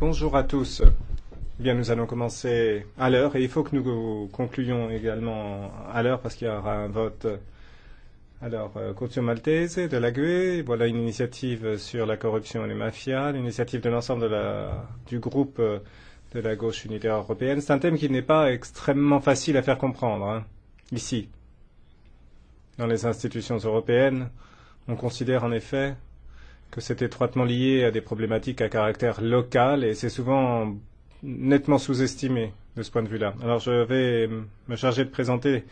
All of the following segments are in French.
Bonjour à tous. Bien, nous allons commencer à l'heure et il faut que nous concluions également à l'heure parce qu'il y aura un vote. Alors, euh, Caution Maltese de la GUE, voilà une initiative sur la corruption et les mafias, l'initiative de l'ensemble du groupe euh, de la gauche unitaire européenne. C'est un thème qui n'est pas extrêmement facile à faire comprendre, hein, ici. Dans les institutions européennes, on considère en effet que c'est étroitement lié à des problématiques à caractère local et c'est souvent nettement sous-estimé de ce point de vue-là. Alors je vais me charger de présenter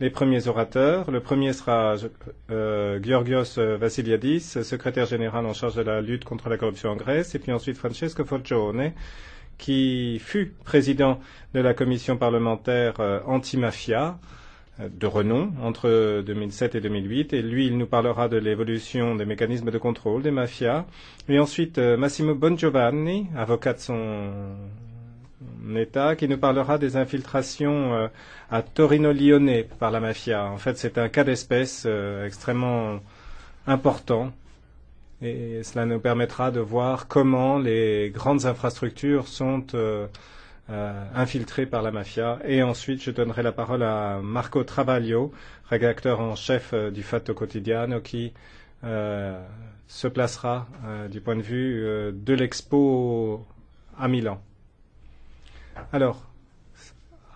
les premiers orateurs. Le premier sera euh, Georgios Vassiliadis, secrétaire général en charge de la lutte contre la corruption en Grèce, et puis ensuite Francesco Forgione, qui fut président de la commission parlementaire euh, anti-mafia de renom entre 2007 et 2008 et lui il nous parlera de l'évolution des mécanismes de contrôle des mafias. Et ensuite euh, Massimo Bongiovanni avocat de son État qui nous parlera des infiltrations euh, à Torino-Lyonnais par la mafia. En fait, c'est un cas d'espèce euh, extrêmement important. Et cela nous permettra de voir comment les grandes infrastructures sont euh, infiltrées par la mafia. Et ensuite, je donnerai la parole à Marco Travaglio, rédacteur en chef euh, du Fatto Quotidiano, qui euh, se placera du point de vue de l'expo à Milan. Alors,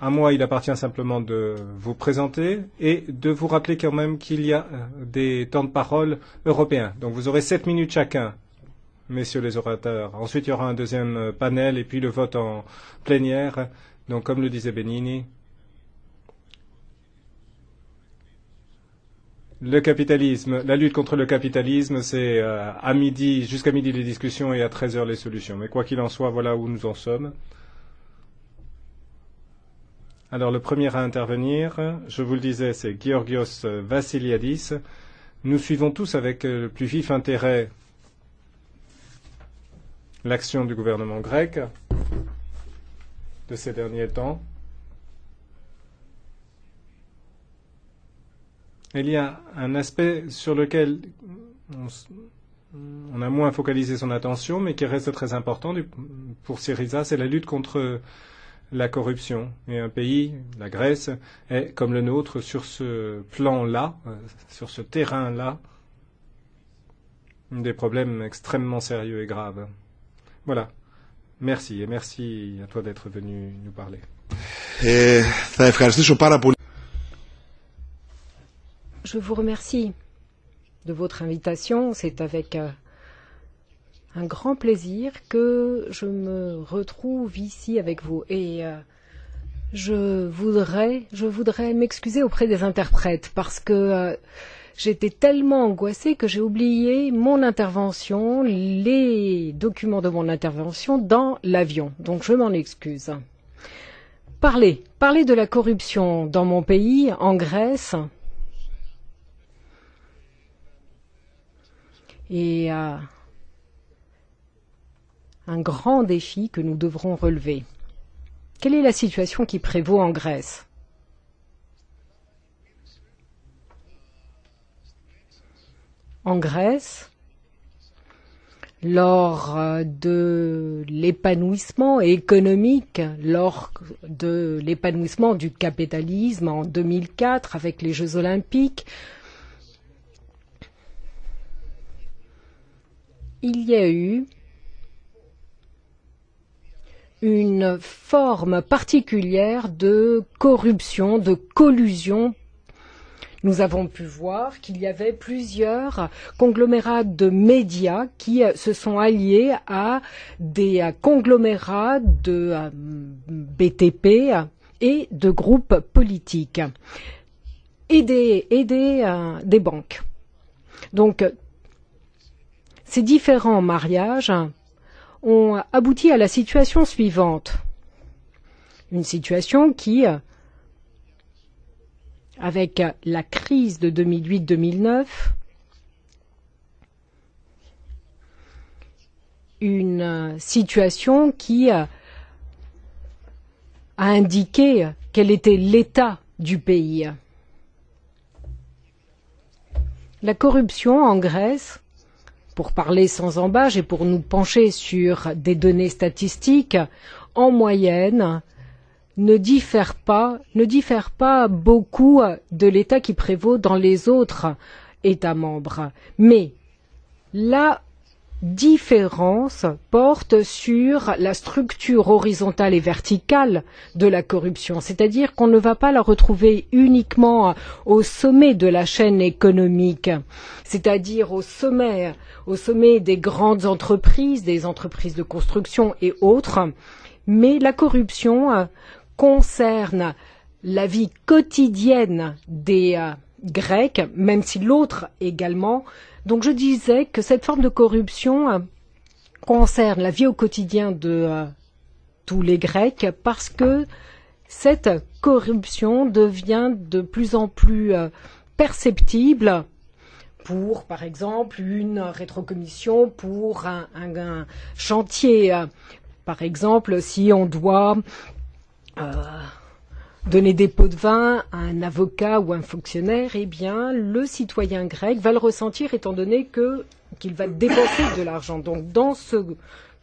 à moi, il appartient simplement de vous présenter et de vous rappeler quand même qu'il y a des temps de parole européens. Donc vous aurez sept minutes chacun, messieurs les orateurs. Ensuite, il y aura un deuxième euh, panel et puis le vote en plénière. Donc, comme le disait Benini, le capitalisme, la lutte contre le capitalisme, c'est euh, à midi, jusqu'à midi les discussions et à 13 heures les solutions. Mais quoi qu'il en soit, voilà où nous en sommes. Alors le premier à intervenir, je vous le disais, c'est Georgios Vassiliadis. Nous suivons tous avec le plus vif intérêt l'action du gouvernement grec de ces derniers temps. Il y a un aspect sur lequel on, a moins focalisé son attention, mais qui reste très important pour Syriza, c'est la lutte contre la corruption. Et un pays, la Grèce, est comme le nôtre sur ce plan-là, euh, sur ce terrain-là, des problèmes extrêmement sérieux et graves. Voilà. Merci et merci à toi d'être venu nous parler. Je vous remercie de votre invitation. C'est avec euh, un grand plaisir que je me retrouve ici avec vous. Et euh, je voudrais, je voudrais m'excuser auprès des interprètes parce que euh, j'étais tellement angoissée que j'ai oublié mon intervention, les documents de mon intervention dans l'avion. Donc je m'en excuse. Parler, parler de la corruption dans mon pays, en Grèce, et euh, un grand défi que nous devrons relever. Quelle est la situation qui prévaut en Grèce? En Grèce, lors de l'épanouissement économique, lors de l'épanouissement du capitalisme en 2004 avec les Jeux olympiques, il y a eu une forme particulière de corruption, de collusion. Nous avons pu voir qu'il y avait plusieurs conglomérats de médias qui se sont alliés à des conglomérats de BTP et de groupes politiques et des, euh, des banques. Donc, ces différents mariages ont abouti à la situation suivante. Une situation qui, avec la crise de 2008-2009, une situation qui a indiqué quel était l'état du pays. La corruption en Grèce pour parler sans embâche et pour nous pencher sur des données statistiques, en moyenne, ne diffère pas, beaucoup de l'état qui prévaut dans les autres États membres. Mais la différence porte sur la structure horizontale et verticale de la corruption, c'est-à-dire qu'on ne va pas la retrouver uniquement au sommet de la chaîne économique, c'est-à-dire au sommet des grandes entreprises, des entreprises de construction et autres, mais la corruption concerne la vie quotidienne des euh, Grecs, même si l'autre également. Donc je disais que cette forme de corruption euh, concerne la vie au quotidien de euh, tous les Grecs parce que cette corruption devient de plus en plus perceptible pour, par exemple, une rétrocommission pour un, chantier. Par exemple, si on doit donner des pots de vin à un avocat ou un fonctionnaire, eh bien, le citoyen grec va le ressentir étant donné qu'il va dépenser de l'argent. Donc, dans ce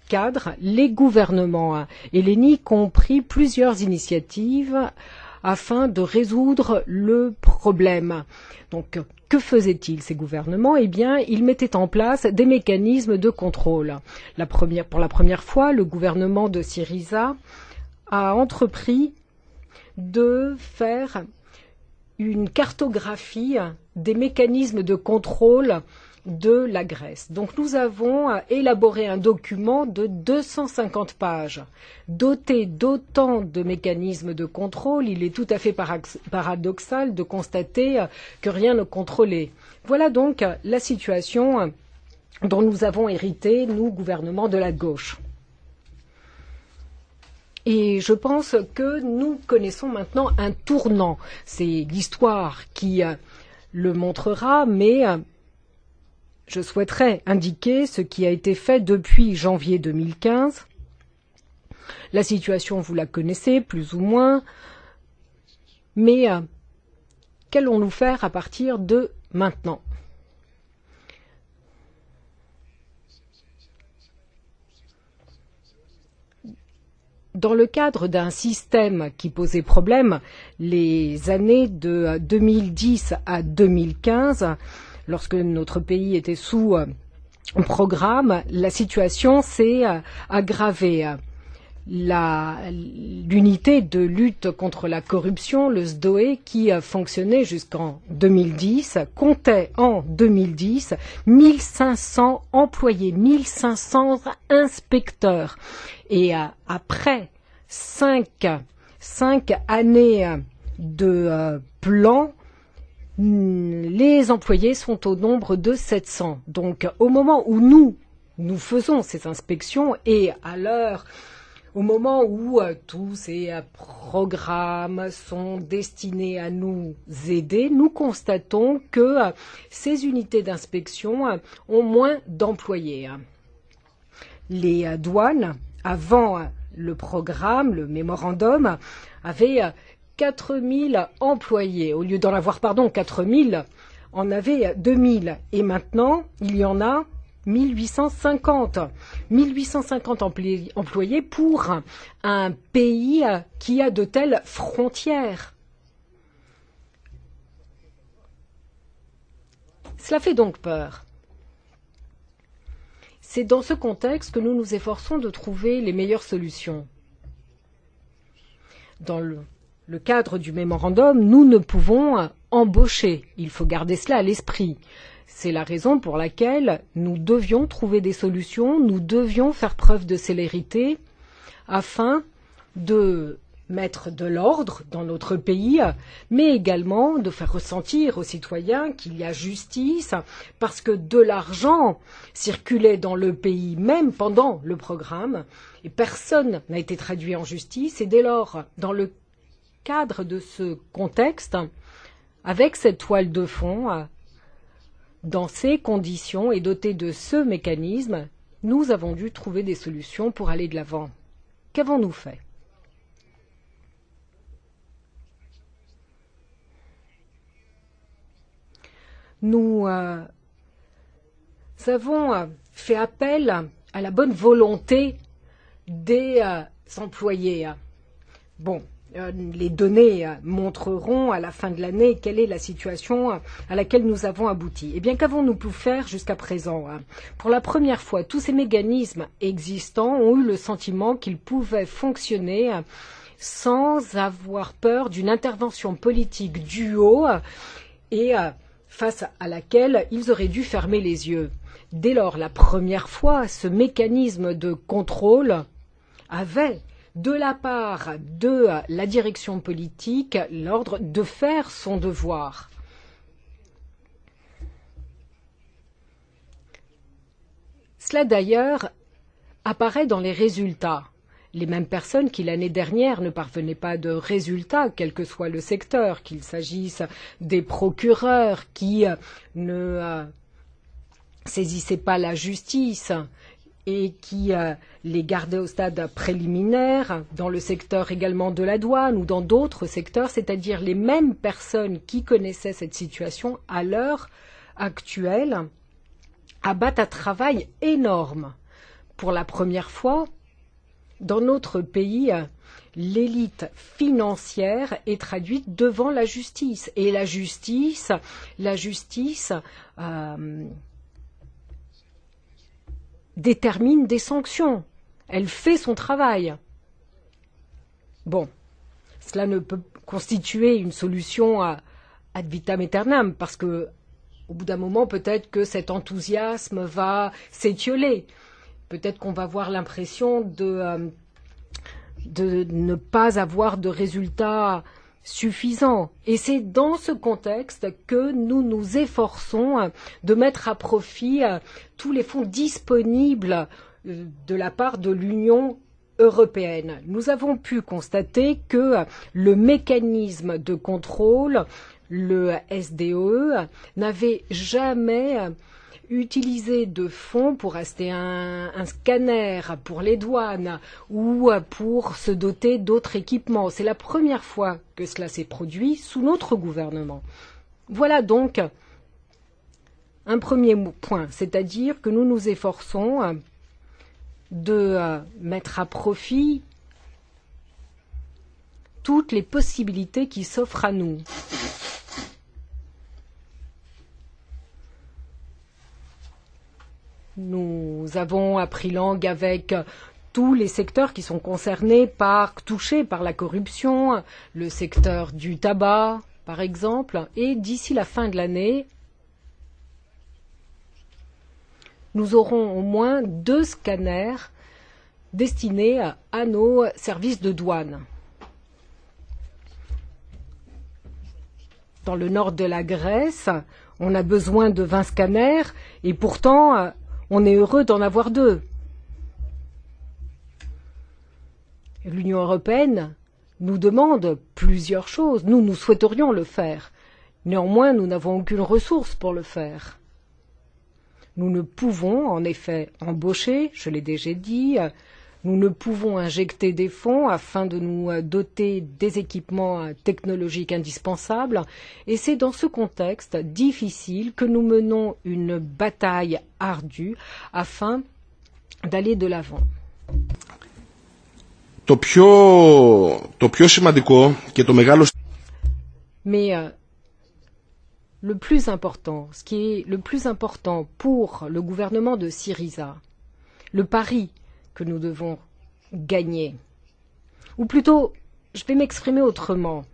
cadre, les gouvernements helléniques ont pris plusieurs initiatives afin de résoudre le problème. Donc, que faisaient-ils ces gouvernements? Eh bien, ils mettaient en place des mécanismes de contrôle. Pour la première fois, le gouvernement de Syriza a entrepris de faire une cartographie des mécanismes de contrôle de la Grèce. Donc nous avons élaboré un document de 250 pages. Doté d'autant de mécanismes de contrôle, il est tout à fait paradoxal de constater que rien ne contrôlait. Voilà donc la situation dont nous avons hérité, nous, gouvernement de la gauche. Et je pense que nous connaissons maintenant un tournant. C'est l'histoire qui euh, le montrera, mais euh, je souhaiterais indiquer ce qui a été fait depuis janvier 2015. La situation, vous la connaissez plus ou moins, mais euh, qu'allons-nous faire à partir de maintenant? Dans le cadre d'un système qui posait problème les années de 2010 à 2015, lorsque notre pays était sous euh, programme, la situation s'est euh, aggravée l'unité de lutte contre la corruption, le SDOE, qui a fonctionné jusqu'en 2010, comptait en 2010 1500 employés, 1500 inspecteurs. Et euh, après cinq, cinq années de euh, plan, les employés sont au nombre de 700. Donc au moment où nous, nous faisons ces inspections et à l'heure au moment où euh, tous ces euh, programmes sont destinés à nous aider, nous constatons que euh, ces unités d'inspection ont moins d'employés. Les euh, douanes, avant le programme, le mémorandum, avaient 4000 euh, employés. Au lieu d'en avoir, pardon, 4000, en avait 2000. Et maintenant, il y en a 1850. 1850 employés pour un pays qui a de telles frontières. Cela fait donc peur. C'est dans ce contexte que nous nous efforçons de trouver les meilleures solutions. Dans le, le cadre du mémorandum, nous ne pouvons embaucher. Il faut garder cela à l'esprit. C'est la raison pour laquelle nous devions trouver des solutions, nous devions faire preuve de célérité afin de mettre de l'ordre dans notre pays, mais également de faire ressentir aux citoyens qu'il y a justice, parce que de l'argent circulait dans le pays même pendant le programme, et personne n'a été traduit en justice, et dès lors, dans le cadre de ce contexte, avec cette toile de fond, Dans ces conditions et dotés de ce mécanisme, nous avons dû trouver des solutions pour aller de l'avant. Qu'avons-nous fait? Nous euh, avons fait appel à la bonne volonté des employés. Bon, Euh, les données euh, montreront à la fin de l'année quelle est la situation euh, à laquelle nous avons abouti. Eh bien, qu'avons-nous pu faire jusqu'à présent Pour la première fois, tous ces mécanismes existants ont eu le sentiment qu'ils pouvaient fonctionner sans avoir peur d'une intervention politique du haut et face à laquelle ils auraient dû fermer les yeux. Dès lors, la première fois, ce mécanisme de contrôle avait de la part de la direction politique l'ordre de faire son devoir. Cela d'ailleurs apparaît dans les résultats. Les mêmes personnes qui l'année dernière ne parvenaient pas de résultats, quel que soit le secteur, qu'il s'agisse des procureurs qui ne euh, saisissaient pas la justice, et qui euh, les gardait au stade préliminaire, dans le secteur également de la douane ou dans d'autres secteurs, c'est-à-dire les mêmes personnes qui connaissaient cette situation à l'heure actuelle abattent un travail énorme. Pour la première fois, dans notre pays, l'élite financière est traduite devant la justice. Et la justice, la justice euh, détermine des sanctions. Elle fait son travail. Bon, cela ne peut constituer une solution à ad vitam aeternam parce que au bout d'un moment, peut-être que cet enthousiasme va s'étioler. Peut-être qu'on va avoir l'impression de, euh, de ne pas avoir de résultats suffisant. Et c'est dans ce contexte que nous nous efforçons de mettre à profit euh, tous les fonds disponibles euh, de la part de l'Union européenne. Nous avons pu constater que le mécanisme de contrôle, le SDE, n'avait jamais utiliser de fonds pour acheter un, un scanner pour les douanes ou pour se doter d'autres équipements. C'est la première fois que cela s'est produit sous notre gouvernement. Voilà donc un premier point, c'est-à-dire que nous nous efforçons de mettre à profit toutes les possibilités qui s'offrent à nous. Nous avons appris langue avec tous les secteurs qui sont concernés par, touchés par la corruption, le secteur du tabac, par exemple, et d'ici la fin de l'année, nous aurons au moins deux scanners destinés à nos services de douane. Dans le nord de la Grèce, on a besoin de 20 scanners et pourtant On est heureux d'en avoir deux. L'Union européenne nous demande plusieurs choses. Nous, nous souhaiterions le faire. Néanmoins, nous n'avons aucune ressource pour le faire. Nous ne pouvons, en effet, embaucher, je l'ai déjà dit, Nous ne pouvons injecter des fonds afin de nous euh, doter des équipements euh, technologiques indispensables et c'est dans ce contexte difficile que nous menons une bataille ardue afin d'aller de l'avant. Το πιο, το πιο σημαντικό και το μεγάλο... Mais euh, le plus important, ce qui est le plus important pour le gouvernement de Syriza, le pari que nous devons gagner. Ou plutôt, je vais m'exprimer autrement.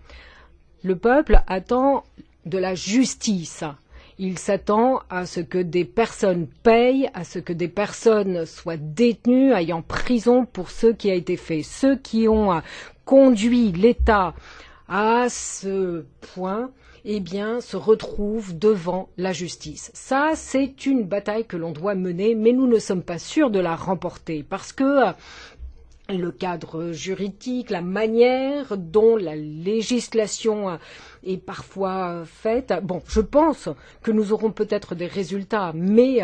Le peuple attend de la justice. Il s'attend à ce que des personnes payent, à ce que des personnes soient détenues, aillent en prison pour ce qui a été fait. Ceux qui ont conduit l'État à ce point eh bien, se retrouvent devant la justice. Ça, c'est une bataille que l'on doit mener, mais nous ne sommes pas sûrs de la remporter parce que le cadre juridique, la manière dont la législation est parfois faite. Bon, je pense que nous aurons peut-être des résultats, mais,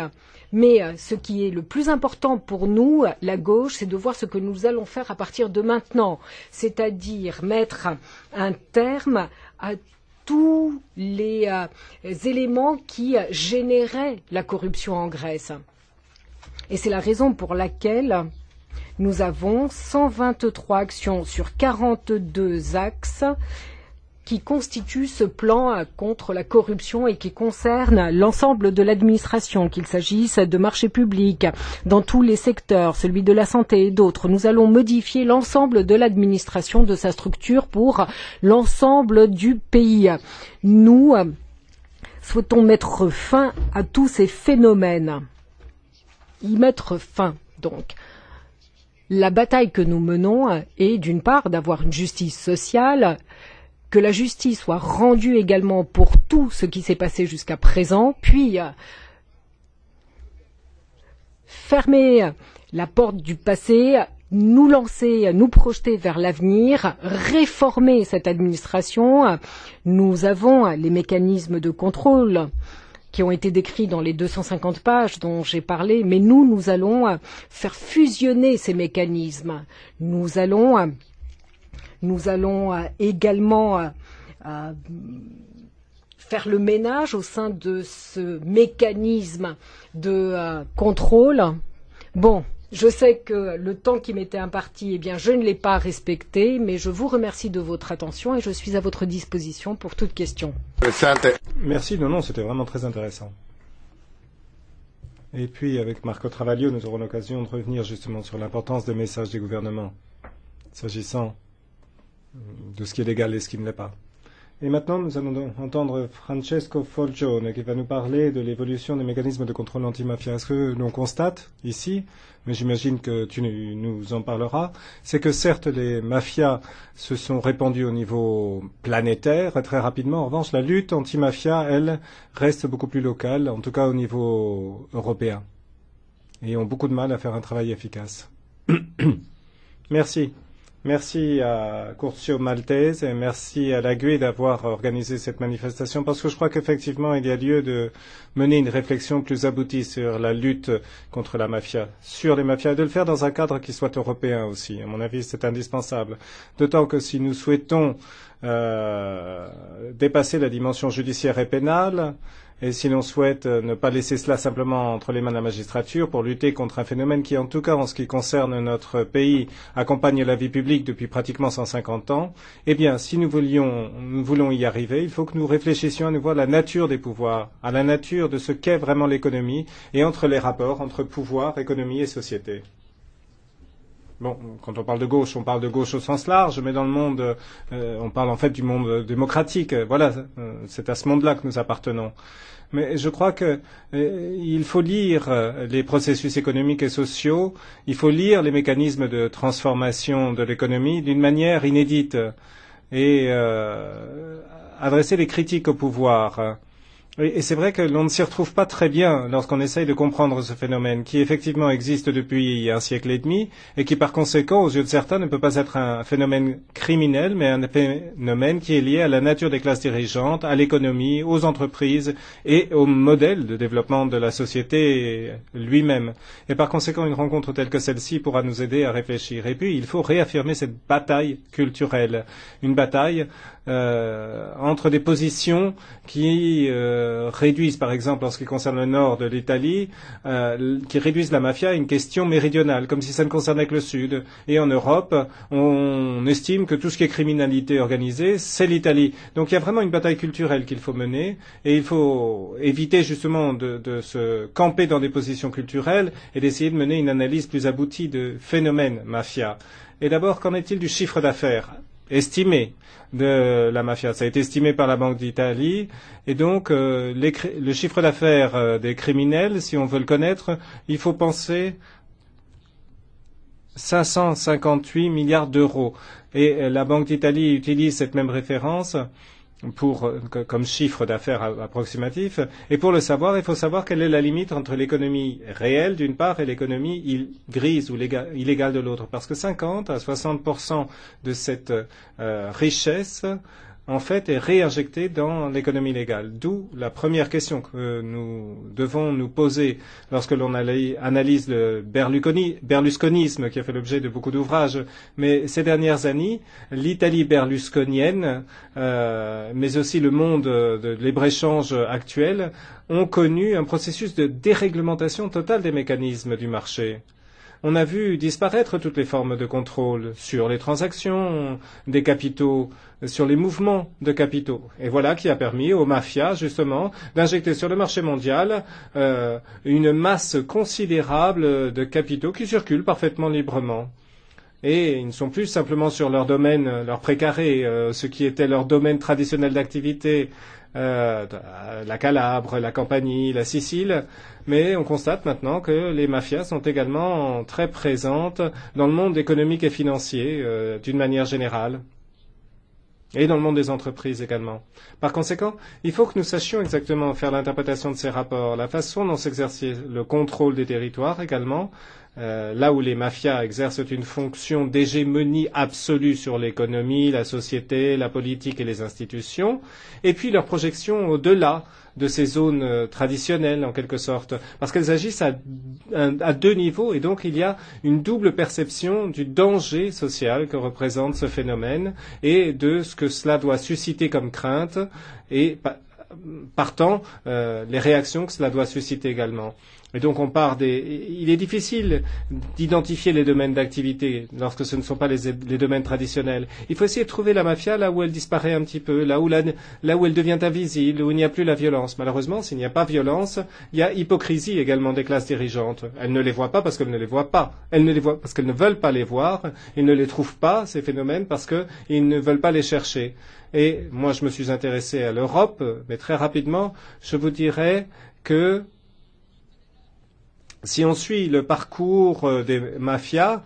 mais ce qui est le plus important pour nous, la gauche, c'est de voir ce que nous allons faire à partir de maintenant, c'est-à-dire mettre un terme à tous les euh, éléments qui généraient la corruption en Grèce. Et c'est la raison pour laquelle nous avons 123 actions sur 42 axes qui constitue ce plan contre la corruption et qui concerne l'ensemble de l'administration, qu'il s'agisse de marchés publics dans tous les secteurs, celui de la santé et d'autres. Nous allons modifier l'ensemble de l'administration de sa structure pour l'ensemble du pays. Nous souhaitons mettre fin à tous ces phénomènes. Y mettre fin, donc. La bataille que nous menons est d'une part d'avoir une justice sociale, que la justice soit rendue également pour tout ce qui s'est passé jusqu'à présent, puis fermer la porte du passé, nous lancer, nous projeter vers l'avenir, réformer cette administration. Nous avons les mécanismes de contrôle qui ont été décrits dans les 250 pages dont j'ai parlé, mais nous, nous allons faire fusionner ces mécanismes. Nous allons Nous allons euh, également euh, euh, faire le ménage au sein de ce mécanisme de contrôle. Bon, je sais que le temps qui m'était imparti, eh bien, je ne l'ai pas respecté, mais je vous remercie de votre attention et je suis à votre disposition pour toute question. Merci, non, non, c'était vraiment très intéressant. Et puis, avec Marco Travaglio, nous aurons l'occasion de revenir justement sur l'importance des messages du gouvernement, s'agissant de ce qui est légal et ce qui ne l'est pas. Et maintenant, nous allons entendre Francesco Forgione qui va nous parler de l'évolution des mécanismes de contrôle antimafia. Ce que l'on constate ici, mais j'imagine que tu nous en parleras, c'est que certes les mafias se sont répandues au niveau planétaire très rapidement. En revanche, la lutte antimafia, elle, reste beaucoup plus locale, en tout cas au niveau européen, et ont beaucoup de mal à faire un travail efficace. Merci. Merci à Curcio Maltese et merci à la GUE d'avoir organisé cette manifestation parce que je crois qu'effectivement il y a lieu de mener une réflexion plus aboutie sur la lutte contre la mafia, sur les mafias et de le faire dans un cadre qui soit européen aussi. À mon avis, c'est indispensable. D'autant que si nous souhaitons euh, dépasser la dimension judiciaire et pénale, Et si l'on souhaite euh, ne pas laisser cela simplement entre les mains de la magistrature pour lutter contre un phénomène qui, en tout cas en ce qui concerne notre pays, accompagne la vie publique depuis pratiquement 150 ans, eh bien, si nous, voulions, nous voulons y arriver, il faut que nous réfléchissions à nouveau à la nature des pouvoirs, à la nature de ce qu'est vraiment l'économie et entre les rapports entre pouvoir, économie et société. Bon, quand on parle de gauche, on parle de gauche au sens large, mais dans le monde, euh, on parle en fait du monde démocratique. Voilà, euh, c'est à ce monde-là que nous appartenons. Mais je crois qu'il euh, faut lire euh, les processus économiques et sociaux, il faut lire les mécanismes de transformation de l'économie d'une manière inédite et adresser les critiques au pouvoir. Euh, Et c'est vrai que l'on ne s'y retrouve pas très bien lorsqu'on essaye de comprendre ce phénomène qui effectivement existe depuis un siècle et demi et qui par conséquent, aux yeux de certains, ne peut pas être un phénomène criminel mais un phénomène qui est lié à la nature des classes dirigeantes, à l'économie, aux entreprises et au modèle de développement de la société lui-même. Et par conséquent, une rencontre telle que celle-ci pourra nous aider à réfléchir. Et puis, il faut réaffirmer cette bataille culturelle, une bataille euh, entre des positions qui euh, réduisent, par exemple, en ce qui concerne le nord de l'Italie, euh, qui réduisent la mafia à une question méridionale, comme si ça ne concernait que le sud. Et en Europe, on estime que tout ce qui est criminalité organisée, c'est l'Italie. Donc il y a vraiment une bataille culturelle qu'il faut mener, et il faut éviter justement de, de se camper dans des positions culturelles et d'essayer de mener une analyse plus aboutie de phénomènes mafia. Et d'abord, qu'en est-il du chiffre d'affaires? Estimé de la mafia. Ça a été estimé par la Banque d'Italie. Et donc, euh, le chiffre d'affaires euh, des criminels, si on veut le connaître, il faut penser 558 milliards d'euros. Et euh, la Banque d'Italie utilise cette même référence pour, euh, comme chiffre d'affaires approximatif. Et pour le savoir, il faut savoir quelle est la limite entre l'économie réelle d'une part et l'économie grise ou illégale de l'autre. Parce que 50 à 60% de cette euh, richesse en fait, est réinjecté dans l'économie légale. D'où la première question que nous devons nous poser lorsque l'on analyse le berlusconisme qui a fait l'objet de beaucoup d'ouvrages. Mais ces dernières années, l'Italie berlusconienne, euh, mais aussi le monde de libre-échange actuel, ont connu un processus de déréglementation totale des mécanismes du marché on a vu disparaître toutes les formes de contrôle sur les transactions des capitaux, sur les mouvements de capitaux. Et voilà qui a permis aux mafias, justement, d'injecter sur le marché mondial euh, une masse considérable de capitaux qui circulent parfaitement librement. Et ils ne sont plus simplement sur leur domaine, leur précaré, euh, ce qui était leur domaine traditionnel d'activité, euh, la Calabre, la Campanie, la Sicile, mais on constate maintenant que les mafias sont également très présentes dans le monde économique et financier euh, d'une manière générale et dans le monde des entreprises également. Par conséquent, il faut que nous sachions exactement faire l'interprétation de ces rapports, la façon dont s'exerce le contrôle des territoires également, euh, là où les mafias exercent une fonction d'hégémonie absolue sur l'économie, la société, la politique et les institutions, et puis leur projection au-delà de ces zones euh, traditionnelles en quelque sorte, parce qu'elles agissent à, deux niveaux et donc il y a une double perception du danger social que représente ce phénomène et de ce que cela doit susciter comme crainte et partant euh, les réactions que cela doit susciter également. Et donc on part des. Il est difficile d'identifier les domaines d'activité lorsque ce ne sont pas les, domaines traditionnels. Il faut essayer de trouver la mafia là où elle disparaît un petit peu, là où, là où elle devient invisible, où il n'y a plus la violence. Malheureusement, s'il n'y a pas violence, il y a hypocrisie également des classes dirigeantes. Elles ne les voient pas parce qu'elles ne les voient pas. Elles ne les voient parce qu'elles ne veulent pas les voir. Ils ne les trouvent pas ces phénomènes parce qu'ils ne veulent pas les chercher. Et moi, je me suis intéressé à l'Europe, mais très rapidement, je vous dirais que si on suit le parcours euh, des mafias,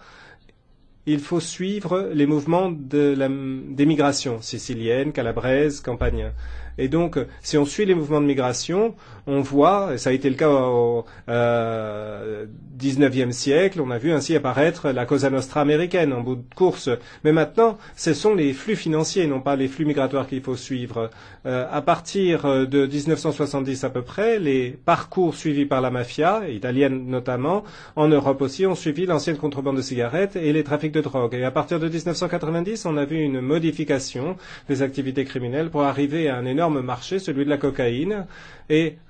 il faut suivre les mouvements des migrations siciliennes, calabraises, campagnes. Et donc, si on suit les mouvements de migration, on voit, et ça a été le cas au euh, 19e siècle, on a vu ainsi apparaître la Cosa Nostra américaine en bout de course. Mais maintenant, ce sont les flux financiers, non pas les flux migratoires qu'il faut suivre. Euh, à partir de 1970 à peu près, les parcours suivis par la mafia, italienne notamment, en Europe aussi, ont suivi l'ancienne contrebande de cigarettes et les trafics de drogue. Et à partir de 1990, on a vu une modification des activités criminelles pour arriver à un énorme marché, celui de la cocaïne.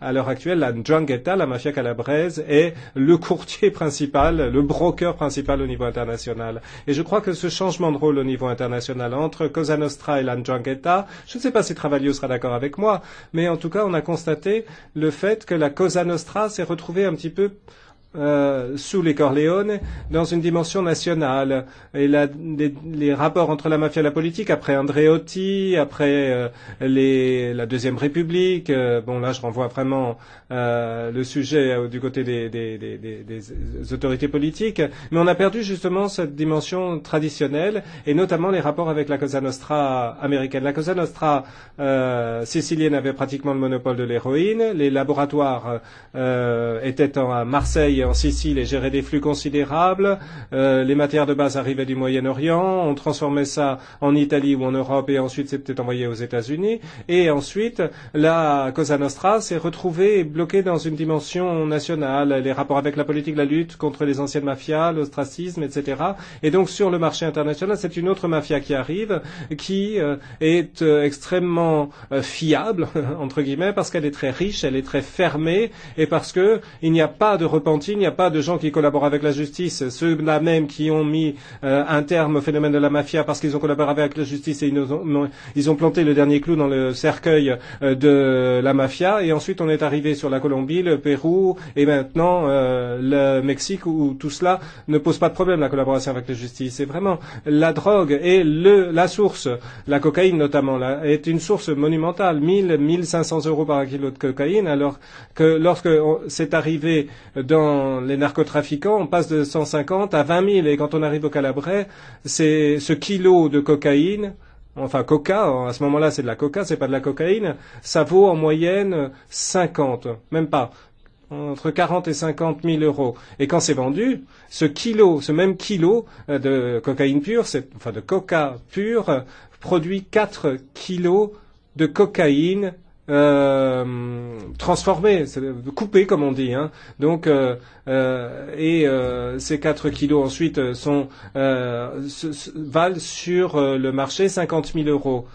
À l'heure actuelle, la Ndrangheta, la mafia calabraise, est le courtier principal, le broker principal au niveau international. Et je crois que ce changement de rôle au niveau international entre Cosa Nostra et la Ndrangheta, je ne sais pas si Travaglio sera d'accord avec moi, mais en tout cas, on a constaté le fait que la Cosa Nostra s'est retrouvée un petit peu euh, sous les Corleone dans une dimension nationale. Et les, rapports entre la mafia et la politique, après Andreotti, après euh, la Deuxième République, euh, bon là je renvoie vraiment le sujet du côté des, autorités politiques, mais on a perdu justement cette dimension traditionnelle et notamment les rapports avec la Cosa Nostra américaine. La Cosa Nostra sicilienne avait pratiquement le monopole de l'héroïne, les laboratoires étaient en, à Marseille en Sicile et gérait des flux considérables. Euh, les matières de base arrivaient du Moyen-Orient. On transformait ça en Italie ou en Europe et ensuite c'était envoyé aux États-Unis. Et ensuite, la Cosa Nostra s'est retrouvée bloquée dans une dimension nationale. Les rapports avec la politique, la lutte contre les anciennes mafias, l'ostracisme, etc. Et donc sur le marché international, c'est une autre mafia qui arrive, qui euh, est euh, extrêmement fiable entre guillemets parce qu'elle est très riche, elle est très fermée et parce que il n'y a pas de repentir il n'y a pas de gens qui collaborent avec la justice, ceux-là même qui ont mis euh, un terme au phénomène de la mafia parce qu'ils ont collaboré avec la justice et ils ont, planté le dernier clou dans le cercueil euh, de la mafia. Et ensuite, on est arrivé sur la Colombie, le Pérou et maintenant euh, le Mexique où tout cela ne pose pas de problème, la collaboration avec la justice. C'est vraiment la drogue et le, la source, la cocaïne notamment, est une source monumentale, 1000, 1500 euros par kilo de cocaïne, alors que lorsque c'est arrivé dans les narcotrafiquants, on passe de 150 à 20 000. Et quand on arrive au Calabrais, c'est ce kilo de cocaïne, enfin coca, à ce moment-là c'est de la coca, c'est pas de la cocaïne, ça vaut en moyenne 50, même pas. entre 40 et 50 000 euros. Et quand c'est vendu, ce kilo, ce même kilo euh, de cocaïne pure, enfin de coca pure, produit 4 kilos de cocaïne euh, transformée, coupée comme on dit. Hein. Donc euh, euh, et euh, ces 4 kilos ensuite sont euh, valent sur euh, le marché 50 000 euros.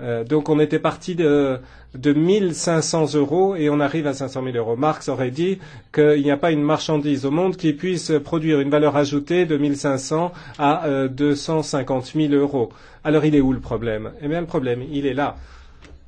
Euh, donc on était parti de, de 1500 euros et on arrive à 500 000 euros. Marx aurait dit qu'il n'y a pas une marchandise au monde qui puisse produire une valeur ajoutée de 1500 à euh, 250 000 euros. Alors il est où le problème? Eh bien le problème, il est là.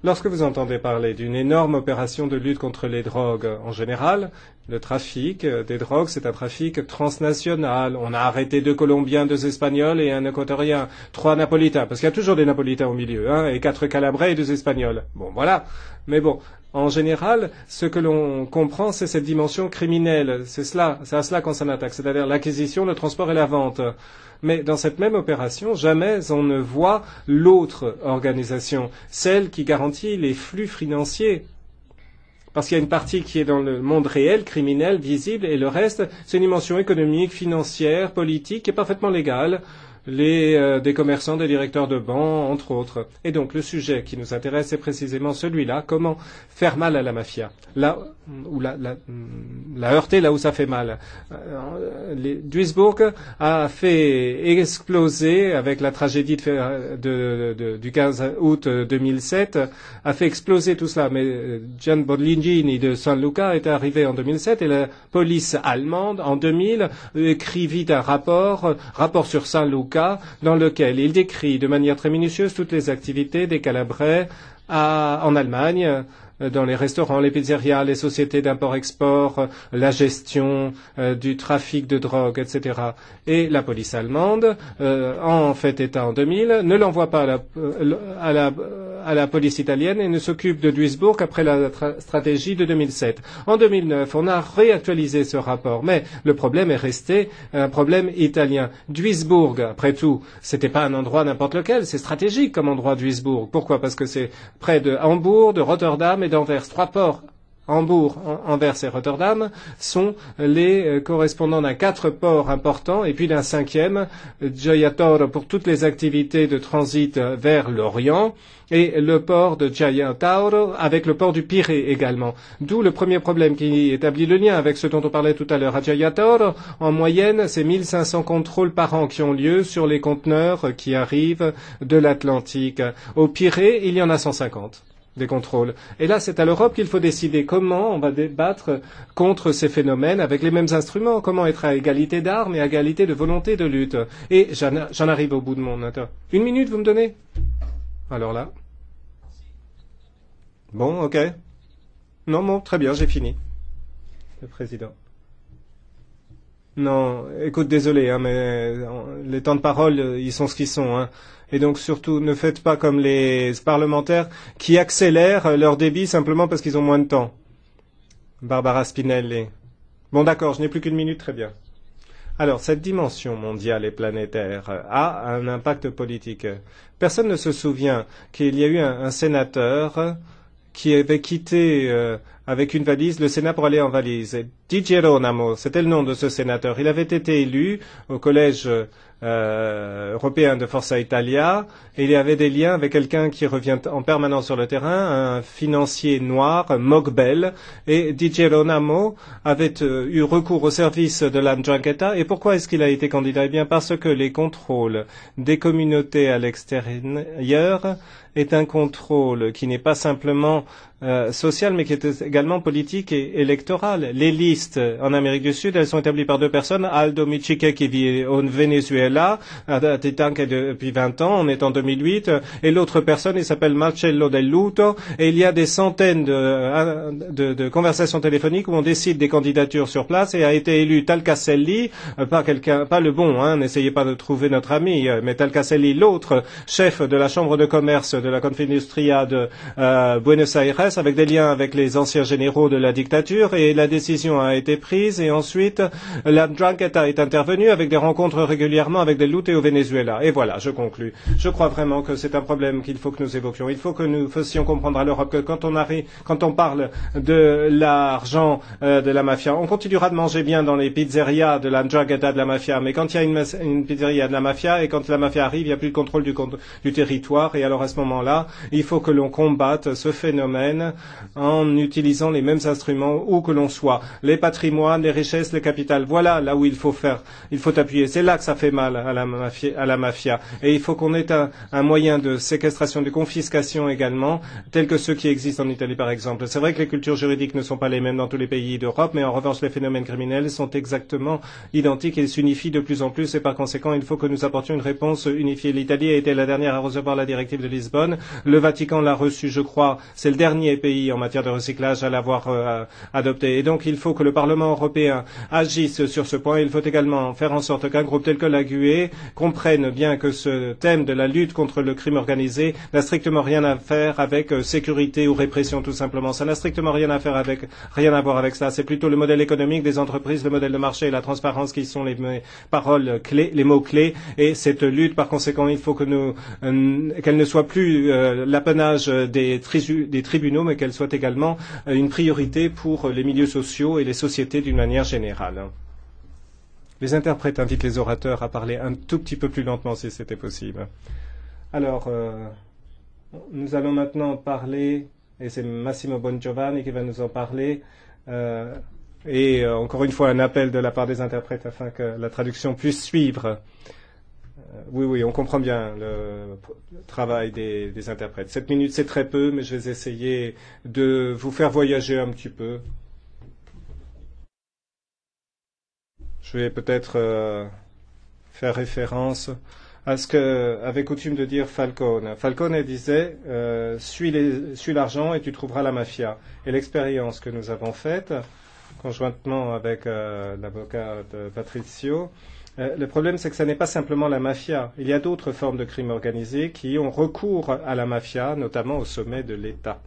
Lorsque vous entendez parler d'une énorme opération de lutte contre les drogues en général, le trafic des drogues, c'est un trafic transnational. On a arrêté deux Colombiens, deux Espagnols et un Équatorien, trois Napolitains, parce qu'il y a toujours des Napolitains au milieu, hein, et quatre Calabrais et deux Espagnols. Bon, voilà. Mais bon, en général, ce que l'on comprend, c'est cette dimension criminelle. C'est à cela qu'on s'en attaque, c'est-à-dire l'acquisition, le transport et la vente. Mais dans cette même opération, jamais on ne voit l'autre organisation, celle qui garantit les flux financiers. Parce qu'il y a une partie qui est dans le monde réel, criminel, visible, et le reste, c'est une dimension économique, financière, politique, qui est parfaitement légale euh, des commerçants, des directeurs de banques, entre autres. Et donc le sujet qui nous intéresse est précisément celui-là, comment faire mal à la mafia, là où la, heurter là où ça fait mal. Euh, les, Duisburg a fait exploser, avec la tragédie du 15 août 2007, a fait exploser tout cela. Mais Gian Borlingini de San Luca est arrivé en 2007 et la police allemande, en 2000, écrivit un rapport, rapport sur San Luca, dans lequel il décrit de manière très minutieuse toutes les activités des Calabrais en Allemagne, dans les restaurants, les pizzerias, les sociétés d'import-export, la gestion euh, du trafic de drogue, etc. Et la police allemande, euh, en fait état en 2000, ne l'envoie pas à la, à, la, à la, police italienne et ne s'occupe de Duisbourg qu'après la stratégie de 2007. En 2009, on a réactualisé ce rapport, mais le problème est resté un problème italien. Duisbourg, après tout, c'était pas un endroit n'importe lequel, c'est stratégique comme endroit Duisbourg. Pourquoi? Parce que c'est près de Hambourg, de Rotterdam et d'Anvers. Trois ports Hambourg, Anvers et Rotterdam sont les euh, correspondants d'un quatre ports importants et puis d'un cinquième, Giator pour toutes les activités de transit vers l'Orient et le port de Tauro avec le port du Pirée également. D'où le premier problème qui établit le lien avec ce dont on parlait tout à l'heure. À Tauro, en moyenne, c'est 1500 contrôles par an qui ont lieu sur les conteneurs qui arrivent de l'Atlantique. Au Pirée, il y en a 150 des contrôles. Et là, c'est à l'Europe qu'il faut décider comment on va débattre contre ces phénomènes avec les mêmes instruments, comment être à égalité d'armes et à égalité de volonté de lutte. Et j'en arrive au bout de mon inter. Une minute, vous me donnez? Alors là. Bon, ok. Non, bon, très bien, j'ai fini. Le président. Non, écoute, désolé, hein, mais les temps de parole, ils sont ce qu'ils sont. Hein. Et donc surtout, ne faites pas comme les parlementaires qui accélèrent leur débit simplement parce qu'ils ont moins de temps. Barbara Spinelli. Bon d'accord, je n'ai plus qu'une minute, très bien. Alors, cette dimension mondiale et planétaire a un impact politique. Personne ne se souvient qu'il y a eu un, sénateur qui avait quitté euh, avec une valise le Sénat pour aller en valise. Di Geronimo, c'était le nom de ce sénateur. Il avait été élu au collège euh, européen de Forza Italia et il y avait des liens avec quelqu'un qui revient en permanence sur le terrain, un financier noir, Mogbel, et Di Geronimo avait euh, eu recours au service de l'Andrangheta. Et pourquoi est-ce qu'il a été candidat? Eh bien parce que les contrôles des communautés à l'extérieur est un contrôle qui n'est pas simplement euh, social, mais qui est également politique et électoral. Les listes en Amérique du Sud, elles sont établies par deux personnes. Aldo Michique, qui vit au Venezuela, à Titanque depuis 20 ans, on est en 2008, et l'autre personne, il s'appelle Marcello Del Luto, et il y a des centaines de, conversations téléphoniques où on décide des candidatures sur place, et a été élu Talcaselli, euh, pas quelqu'un, pas le bon, hein, n'essayez pas de trouver notre ami, euh, mais Talcaselli, l'autre chef de la chambre de commerce de la Confindustria de euh, Buenos Aires, Avec des liens avec les anciens généraux de la dictature et la décision a été prise et ensuite la Drangheta est intervenue avec des rencontres régulièrement avec des lootés au Venezuela. Et voilà, je conclus. Je crois vraiment que c'est un problème qu'il faut que nous évoquions. Il faut que nous fassions comprendre à l'Europe que quand on arrive, quand on parle de l'argent euh, de la mafia, on continuera de manger bien dans les pizzerias de la Drangheta de la mafia, mais quand il y a une, une pizzeria de la mafia et quand la mafia arrive, il n'y a plus de contrôle du, du territoire et alors à ce moment-là, il faut que l'on combatte ce phénomène en utilisant les mêmes instruments où que l'on soit. Les patrimoines, les richesses, le capital. Voilà là où il faut faire, il faut appuyer. C'est là que ça fait mal à la mafia. Et il faut qu'on ait un, un moyen de séquestration, de confiscation également, tel que ceux qui existent en Italie par exemple. C'est vrai que les cultures juridiques ne sont pas les mêmes dans tous les pays d'Europe, mais en revanche les phénomènes criminels sont exactement identiques et s'unifient de plus en plus et par conséquent il faut que nous apportions une réponse unifiée. L'Italie a été la dernière à recevoir la directive de Lisbonne. Le Vatican l'a reçue, je crois. C'est le dernier pays en matière de recyclage à l'avoir euh, adopté. Et donc il faut que le Parlement européen agisse sur ce point. Il faut également faire en sorte qu'un groupe tel que la GUE comprenne bien que ce thème de la lutte contre le crime organisé n'a strictement rien à faire avec euh, sécurité ou répression tout simplement. Ça n'a strictement rien à faire avec rien à voir avec ça. C'est plutôt le modèle économique des entreprises, le modèle de marché et la transparence qui sont les paroles clés, les mots clés. Et cette lutte, par conséquent, il faut que euh, qu'elle ne soit plus euh, l'apanage des tribunaux, mais qu'elle soit également euh, une priorité pour les milieux sociaux et les sociétés d'une manière générale. Les interprètes invitent les orateurs à parler un tout petit peu plus lentement si c'était possible. Alors, euh, nous allons maintenant parler, et c'est Massimo Bongiovanni qui va nous en parler, euh, et euh, encore une fois un appel de la part des interprètes afin que la traduction puisse suivre. Euh, oui, oui, on comprend bien le, travail des, interprètes. Sept minutes, c'est très peu, mais je vais essayer de vous faire voyager un petit peu. Je vais peut-être euh, faire référence à ce que avait coutume de dire Falcone. Falcone disait euh, suis l'argent et tu trouveras la mafia. Et l'expérience que nous avons faite, conjointement avec euh, l'avocat de Patrizio, euh, le problème c'est que ce n'est pas simplement la mafia. Il y a d'autres formes de crimes organisés qui ont recours à la mafia, notamment au sommet de l'État.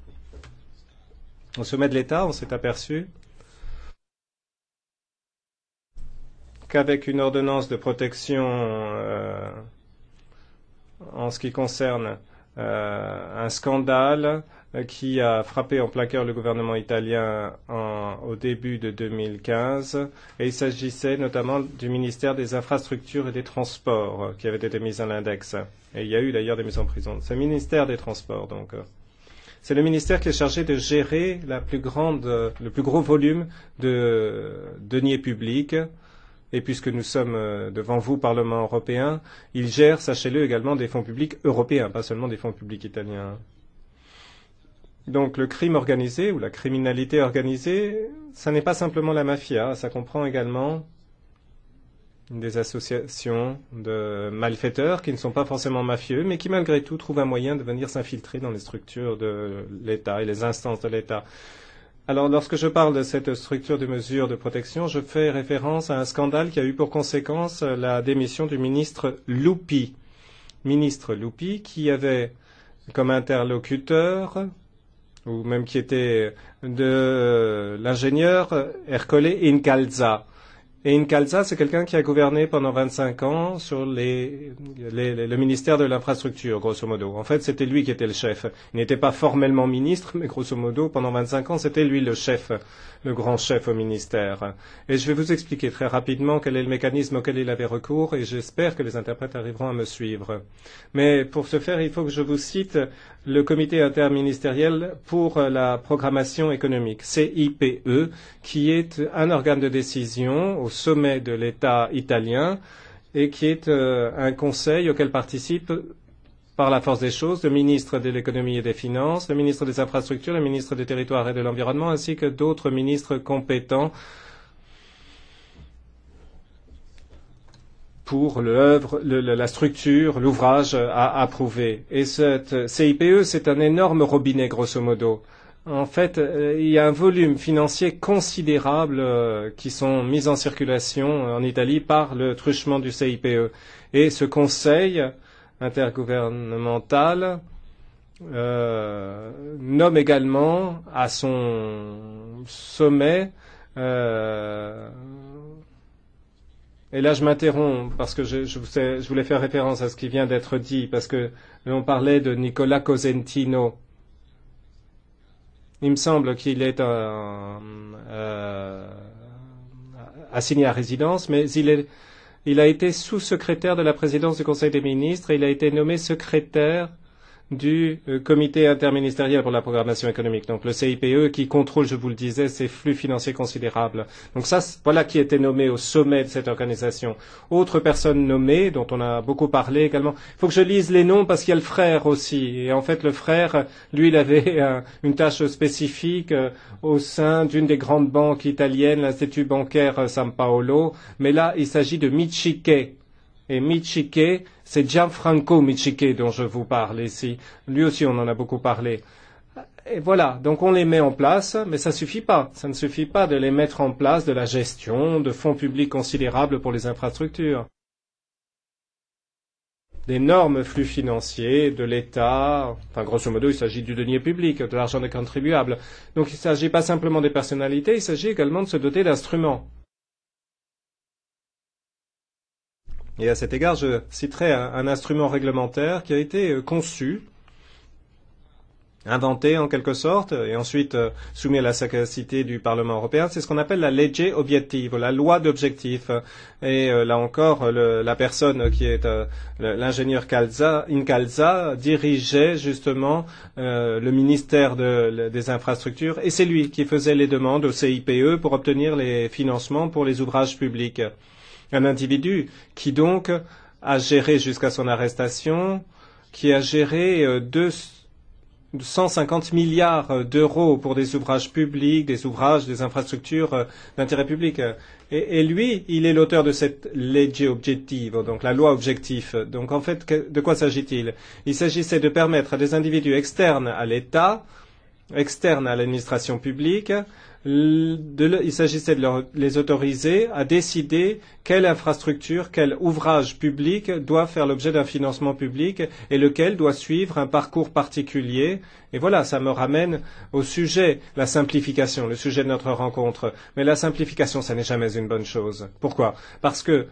Au sommet de l'État, on s'est aperçu qu'avec une ordonnance de protection euh, en ce qui concerne euh, un scandale qui a frappé en plein cœur le gouvernement italien en, au début de 2015. Et il s'agissait notamment du ministère des Infrastructures et des Transports euh, qui avait été mis à l'index. Et il y a eu d'ailleurs des mises en prison. C'est le ministère des Transports, donc. Euh, c'est le ministère qui est chargé de gérer le plus gros volume de deniers publics et puisque nous sommes euh, devant vous, Parlement européen, il gère, sachez-le, également des fonds publics européens, pas seulement des fonds publics italiens. Donc le crime organisé ou la criminalité organisée, ça n'est pas simplement la mafia, ça comprend également des associations de malfaiteurs qui ne sont pas forcément mafieux, mais qui malgré tout trouvent un moyen de venir s'infiltrer dans les structures de l'État et les instances de l'État. Alors, lorsque je parle de cette structure de mesures de protection, je fais référence à un scandale qui a eu pour conséquence la démission du ministre Loupi. Ministre Loupi qui avait comme interlocuteur, ou même qui était de l'ingénieur Ercole Incalza. Et Incalza, c'est quelqu'un qui a gouverné pendant 25 ans sur le ministère de l'infrastructure, grosso modo. En fait, c'était lui qui était le chef. Il n'était pas formellement ministre, mais grosso modo, pendant 25 ans, c'était lui le chef le grand chef au ministère. Et je vais vous expliquer très rapidement quel est le mécanisme auquel il avait recours et j'espère que les interprètes arriveront à me suivre. Mais pour ce faire, il faut que je vous cite le comité interministériel pour la programmation économique, CIPE, qui est un organe de décision sommet de l'État italien et qui est euh, un conseil auquel participent par la force des choses, le ministre de l'économie et des finances, le ministre des infrastructures, le ministre des territoires et de l'environnement, ainsi que d'autres ministres compétents pour l'œuvre, la structure, l'ouvrage à approuver. Et cette CIPE, c'est un énorme robinet, grosso modo. En fait, euh, il y a un volume financier considérable euh, qui sont mis en circulation en Italie par le truchement du CIPE. Et ce conseil intergouvernementale euh, nomme également à son sommet euh, et là je m'interromps parce que je voulais faire référence à ce qui vient d'être dit parce que on parlait de Nicolas Cosentino. Il me semble qu'il est euh, assigné à résidence, mais il a été sous-secrétaire de la présidence du Conseil des ministres et il a été nommé secrétaire du euh, comité interministériel pour la programmation économique, donc le CIPE, qui contrôle, je vous le disais, ces flux financiers considérables. Donc ça, voilà qui était nommé au sommet de cette organisation. Autre personne nommée, dont on a beaucoup parlé également. Il faut que je lise les noms parce qu'il y a le frère aussi. Et en fait, le frère, lui, il avait euh, une tâche spécifique euh, au sein d'une des grandes banques italiennes, l'Institut bancaire San Paolo. Mais là, il s'agit de Michike. Et Michike, c'est Gianfranco Michike dont je vous parle ici. Lui aussi, on en a beaucoup parlé. Et voilà, donc on les met en place, mais ça ne suffit pas. Ça ne suffit pas de les mettre en place de la gestion de fonds publics considérables pour les infrastructures. D'énormes flux financiers de l'État, enfin grosso modo il s'agit du denier public, de l'argent des contribuables. Donc il ne s'agit pas simplement des personnalités, il s'agit également de se doter d'instruments. Et à cet égard, je citerai un, instrument réglementaire qui a été euh, conçu, inventé en quelque sorte, et ensuite euh, soumis à la sagacité du Parlement européen. C'est ce qu'on appelle la legge objective, la loi d'objectif. Et euh, là encore, la personne qui est l'ingénieur Incalza dirigeait justement le ministère des infrastructures, et c'est lui qui faisait les demandes au CIPE pour obtenir les financements pour les ouvrages publics un individu qui donc a géré jusqu'à son arrestation, qui a géré euh, 250 milliards d'euros pour des ouvrages publics, des ouvrages, des infrastructures euh, d'intérêt public. Et, lui, il est l'auteur de cette legge objective, donc la loi objectif. Donc en fait, de quoi s'agit-il? Il s'agissait de permettre à des individus externes à l'État, externes à l'administration publique, il s'agissait de les autoriser à décider quelle infrastructure, quel ouvrage public doit faire l'objet d'un financement public et lequel doit suivre un parcours particulier. Et voilà, ça me ramène au sujet, la simplification, le sujet de notre rencontre. Mais la simplification, ça n'est jamais une bonne chose. Pourquoi? Parce que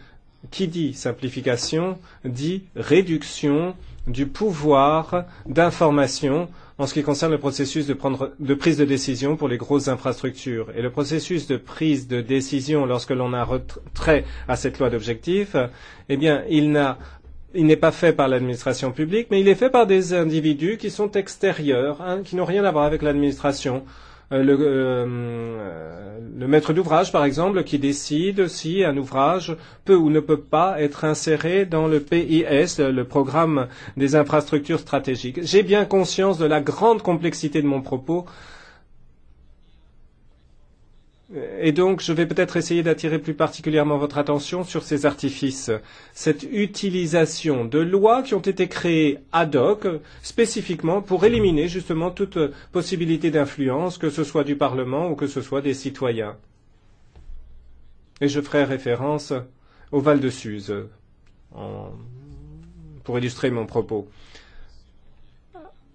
qui dit simplification dit réduction du pouvoir d'information en ce qui concerne le processus de, prise de décision pour les grosses infrastructures. Et le processus de prise de décision lorsque l'on a retrait à cette loi d'objectif, eh bien, il n'est pas fait par l'administration publique, mais il est fait par des individus qui sont extérieurs, hein, qui n'ont rien à voir avec l'administration. Le, euh, le, maître d'ouvrage, par exemple, qui décide si un ouvrage peut ou ne peut pas être inséré dans le PIS, le programme des infrastructures stratégiques. J'ai bien conscience de la grande complexité de mon propos. Et donc, je vais peut-être essayer d'attirer plus particulièrement votre attention sur ces artifices, cette utilisation de lois qui ont été créées ad hoc, spécifiquement pour éliminer justement toute possibilité d'influence, que ce soit du Parlement ou que ce soit des citoyens. Et je ferai référence au Val de Suse pour illustrer mon propos.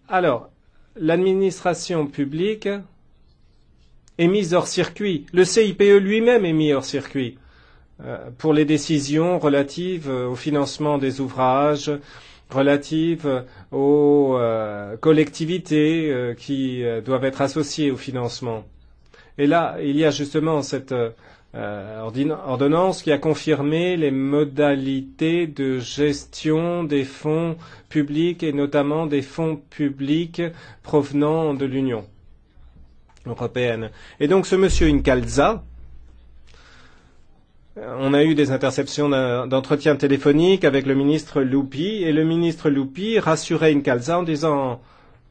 Alors, l'administration publique est mise hors circuit. Le CIPE lui-même est mis hors circuit euh, pour les décisions relatives au financement des ouvrages, relatives aux euh, collectivités euh, qui euh, doivent être associées au financement. Et là, il y a justement cette euh, ordonnance qui a confirmé les modalités de gestion des fonds publics et notamment des fonds publics provenant de l'Union européenne. Et donc ce monsieur Incalza, on a eu des interceptions d'entretien téléphonique avec le ministre Loupi et le ministre Loupi rassurait Incalza en disant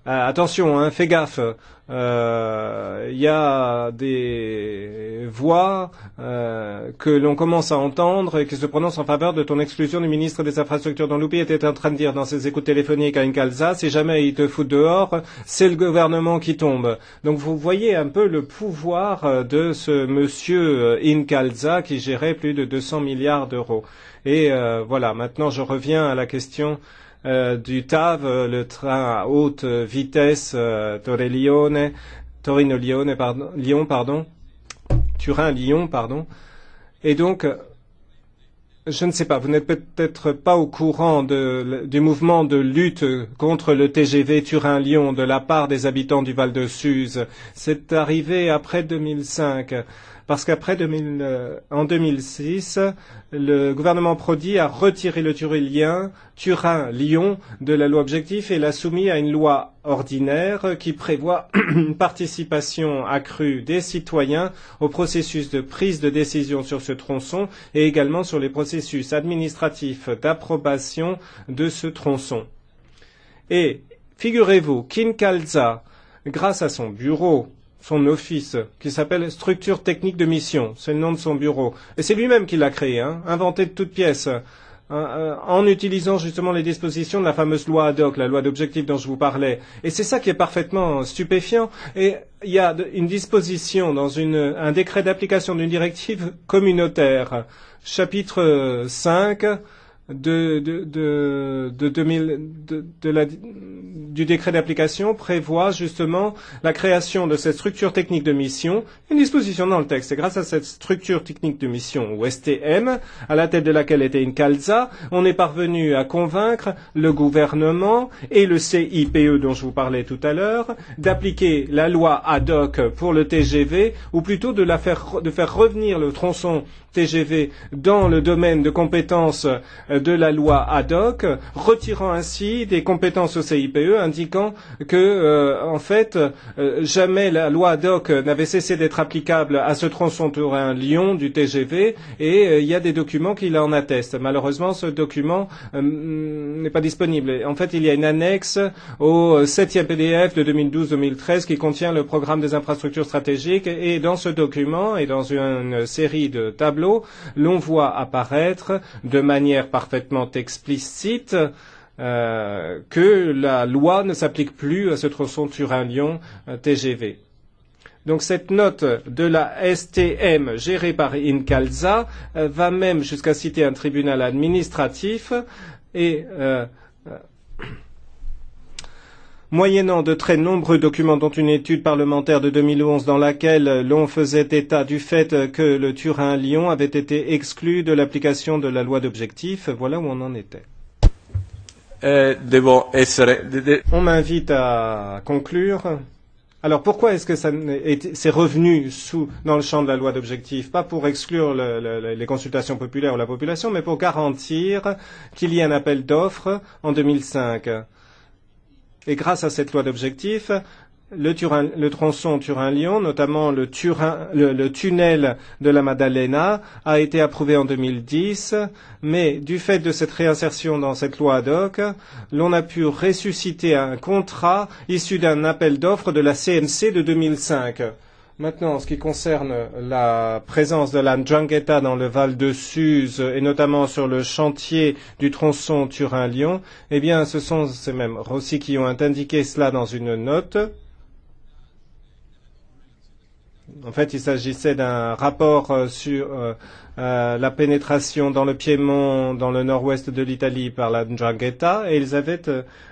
attention, hein, fais gaffe. Il euh, y a des voix euh, que l'on commence à entendre et qui se prononcent en faveur de ton exclusion du ministre des Infrastructures dont Loupi était en train de dire dans ses écoutes téléphoniques à Incalza, si jamais il te fout dehors, c'est le gouvernement qui tombe. Donc vous voyez un peu le pouvoir de ce monsieur Incalza qui gérait plus de 200 milliards d'euros. Et euh, voilà, maintenant je reviens à la question euh, du TAV, le train à haute vitesse euh, Torre-Lione, Torino-Lione, pardon, Lyon, pardon, Turin-Lyon, pardon. Et donc, je ne sais pas, vous n'êtes peut-être pas au courant du mouvement de lutte contre le TGV Turin-Lyon de la part des habitants du Val de Suse. C'est arrivé après 2005 parce qu'après 2000, euh, en 2006, le gouvernement Prodi a retiré le Turilien, Turin-Lyon de la loi objectif et l'a soumis à une loi ordinaire qui prévoit une participation accrue des citoyens au processus de prise de décision sur ce tronçon et également sur les processus administratifs d'approbation de ce tronçon. Et figurez-vous qu'Incalza, grâce à son bureau son office, qui s'appelle Structure technique de mission. C'est le nom de son bureau. Et c'est lui-même qui l'a créé, hein, inventé de toutes pièces, hein, euh, en utilisant justement les dispositions de la fameuse loi ad hoc, la loi d'objectif dont je vous parlais. Et c'est ça qui est parfaitement stupéfiant. Et il y a une disposition dans un décret d'application d'une directive communautaire, chapitre 5, de, de, de, de, 2000, de, de la, du décret d'application prévoit justement la création de cette structure technique de mission, une disposition dans le texte. Et grâce à cette structure technique de mission, ou STM, à la tête de laquelle était une CALZA, on est parvenu à convaincre le gouvernement et le CIPE dont je vous parlais tout à l'heure d'appliquer la loi ad hoc pour le TGV, ou plutôt de faire revenir le tronçon TGV dans le domaine de compétences de la loi ad hoc, retirant ainsi des compétences au CIPE, indiquant que, euh, en fait, euh, jamais la loi ad hoc n'avait cessé d'être applicable à ce tronçon Turin-Lyon du TGV, et euh, il y a des documents qui l'en attestent. Malheureusement, ce document euh, n'est pas disponible. En fait, il y a une annexe au septième PDF de 2012-2013 qui contient le programme des infrastructures stratégiques, et dans ce document et dans une série de tableaux, l'on voit apparaître de manière parfaitement explicite euh, que la loi ne s'applique plus à ce tronçon Turin-Lyon euh, TGV. Donc cette note de la STM gérée par Incalza euh, va même jusqu'à citer un tribunal administratif et moyennant de très nombreux documents dont une étude parlementaire de 2011 dans laquelle l'on faisait état du fait que le Turin-Lyon avait été exclu de l'application de la loi d'objectif. Voilà où on en était. Essere... On m'invite à conclure. Alors pourquoi est-ce que ça c'est revenu sous dans le champ de la loi d'objectif Pas pour exclure le, le, les consultations populaires ou la population, mais pour garantir qu'il y ait un appel d'offres en 2005. Et grâce à cette loi d'objectif, le, tronçon Turin-Lyon, notamment le, tunnel de la Maddalena, a été approuvé en 2010, mais du fait de cette réinsertion dans cette loi ad hoc, l'on a pu ressusciter un contrat issu d'un appel d'offres de la CNC de 2005. Maintenant, en ce qui concerne la présence de la Ndrangheta dans le Val de Suse et notamment sur le chantier du tronçon Turin-Lyon, eh bien, ce sont ces mêmes Rossi qui ont indiqué cela dans une note. En fait, il s'agissait d'un rapport euh, sur euh, euh, la pénétration dans le Piémont, dans le nord-ouest de l'Italie par la Ndrangheta, et ils avaient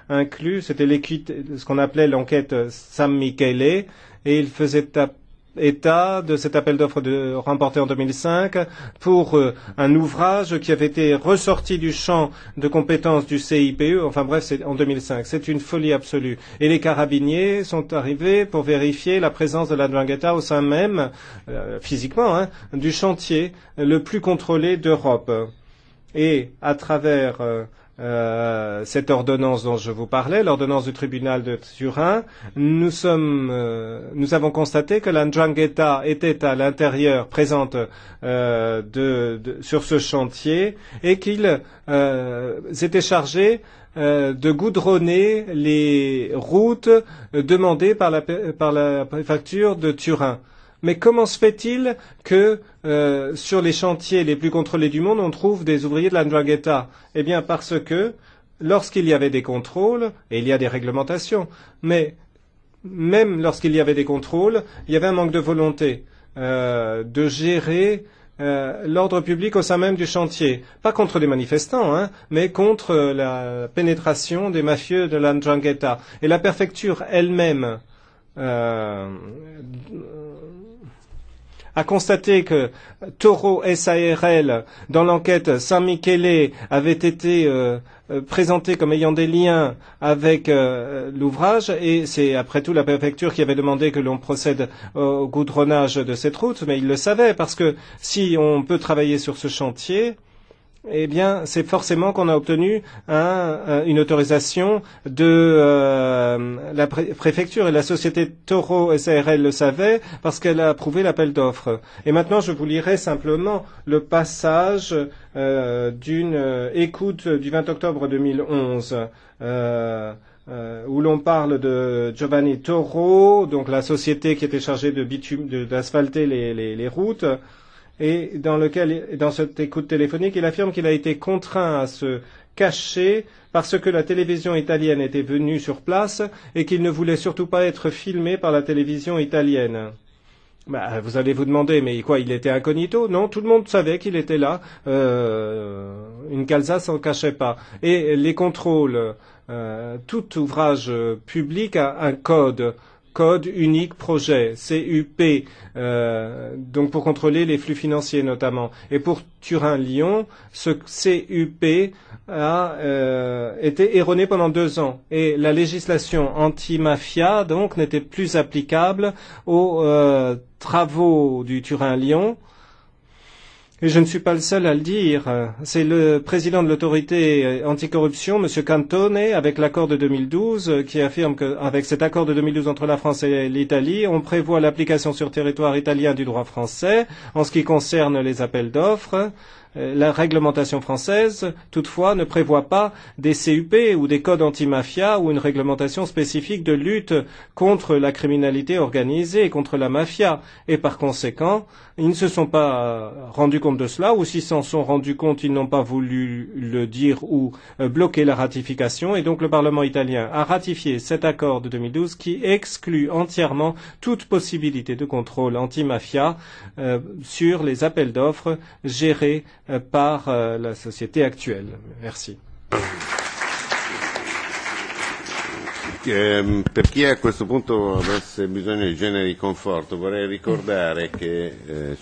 inclus, c'était ce qu'on appelait l'enquête San Michele, et ils faisaient état de cet appel d'offres remporté en 2005 pour euh, un ouvrage qui avait été ressorti du champ de compétences du CIPE. Enfin bref, c'est en 2005. C'est une folie absolue. Et les carabiniers sont arrivés pour vérifier la présence de la Drangheta au sein même, euh, physiquement, hein, du chantier le plus contrôlé d'Europe. Et à travers euh, euh, cette ordonnance dont je vous parlais, l'ordonnance du tribunal de Turin, nous, euh, avons constaté que la Ndrangheta était à l'intérieur, présente euh, sur ce chantier, et qu'il euh, s'était chargé euh, de goudronner les routes demandées par la, par la préfecture de Turin. Mais comment se fait-il que euh, sur les chantiers les plus contrôlés du monde, on trouve des ouvriers de la Ndrangheta? Eh bien parce que lorsqu'il y avait des contrôles, et il y a des réglementations, mais même lorsqu'il y avait des contrôles, il y avait un manque de volonté euh, de gérer euh, l'ordre public au sein même du chantier. Pas contre les manifestants, hein, mais contre la pénétration des mafieux de l'Andrangheta. Et la préfecture elle-même a constaté que Toro SARL, dans l'enquête Saint-Michele, avait été euh, euh, présenté comme ayant des liens avec euh, l'ouvrage et c'est après tout la préfecture qui avait demandé que l'on procède au goudronnage de cette route, mais il le savait parce que si on peut travailler sur ce chantier, eh bien, c'est forcément qu'on a obtenu euh, une autorisation de euh, la pré préfecture et la société Taureau SARL le savait parce qu'elle a approuvé l'appel d'offres. Et maintenant, je vous lirai simplement le passage euh, d'une écoute du 20 octobre 2011. Euh, euh, où l'on parle de Giovanni Toro, donc la société qui était chargée de d'asphalter les, routes, et dans, lequel, dans cette écoute téléphonique, il affirme qu'il a été contraint à se cacher parce que la télévision italienne était venue sur place et qu'il ne voulait surtout pas être filmé par la télévision italienne. Bah, vous allez vous demander, mais quoi, il était incognito? Non, tout le monde savait qu'il était là. Euh, une calza s'en cachait pas. Et les contrôles, euh, tout ouvrage public a un code code unique projet, CUP, euh, donc pour contrôler les flux financiers notamment. Et pour Turin-Lyon, ce CUP a euh, été erroné pendant deux ans et la législation anti-mafia donc n'était plus applicable aux euh, travaux du Turin-Lyon Et je ne suis pas le seul à le dire. C'est le président de l'autorité anticorruption, M. Cantone, avec l'accord de 2012, qui affirme qu'avec cet accord de 2012 entre la France et l'Italie, on prévoit l'application sur territoire italien du droit français en ce qui concerne les appels d'offres. Euh, la réglementation française, toutefois, ne prévoit pas des CUP ou des codes antimafia ou une réglementation spécifique de lutte contre la criminalité organisée et contre la mafia. Et par conséquent, ils ne se sont pas rendus compte de cela, ou s'ils s'en sont rendus compte, ils n'ont pas voulu le dire ou euh, bloquer la ratification. Et donc le Parlement italien a ratifié cet accord de 2012 qui exclut entièrement toute possibilité de contrôle antimafia euh, sur les appels d'offres gérés euh, par euh, la société actuelle. Merci. Eh, per chi a questo punto avesse bisogno di genere di conforto vorrei ricordare che eh,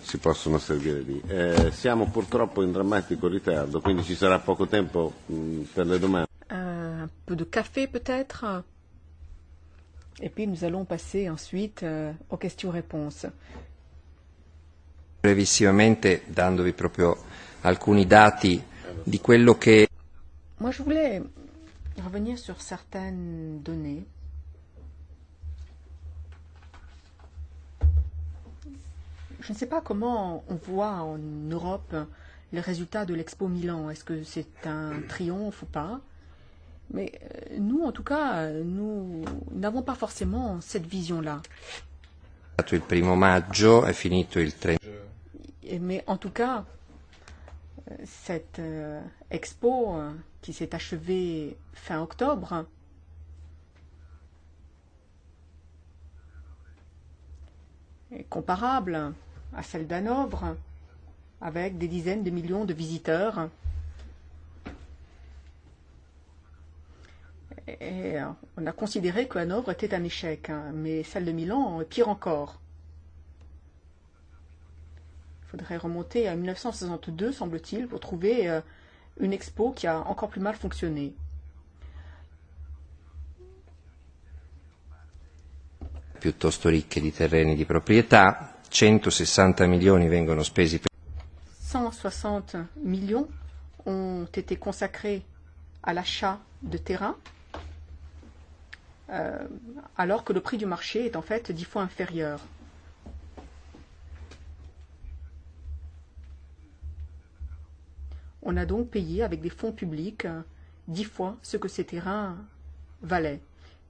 si possono servire lì. Eh, siamo purtroppo in drammatico ritardo, quindi ci sarà poco tempo mh, per le domande. Un peu de café peut-être? Et puis nous allons passer ensuite euh, aux questions-réponses. Moi je voulais revenir sur certaines données. Je ne sais pas comment on voit en Europe les résultats de l'Expo Milan. Est-ce que c'est un triomphe ou pas? Mais euh, nous, en tout cas, nous n'avons pas forcément cette vision-là. Mais en tout cas, cette euh, expo euh, qui s'est achevée fin octobre est comparable à celle d'Hanovre, avec des dizaines de millions de visiteurs. Et on a considéré que Hanovre était un échec, hein, mais celle de Milan est pire encore. Il faudrait remonter à 1962, semble-t-il, pour trouver euh, une expo qui a encore plus mal fonctionné. piuttosto ricche di terreni di proprietà, 160 milioni vengono spesi per 160 millions ont été consacrés à l'achat de terrain, euh, alors que le prix du marché est en fait dix fois inférieur. On a donc payé avec des fonds publics euh, dix fois ce que ces terrains valaient.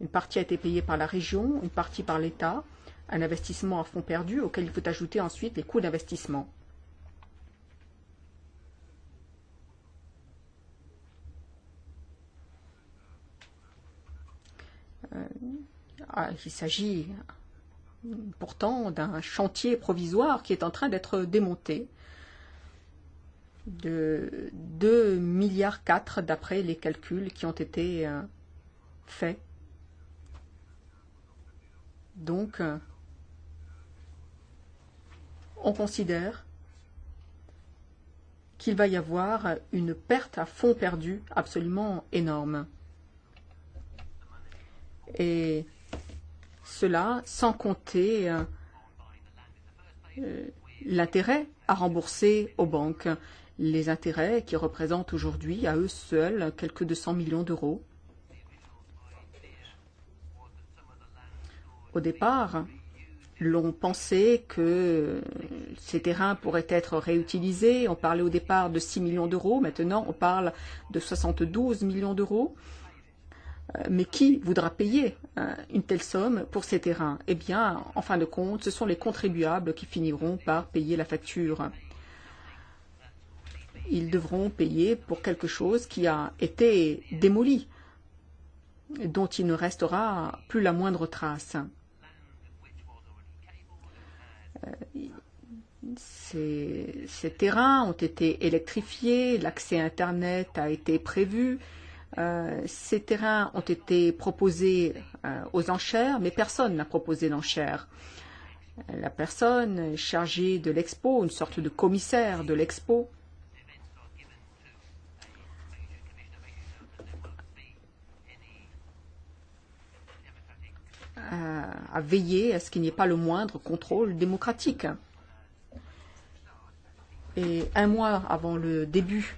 Une partie a été payée par la région, une partie par l'État, un investissement à fonds perdu auquel il faut ajouter ensuite les coûts d'investissement. Il s'agit pourtant d'un chantier provisoire qui est en train d'être démonté de 2 milliards 4 d'après les calculs qui ont été euh, faits. Donc, euh, on considère qu'il va y avoir une perte à fonds perdu absolument énorme. Et cela sans compter euh, euh, l'intérêt à rembourser aux banques. Les intérêts qui représentent aujourd'hui à eux seuls quelques 200 millions d'euros. Au départ, l'on pensait que ces terrains pourraient être réutilisés. On parlait au départ de 6 millions d'euros. Maintenant, on parle de 72 millions d'euros. Mais qui voudra payer une telle somme pour ces terrains? Eh bien, en fin de compte, ce sont les contribuables qui finiront par payer la facture. Ils devront payer pour quelque chose qui a été démoli, dont il ne restera plus la moindre trace. Euh, ces, terrains ont été électrifiés, l'accès Internet a été prévu, euh, ces terrains ont été proposés euh, aux enchères, mais personne n'a proposé d'enchères. La personne chargée de l'expo, une sorte de commissaire de l'expo, à veiller à ce qu'il n'y ait pas le moindre contrôle démocratique. Et un mois avant le début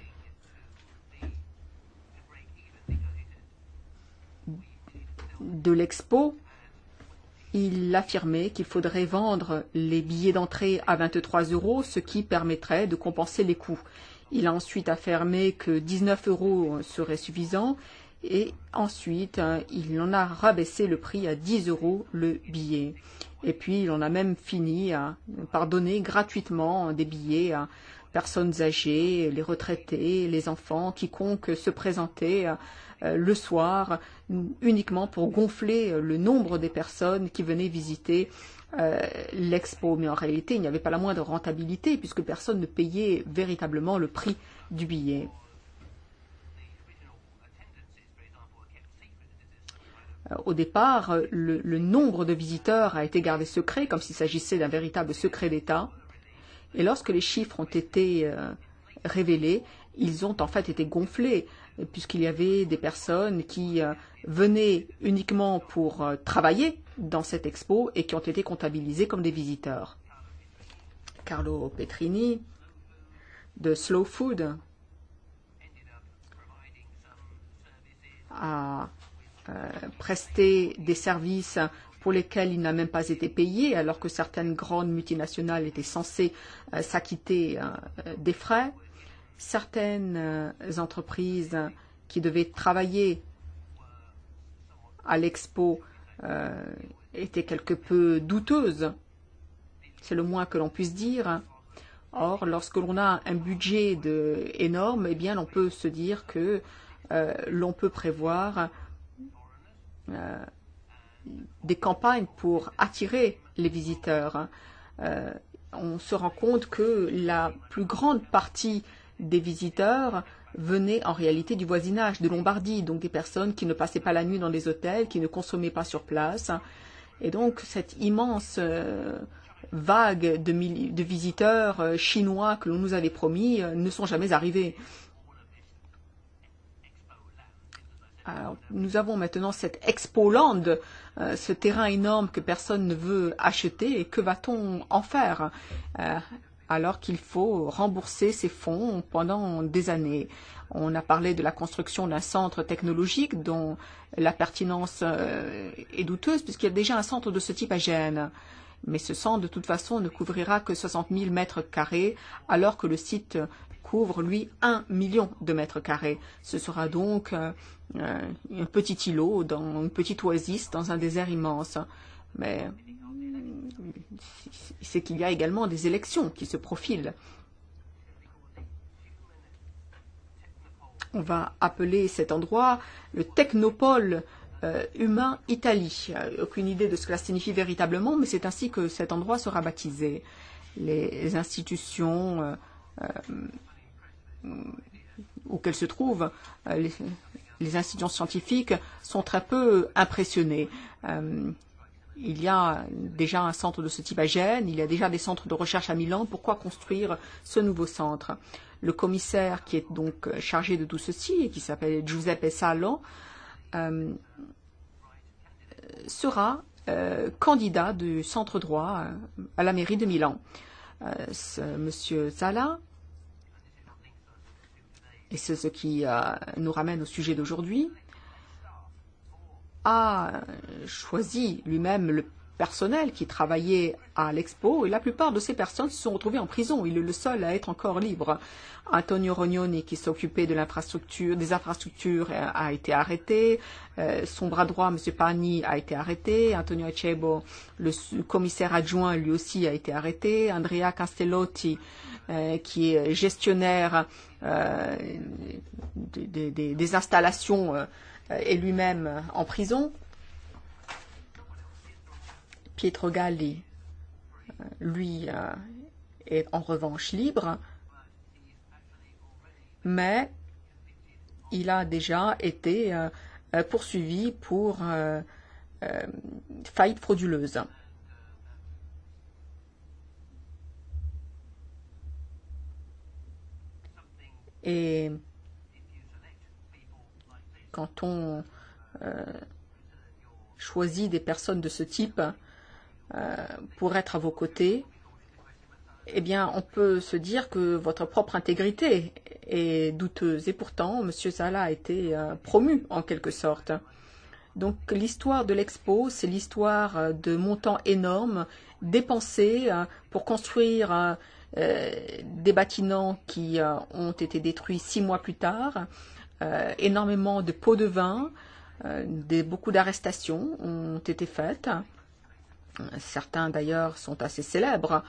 de l'expo, il affirmait qu'il faudrait vendre les billets d'entrée à 23 euros, ce qui permettrait de compenser les coûts. Il a ensuite affirmé que 19 euros serait suffisant et ensuite il en a rabaissé le prix à 10 euros le billet. Et puis il en a même fini par donner gratuitement des billets à personnes âgées, les retraités, les enfants, quiconque se présentait euh, le soir uniquement pour gonfler le nombre des personnes qui venaient visiter euh, l'expo. Mais en réalité, il n'y avait pas la moindre rentabilité puisque personne ne payait véritablement le prix du billet. Euh, au départ, le, nombre de visiteurs a été gardé secret, comme s'il s'agissait d'un véritable secret d'État. Et lorsque les chiffres ont été euh, révélés, ils ont en fait été gonflés, puisqu'il y avait des personnes qui euh, venaient uniquement pour euh, travailler dans cette expo et qui ont été comptabilisées comme des visiteurs. Carlo Petrini de Slow Food a euh, presté des services pour lesquels il n'a même pas été payé, alors que certaines grandes multinationales étaient censées s'acquitter des frais. Certaines euh, entreprises qui devaient travailler à l'expo euh, étaient quelque peu douteuses. C'est le moins que l'on puisse dire. Or, lorsque l'on a un budget énorme, eh bien, on peut se dire que euh, l'on peut prévoir des campagnes pour attirer les visiteurs. On se rend compte que la plus grande partie des visiteurs venaient en réalité du voisinage de Lombardie, donc des personnes qui ne passaient pas la nuit dans des hôtels, qui ne consommaient pas sur place. Et donc cette immense euh, vague de, visiteurs euh, chinois que l'on nous avait promis euh, ne sont jamais arrivés. Nous avons maintenant cette Expo Land, ce terrain énorme que personne ne veut acheter et que va-t-on en faire? Alors qu'il faut rembourser ces fonds pendant des années. On a parlé de la construction d'un centre technologique dont la pertinence euh, est douteuse puisqu'il y a déjà un centre de ce type à Gênes. Mais ce centre, de toute façon, ne couvrira que 60 000 mètres carrés, alors que le site couvre, lui, un million de mètres carrés. Ce sera donc euh, un petit îlot, dans une petite oasis, dans un désert immense. Mais c'est qu'il y a également des élections qui se profilent. On va appeler cet endroit le technopole euh, Humain Italie. Aucune idée de ce que cela signifie véritablement, mais c'est ainsi que cet endroit sera baptisé. Les institutions euh, euh, où qu'elles se trouvent, euh, les, les institutions scientifiques sont très peu impressionnées. Euh, il y a déjà un centre de ce type à Gênes, il y a déjà des centres de recherche à Milan. Pourquoi construire ce nouveau centre? Le commissaire qui est donc chargé de tout ceci et qui s'appelle Giuseppe Salo euh, sera euh, candidat du centre droit euh, à la mairie de Milan. Euh, monsieur Zala, et c'est ce qui euh, nous ramène au sujet d'aujourd'hui, a choisi lui-même le personnel qui travaillait à l'expo et la plupart de ces personnes se sont retrouvées en prison. Il est le seul à être encore libre. Antonio Rognoni, qui s'occupait de l'infrastructure, des infrastructures, a été arrêté. Euh, son bras droit, M. Pani, a été arrêté. Antonio Echebo, le commissaire adjoint, lui aussi a été arrêté. Andrea Castellotti, euh, qui est gestionnaire euh, des, installations, euh, est lui-même en prison. Pietro Galli, lui, euh, est en revanche libre, mais il a déjà été euh, poursuivi pour euh, euh, faillite frauduleuse. Quand on euh, choisit des personnes de ce type, Euh, pour être à vos côtés, eh bien, on peut se dire que votre propre intégrité est douteuse. Et pourtant, M. Zala a été euh, promu en quelque sorte. Donc, l'histoire de l'expo, c'est l'histoire de montants énormes dépensés pour construire des bâtiments qui ont été détruits six mois plus tard, énormément de pots de vin, des, beaucoup d'arrestations ont été faites. Certains d'ailleurs sont assez célèbres,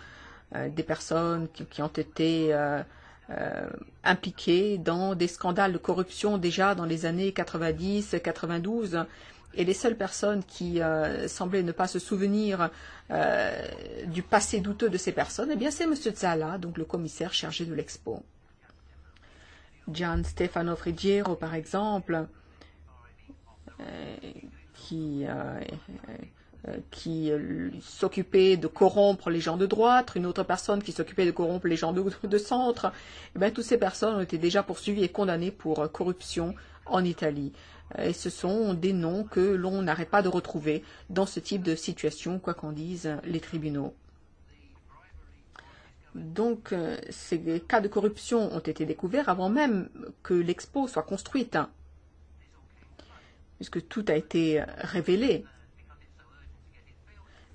euh, des personnes qui, ont été euh, euh, impliquées dans des scandales de corruption déjà dans les années 90-92. Et les seules personnes qui euh, semblaient ne pas se souvenir euh, du passé douteux de ces personnes, eh bien c'est M. Zala, donc le commissaire chargé de l'expo. Gian Stefano Frigiero, par exemple, euh, qui euh, Euh, s'occupait de corrompre les gens de droite, une autre personne qui s'occupait de corrompre les gens de, centre. Eh bien, toutes ces personnes ont été déjà poursuivies et condamnées pour corruption en Italie. Et ce sont des noms que l'on n'arrête pas de retrouver dans ce type de situation, quoi qu'en disent les tribunaux. Donc, ces cas de corruption ont été découverts avant même que l'expo soit construite, puisque tout a été révélé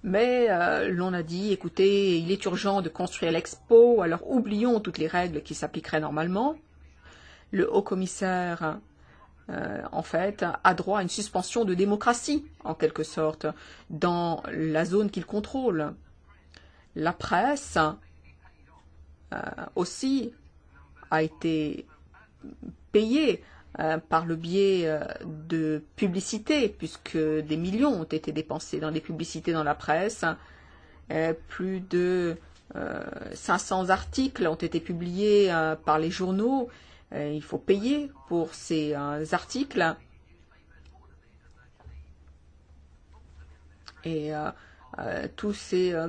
Mais euh, l'on a dit, écoutez, il est urgent de construire l'expo, alors oublions toutes les règles qui s'appliqueraient normalement. Le haut commissaire, euh, en fait, a droit à une suspension de démocratie, en quelque sorte, dans la zone qu'il contrôle. La presse euh, aussi a été payée Euh, par le biais euh, de publicités, puisque des millions ont été dépensés dans des publicités dans la presse. Euh, plus de 500 articles ont été publiés par les journaux. Il faut payer pour ces articles. Et euh, tous ces euh,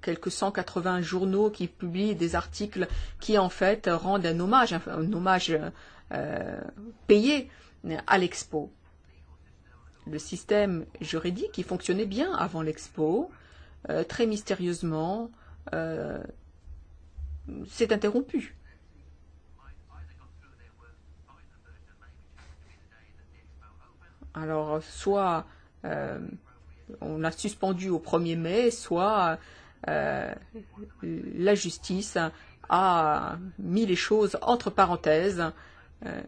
quelques 180 journaux qui publient des articles qui en fait rendent un hommage, un, hommage euh, payé à l'expo. Le système juridique qui fonctionnait bien avant l'expo, euh, très mystérieusement, s'est interrompu. Alors, soit on a suspendu au 1er mai, soit euh, la justice a mis les choses entre parenthèses Euh,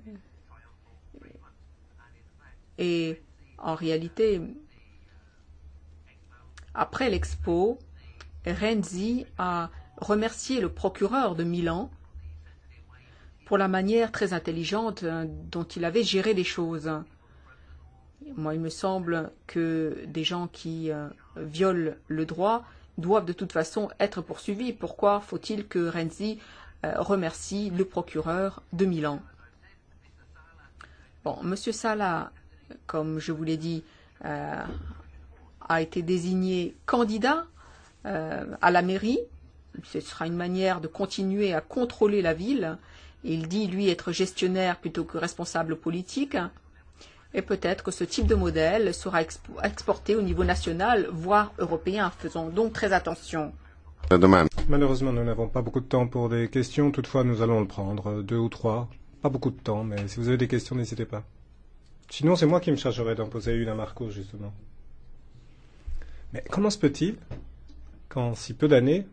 et en réalité, après l'expo, Renzi a remercié le procureur de Milan pour la manière très intelligente dont il avait géré les choses. Moi, il me semble que des gens qui euh, violent le droit doivent de toute façon être poursuivis. Pourquoi faut-il que Renzi euh, remercie le procureur de Milan? Bon, Monsieur Sala, comme je vous l'ai dit, euh, a été désigné candidat à la mairie. Ce sera une manière de continuer à contrôler la ville. Il dit, lui, être gestionnaire plutôt que responsable politique. Et peut-être que ce type de modèle sera exporté au niveau national, voire européen. Faisons donc très attention. Malheureusement, nous n'avons pas beaucoup de temps pour des questions. Toutefois, nous allons le prendre, deux ou trois. Pas beaucoup de temps, mais si vous avez des questions, n'hésitez pas. Sinon, c'est moi qui me chargerai d'en poser une à Marco, justement. Mais comment se peut-il qu'en si peu d'années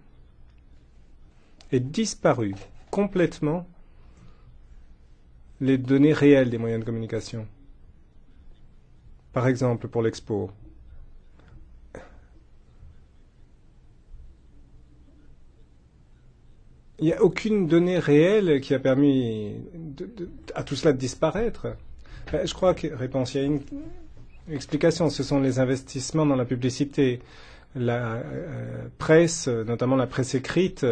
ait disparu complètement les données réelles des moyens de communication? Par exemple, pour l'expo. Il n'y a aucune donnée réelle qui a permis à tout cela de disparaître. Ben, je crois que, réponse, il y a une explication. Ce sont les investissements dans la publicité. La euh, presse, notamment la presse écrite,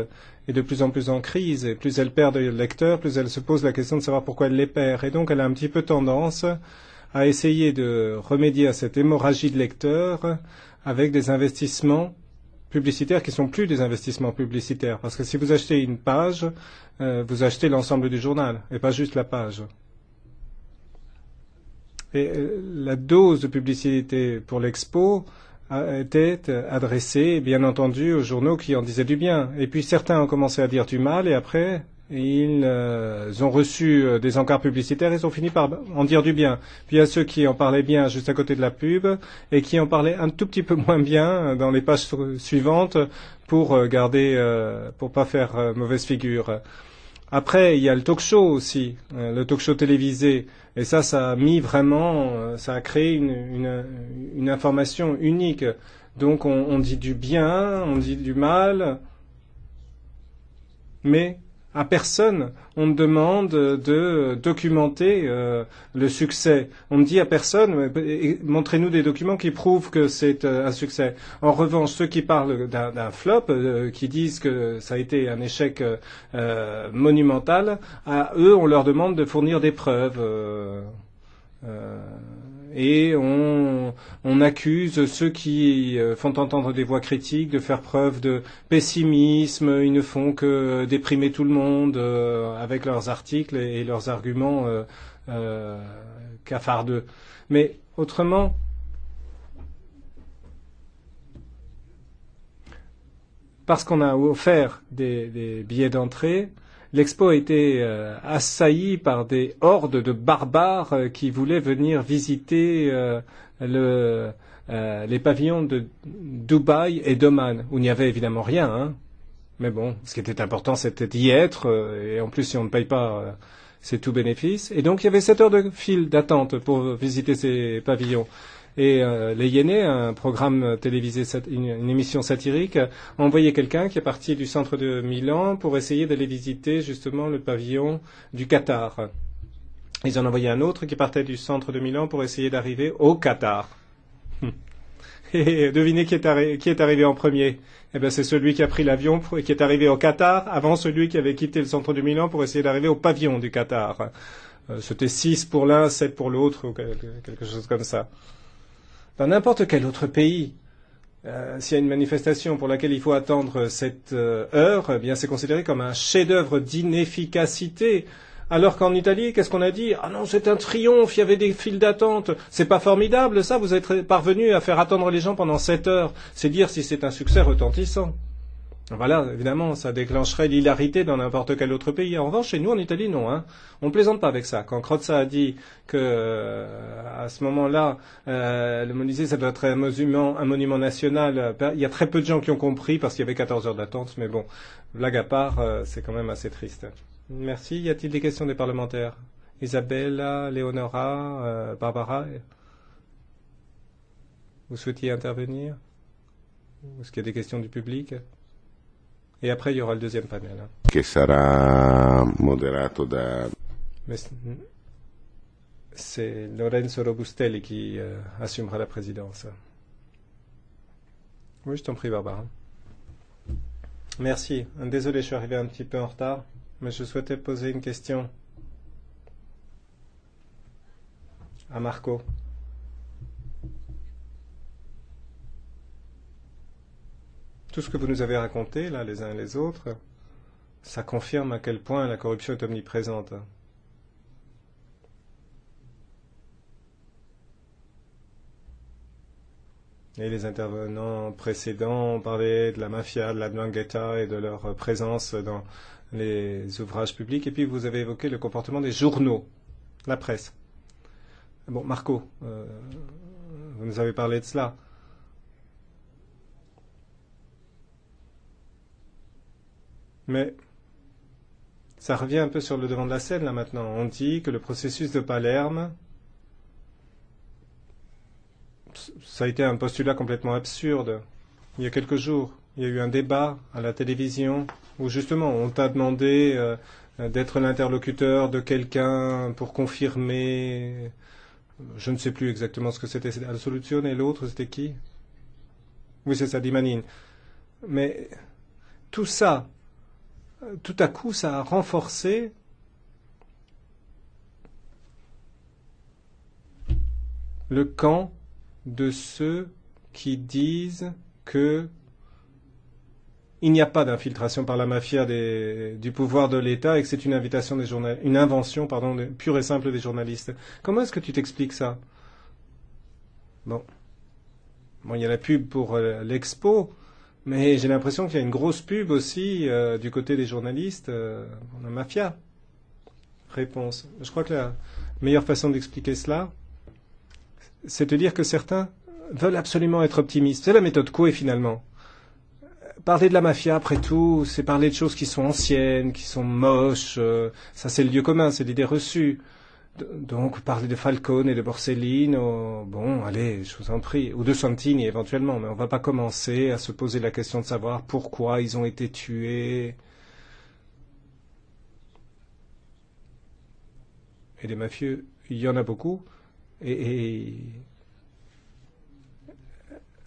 est de plus en plus en crise. Et plus elle perd de lecteurs, plus elle se pose la question de savoir pourquoi elle les perd. Et donc, elle a un petit peu tendance à essayer de remédier à cette hémorragie de lecteurs avec des investissements publicitaires qui sont plus des investissements publicitaires. Parce que si vous achetez une page, euh, vous achetez l'ensemble du journal et pas juste la page. Et euh, la dose de publicité pour l'expo était adressée, bien entendu, aux journaux qui en disaient du bien. Et puis certains ont commencé à dire du mal, et après, ils euh, ont reçu euh, des encarts publicitaires, ils ont fini par en dire du bien. Puis il y a ceux qui en parlaient bien juste à côté de la pub, et qui en parlaient un tout petit peu moins bien dans les pages suivantes pour euh, garder, euh, pour pas faire euh, mauvaise figure. Après, il y a le talk show aussi, euh, le talk show télévisé. Et ça, ça a mis vraiment, euh, ça a créé une, information unique. Donc on, on dit du bien, on dit du mal, mais à personne on ne demande de documenter euh, le succès. On ne dit à personne montrez-nous des documents qui prouvent que c'est euh, un succès. En revanche, ceux qui parlent d'un flop, euh, qui disent que ça a été un échec monumental, à eux on leur demande de fournir des preuves. Et on, accuse ceux qui euh, font entendre des voix critiques de faire preuve de pessimisme, ils ne font que déprimer tout le monde euh, avec leurs articles et, leurs arguments euh, cafardeux. Mais autrement, parce qu'on a offert des, billets d'entrée, l'expo a été euh, assaillie par des hordes de barbares euh, qui voulaient venir visiter euh, le, les pavillons de Dubaï et d'Oman, où il n'y avait évidemment rien. Hein. Mais bon, ce qui était important, c'était d'y être, et en plus, si on ne paye pas, c'est tout bénéfice. Et donc, il y avait 7 heures de file d'attente pour visiter ces pavillons. Et euh, les Yénés, un programme télévisé, une, émission satirique, a envoyé quelqu'un qui est parti du centre de Milan pour essayer d'aller visiter justement le pavillon du Qatar. Ils en ont envoyé un autre qui partait du centre de Milan pour essayer d'arriver au Qatar. Et devinez qui est, arrivé en premier? Eh bien, c'est celui qui a pris l'avion et qui est arrivé au Qatar avant celui qui avait quitté le centre de Milan pour essayer d'arriver au pavillon du Qatar. Euh, C'était 6 pour l'un, 7 pour l'autre, ou quelque chose comme ça. Dans n'importe quel autre pays, euh, s'il y a une manifestation pour laquelle il faut attendre cette euh, heure, eh bien c'est considéré comme un chef-d'œuvre d'inefficacité. Alors qu'en Italie, qu'est-ce qu'on a dit? Ah non, c'est un triomphe, il y avait des files d'attente. C'est pas formidable, ça Vous êtes parvenu à faire attendre les gens pendant sept heures. C'est dire si c'est un succès retentissant. Voilà, évidemment, ça déclencherait l'hilarité dans n'importe quel autre pays. En revanche, chez nous, en Italie, non. Hein. On ne plaisante pas avec ça. Quand Crozza a dit que, euh, à ce moment-là, euh, le Monisée, ça doit être un monument, national, euh, il y a très peu de gens qui ont compris parce qu'il y avait 14 heures d'attente. Mais bon, blague à part, c'est quand même assez triste. Merci. Y a-t-il des questions des parlementaires? Isabella, Leonora, euh, Barbara Vous souhaitiez intervenir? Est-ce qu'il y a des questions du public? Et après, il y aura le deuxième panel. Moderato da... Mais, c'est Lorenzo Robustelli qui euh, assumera la présidence. Oui, je t'en prie, Barbara. Merci. Désolé, je suis arrivé un petit peu en retard, mais je souhaitais poser une question à Marco. Tout ce que vous nous avez raconté, là, les uns et les autres, ça confirme à quel point la corruption est omniprésente. Et les intervenants précédents ont parlé de la mafia, de la Drangheta et de leur présence dans les ouvrages publics. Et puis vous avez évoqué le comportement des journaux, la presse. Bon, Marco, euh, vous nous avez parlé de cela. Mais ça revient un peu sur le devant de la scène là maintenant. On dit que le processus de Palerme ça a été un postulat complètement absurde. Il y a quelques jours, il y a eu un débat à la télévision où justement on t'a demandé euh, d'être l'interlocuteur de quelqu'un pour confirmer. Je ne sais plus exactement ce que c'était. C'était Solution et l'autre, c'était qui? Oui, c'est ça, Dimanine. Mais tout ça, tout à coup, ça a renforcé le camp de ceux qui disent que il n'y a pas d'infiltration par la mafia du pouvoir de l'État et que c'est une invitation une invention, pure et simple des journalistes. Comment est-ce que tu t'expliques ça? Bon. Bon, il y a la pub pour euh, l'expo, mais j'ai l'impression qu'il y a une grosse pub aussi euh, du côté des journalistes euh, la mafia. Réponse. Je crois que la meilleure façon d'expliquer cela, c'est de dire que certains veulent absolument être optimistes. C'est la méthode Coué finalement. Parler de la mafia, après tout, c'est parler de choses qui sont anciennes, qui sont moches. Euh, ça, c'est le lieu commun, c'est l'idée reçue. Donc, parler de Falcone et de Borsellino, bon, allez, je vous en prie, ou de Santini éventuellement, mais on ne va pas commencer à se poser la question de savoir pourquoi ils ont été tués. Et des mafieux, il y en a beaucoup. Et, et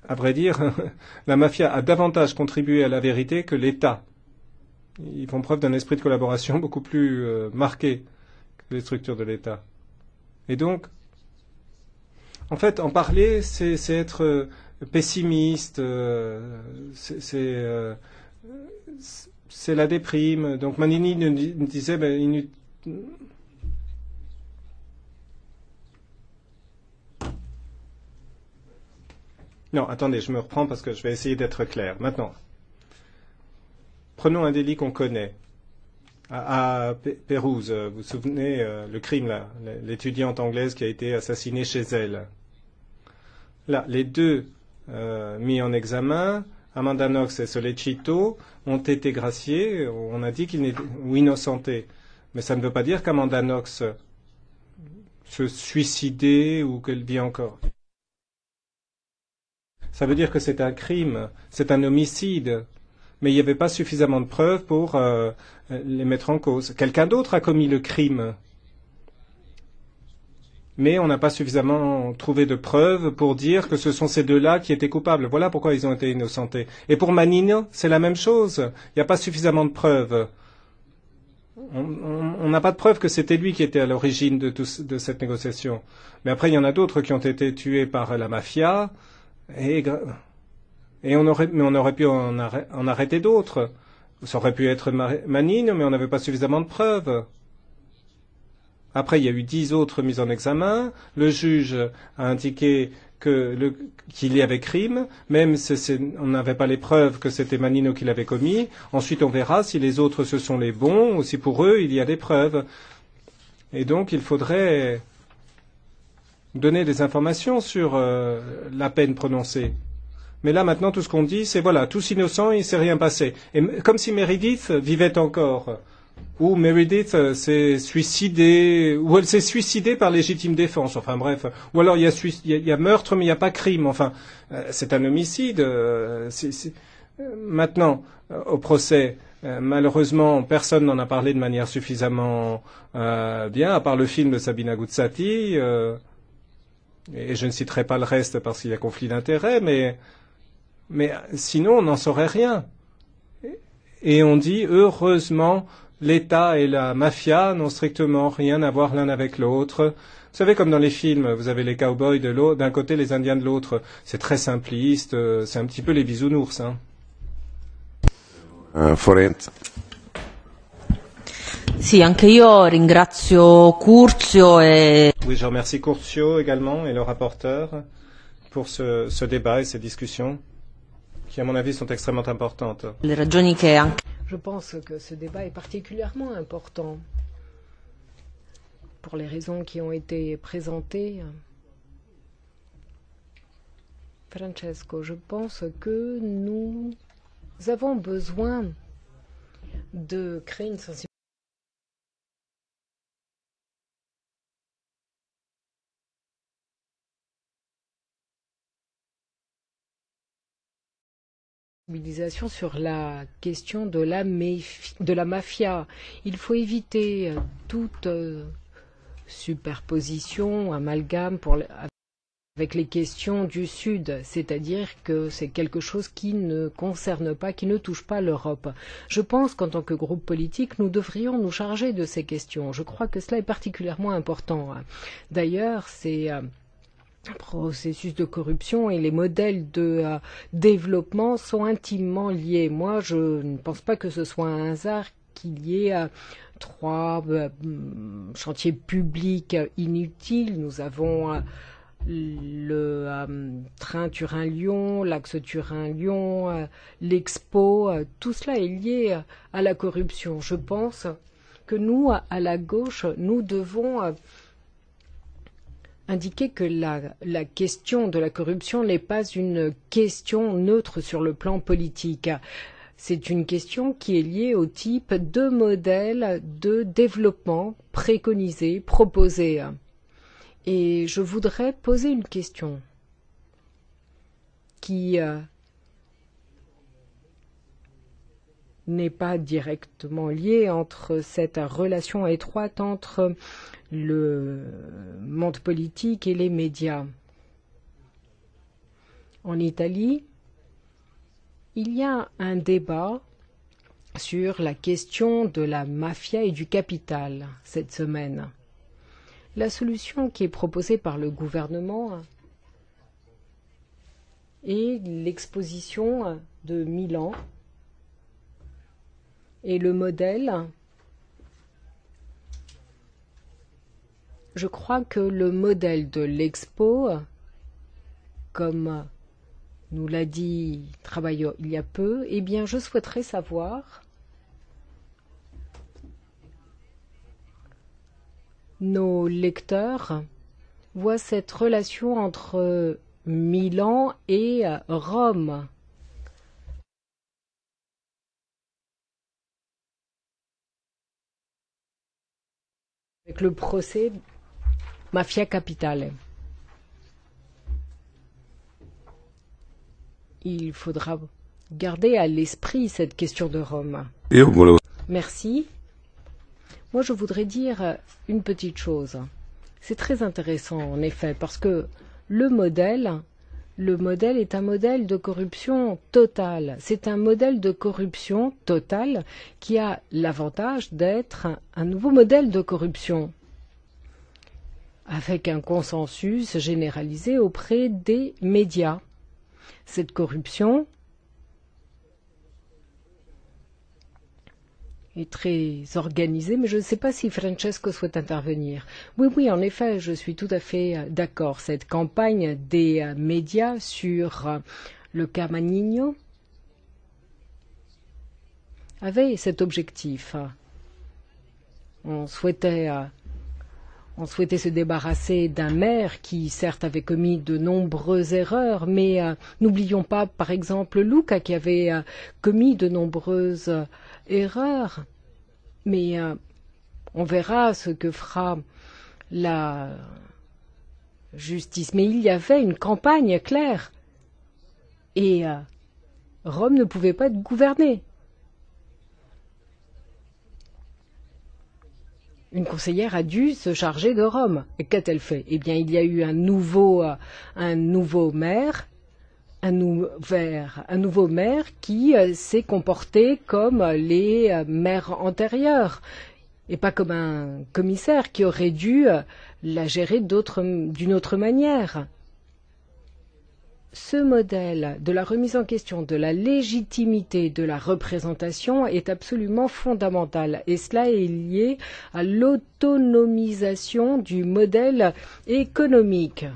à vrai dire, la mafia a davantage contribué à la vérité que l'État. Ils font preuve d'un esprit de collaboration beaucoup plus euh, marqué les structures de l'État. Et donc, en fait, en parler, c'est être euh, pessimiste, euh, c'est euh, la déprime. Donc Manini nous disait, ben, Non, attendez, je me reprends parce que je vais essayer d'être clair. Maintenant, prenons un délit qu'on connaît. À, Pérouse, vous vous souvenez euh, le crime l'étudiante anglaise qui a été assassinée chez elle. Là, les deux euh, mis en examen, Amanda Knox et Solecito, ont été graciés. On a dit qu'ils n'étaient innocentés. Mais ça ne veut pas dire qu'Amanda Knox se suicidait ou qu'elle vit encore. Ça veut dire que c'est un crime, c'est un homicide. Mais il n'y avait pas suffisamment de preuves pour euh, les mettre en cause. Quelqu'un d'autre a commis le crime. Mais on n'a pas suffisamment trouvé de preuves pour dire que ce sont ces deux-là qui étaient coupables. Voilà pourquoi ils ont été innocentés. Et pour Manino, c'est la même chose. Il n'y a pas suffisamment de preuves. On n'a pas de preuve que c'était lui qui était à l'origine de, de cette négociation. Mais après, il y en a d'autres qui ont été tués par la mafia. Et, et on aurait, mais on aurait pu en, arrêter, d'autres. Ça aurait pu être Manine, mais on n'avait pas suffisamment de preuves. Après, il y a eu dix autres mises en examen. Le juge a indiqué qu'il qu y avait crime, même si on n'avait pas les preuves que c'était Manino qui l'avait commis. Ensuite, on verra si les autres ce sont les bons ou si pour eux il y a des preuves. Et donc, il faudrait donner des informations sur euh, la peine prononcée. Mais là, maintenant, tout ce qu'on dit, c'est voilà, tous innocents, il ne s'est rien passé. Et comme si Meredith vivait encore. Ou Meredith euh, s'est suicidée, ou elle s'est suicidée par légitime défense. Enfin bref. Ou alors il y a, a, y a meurtre, mais il n'y a pas crime. Enfin, euh, c'est un homicide. Euh. Maintenant, au procès, malheureusement, personne n'en a parlé de manière suffisamment bien, à part le film de Sabina Guzzati. Et je ne citerai pas le reste parce qu'il y a conflit d'intérêts, mais, mais sinon on n'en saurait rien. Et on dit heureusement l'État et la mafia n'ont strictement rien à voir l'un avec l'autre. Vous savez, comme dans les films, vous avez les cowboys de l'autre, d'un côté, les Indiens de l'autre. C'est très simpliste, euh, c'est un petit peu les bisounours. Hein. Uh. Sì, anche io ringrazio Curzio e... Oui, je remercie Curzio également et le rapporteur pour ce, ce débat et ces discussions qui, à mon avis, sont extrêmement importantes. Je pense que ce débat est particulièrement important pour les raisons qui ont été présentées. Francesco, je pense que nous avons besoin de créer une sensibilité sur la question de la, de la mafia. Il faut éviter toute euh, superposition, amalgame pour, avec les questions du Sud, c'est-à-dire que c'est quelque chose qui ne concerne pas, qui ne touche pas l'Europe. Je pense qu'en tant que groupe politique, nous devrions nous charger de ces questions. Je crois que cela est particulièrement important. D'ailleurs, c'est euh, processus de corruption et les modèles de euh, développement sont intimement liés. Moi, je ne pense pas que ce soit un hasard qu'il y ait euh, trois euh, chantiers publics inutiles. Nous avons le train Turin-Lyon, l'axe Turin-Lyon, l'Expo, tout cela est lié à la corruption. Je pense que nous, à la gauche, nous devons euh, indiquer que la, la question de la corruption n'est pas une question neutre sur le plan politique. C'est une question qui est liée au type de modèle de développement préconisé, proposé. Et je voudrais poser une question qui euh, n'est pas directement liée entre cette relation étroite entre le monde politique et les médias. En Italie, il y a un débat sur la question de la mafia et du capital cette semaine. La solution qui est proposée par le gouvernement est l'exposition de Milan et le modèle je crois que le modèle de l'expo, comme nous l'a dit Travaillot il y a peu, eh bien, je souhaiterais savoir nos lecteurs voient cette relation entre Milan et Rome. Avec le procès Mafia Capitale. Il faudra garder à l'esprit cette question de Rome. Merci. Moi, je voudrais dire une petite chose. C'est très intéressant, en effet, parce que le modèle, le modèle est un modèle de corruption totale. C'est un modèle de corruption totale qui a l'avantage d'être un nouveau modèle de corruption avec un consensus généralisé auprès des médias. Cette corruption est très organisée, mais je ne sais pas si Francesco souhaite intervenir. Oui, oui, en effet, je suis tout à fait d'accord. Cette campagne des médias sur le cas Manigno avait cet objectif. On souhaitait On souhaitait se débarrasser d'un maire qui, certes, avait commis de nombreuses erreurs, mais euh, n'oublions pas, par exemple, Luca qui avait euh, commis de nombreuses euh, erreurs. Mais on verra ce que fera la justice. Mais il y avait une campagne claire. Et Rome ne pouvait pas être gouvernée. Une conseillère a dû se charger de Rome. Et qu'a-t-elle fait? Eh bien, il y a eu un nouveau, nouveau maire, un, nou un nouveau maire qui euh, s'est comporté comme les euh, maires antérieurs et pas comme un commissaire qui aurait dû euh, la gérer d'une autre manière ce modèle de la remise en question de la légitimité de la représentation est absolument fondamental et cela est lié à l'autonomisation du modèle économique.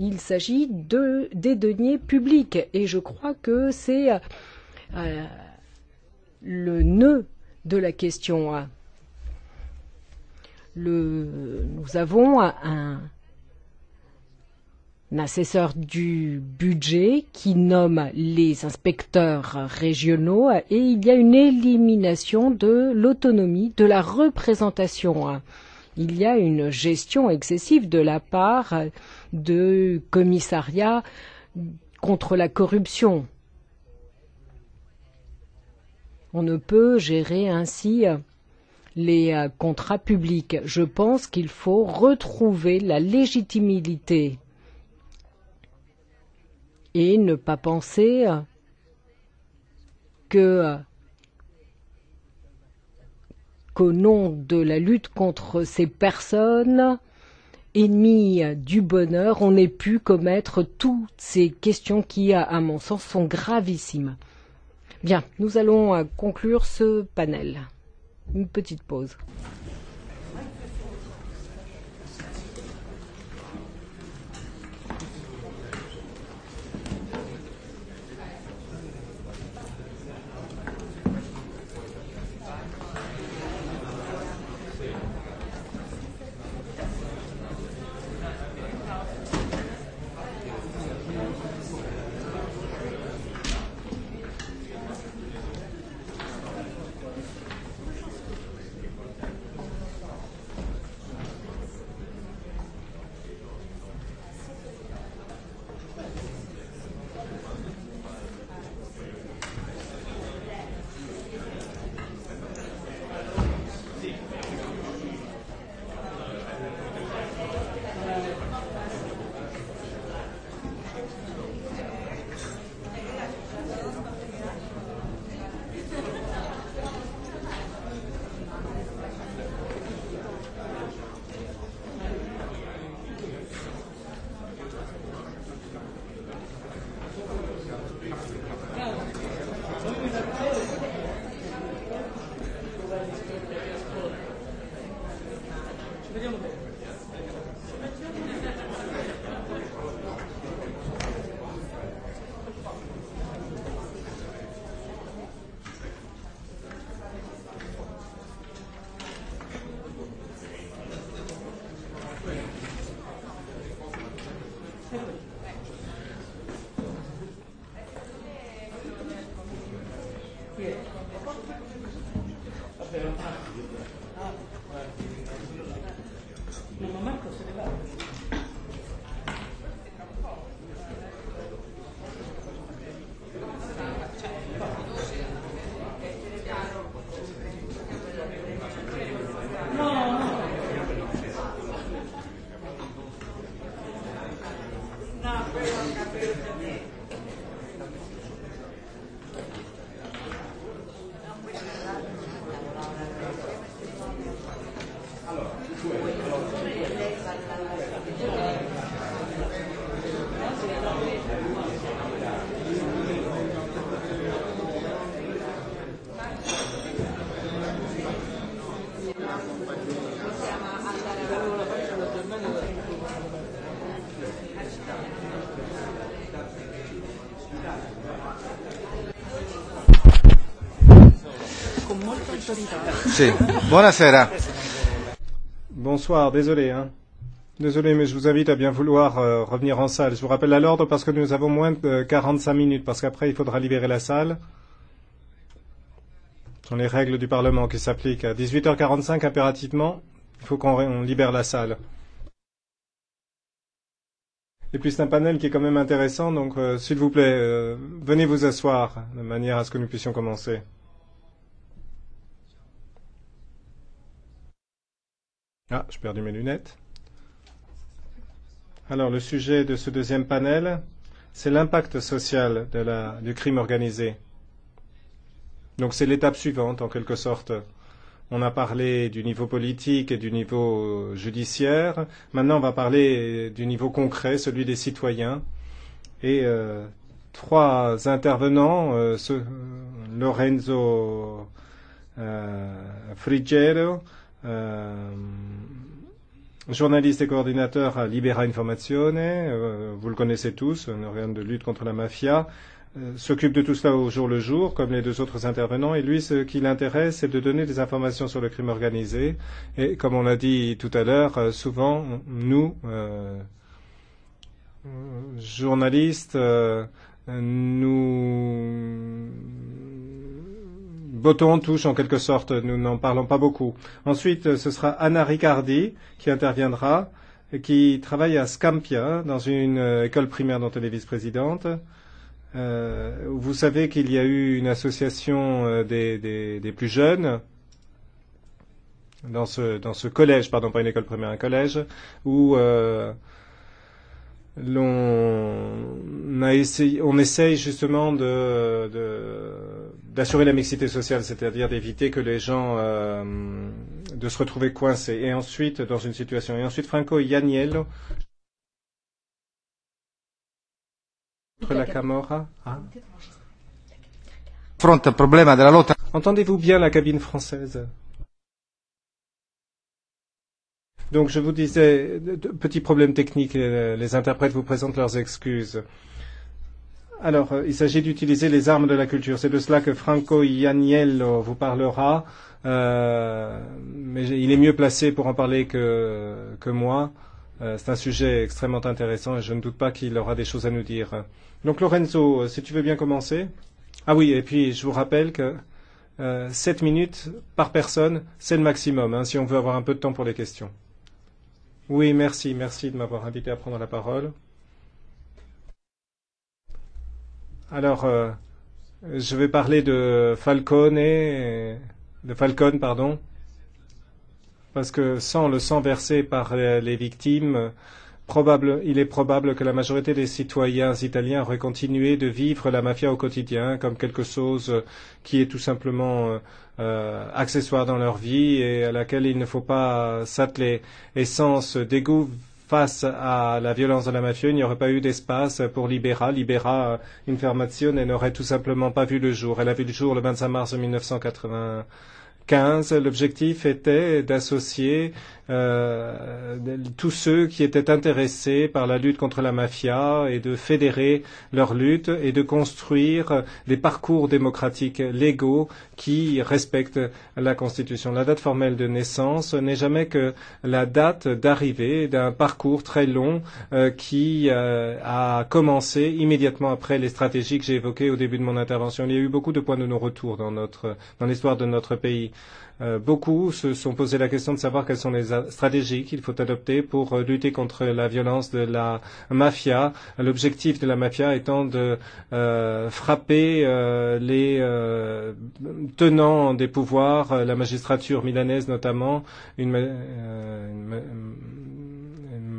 Il s'agit de, des deniers publics et je crois que c'est euh, le nœud de la question. Nous avons un, assesseur du budget qui nomme les inspecteurs régionaux et il y a une élimination de l'autonomie de la représentation. Il y a une gestion excessive de la part de commissariats contre la corruption. On ne peut gérer ainsi les contrats publics. Je pense qu'il faut retrouver la légitimité et ne pas penser qu'au nom de la lutte contre ces personnes ennemies du bonheur, on ait pu commettre toutes ces questions qui, à mon sens, sont gravissimes. Bien, nous allons conclure ce panel. Une petite pause. Sì. Buonasera. Bonsoir, désolé. Hein. Désolé, mais je vous invite à bien vouloir euh, revenir en salle. Je vous rappelle à l'ordre parce que nous avons moins de 45 minutes, parce qu'après il faudra libérer la salle. Ce sont les règles du Parlement qui s'appliquent. À 18h45 impérativement, il faut qu'on libère la salle. Et puis c'est un panel qui est quand même intéressant, donc euh, s'il vous plaît, euh, venez vous asseoir de manière à ce que nous puissions commencer. Ah, j'ai perdu mes lunettes. Alors, le sujet de ce deuxième panel, c'est l'impact social du crime organisé. Donc, c'est l'étape suivante, en quelque sorte. On a parlé du niveau politique et du niveau judiciaire. Maintenant, on va parler du niveau concret, celui des citoyens. Et euh, trois intervenants, euh, Lorenzo euh, journaliste et coordinateur à Libera Informazione, euh, vous le connaissez tous, un organe de lutte contre la mafia, euh, s'occupe de tout cela au jour le jour, comme les deux autres intervenants. Et lui, ce qui l'intéresse, c'est de donner des informations sur le crime organisé. Et comme on l'a dit tout à l'heure, euh, souvent, nous, euh, journalistes, euh, nous bottons touche en quelque sorte, nous n'en parlons pas beaucoup. Ensuite, ce sera Anna Riccardi qui interviendra, qui travaille à Scampia, dans une euh, école primaire dont elle est vice-présidente. Euh, vous savez qu'il y a eu une association euh, des, plus jeunes dans ce, dans ce collège, pardon, pas une école primaire, un collège, où l'on on essaye justement de, d'assurer la mixité sociale, c'est-à-dire d'éviter que les gens euh, de se retrouver coincés. Et ensuite, dans une situation. Et ensuite, Franco Ianiello. Entre la Camorra. Lotta. Entendez-vous bien la cabine française? Donc je vous disais, petit problème technique, les interprètes vous présentent leurs excuses. Alors, euh, il s'agit d'utiliser les armes de la culture. C'est de cela que Franco Ianiello vous parlera, euh, mais il est mieux placé pour en parler que, moi. Euh, c'est un sujet extrêmement intéressant et je ne doute pas qu'il aura des choses à nous dire. Donc Lorenzo, si tu veux bien commencer. Ah oui, et puis je vous rappelle que euh, 7 minutes par personne, c'est le maximum, hein, si on veut avoir un peu de temps pour les questions. Oui, merci, merci de m'avoir invité à prendre la parole. Alors, euh, je vais parler de Falcone, de Falcone, pardon, parce que sans le sang versé par les victimes, il est probable que la majorité des citoyens italiens auraient continué de vivre la mafia au quotidien comme quelque chose qui est tout simplement euh, accessoire dans leur vie et à laquelle il ne faut pas s'atteler. Et sans ce dégoût face à la violence de la mafia, il n'y aurait pas eu d'espace pour Libera. Libera Informazione n'aurait tout simplement pas vu le jour. Elle a vu le jour le 25 mars 1980. 15, l'objectif était d'associer euh, tous ceux qui étaient intéressés par la lutte contre la mafia et de fédérer leur lutte et de construire des parcours démocratiques légaux qui respectent la Constitution. La date formelle de naissance n'est jamais que la date d'arrivée d'un parcours très long euh, qui euh, a commencé immédiatement après les stratégies que j'ai évoquées au début de mon intervention. Il y a eu beaucoup de points de non-retour dans, notre, dans l'histoire de notre pays. Euh, beaucoup se sont posé la question de savoir quelles sont les stratégies qu'il faut adopter pour euh, lutter contre la violence de la mafia. L'objectif de la mafia étant de euh, frapper les tenants des pouvoirs, la magistrature milanaise notamment,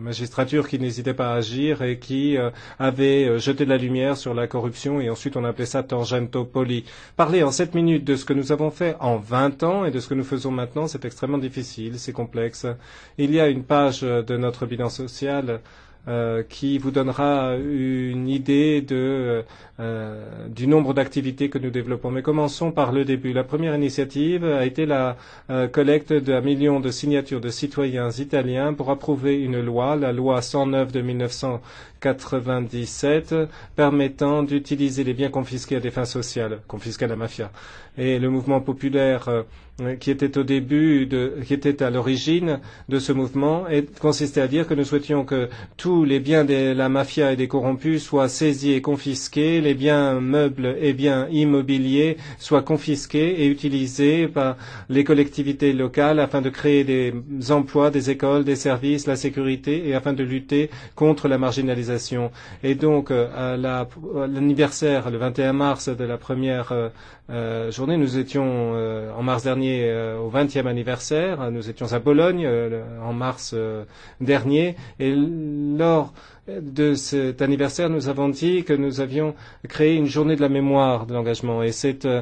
magistrature qui n'hésitait pas à agir et qui euh, avait euh, jeté de la lumière sur la corruption et ensuite on appelait ça Tangentopoli. Parler en sept minutes de ce que nous avons fait en 20 ans et de ce que nous faisons maintenant, c'est extrêmement difficile, c'est complexe. Il y a une page de notre bilan social euh, qui vous donnera une idée euh, du nombre d'activités que nous développons. Mais commençons par le début. La première initiative a été la euh, collecte d'un million de signatures de citoyens italiens pour approuver une loi, la loi 109 de 1997, permettant d'utiliser les biens confisqués à des fins sociales, confisqués à la mafia. Et le mouvement populaire euh, qui était au début, qui était à l'origine de ce mouvement, consistait à dire que nous souhaitions que tous les biens de la mafia et des corrompus soient saisis et confisqués, les biens meubles et biens immobiliers soient confisqués et utilisés par les collectivités locales afin de créer des emplois, des écoles, des services, la sécurité et afin de lutter contre la marginalisation. Et donc, à l'anniversaire, le 21 mars de la première euh, journée, nous étions euh, en mars dernier euh, au 20e anniversaire. Nous étions à Bologne euh, en mars euh, dernier et lors de cet anniversaire, nous avons dit que nous avions créé une journée de la mémoire de l'engagement et c'est euh,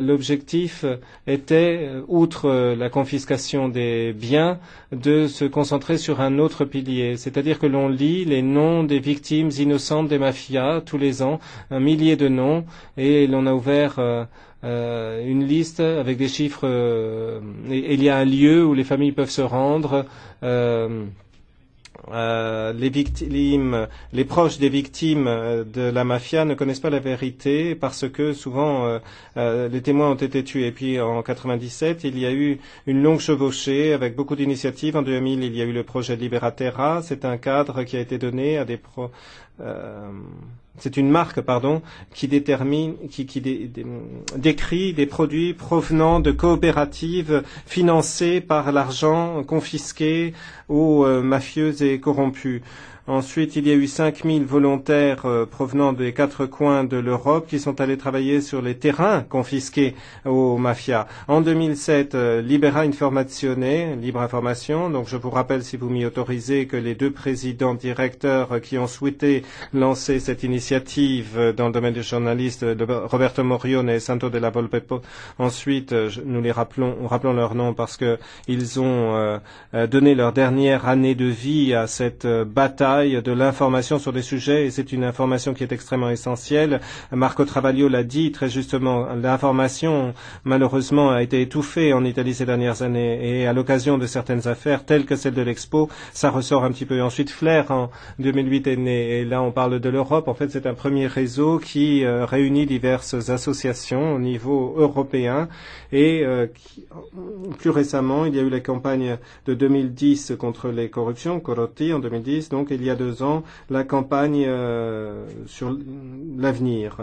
l'objectif était, outre la confiscation des biens, de se concentrer sur un autre pilier, c'est-à-dire que l'on lit les noms des victimes innocentes des mafias tous les ans, un millier de noms, et l'on a ouvert euh, euh, une liste avec des chiffres. Euh, et, il y a un lieu où les familles peuvent se rendre. Euh, euh, les victimes, les proches des victimes euh, de la mafia ne connaissent pas la vérité parce que souvent euh, euh, les témoins ont été tués. Et puis en 97, il y a eu une longue chevauchée avec beaucoup d'initiatives. En 2000, il y a eu le projet Liberaterra. C'est un cadre qui a été donné à des pro, euh, c'est une marque, pardon, qui détermine, qui, qui dé, dé, décrit des produits provenant de coopératives financées par l'argent confisqué aux euh, mafieux et corrompus. Ensuite, il y a eu 5000 volontaires euh, provenant des quatre coins de l'Europe qui sont allés travailler sur les terrains confisqués aux mafias. En 2007, euh, Libera Informazione, Libre Information, donc je vous rappelle, si vous m'y autorisez, que les deux présidents directeurs qui ont souhaité lancer cette initiative euh, dans le domaine du journaliste, Roberto Morione et Santo de la Volpe, ensuite, euh, nous les rappelons, rappelons leur nom parce qu'ils ont euh, euh, donné leur dernière année de vie à cette euh, bataille de l'information sur des sujets et c'est une information qui est extrêmement essentielle. Marco Travaglio l'a dit très justement, l'information malheureusement a été étouffée en Italie ces dernières années et à l'occasion de certaines affaires telles que celle de l'Expo, ça ressort un petit peu. Ensuite Flair en 2008 est né et là on parle de l'Europe. En fait c'est un premier réseau qui euh, réunit diverses associations au niveau européen et euh, qui, plus récemment il y a eu la campagne de 2010 contre les corruptions, Corotti en 2010, donc il y a deux ans la campagne euh, sur l'avenir.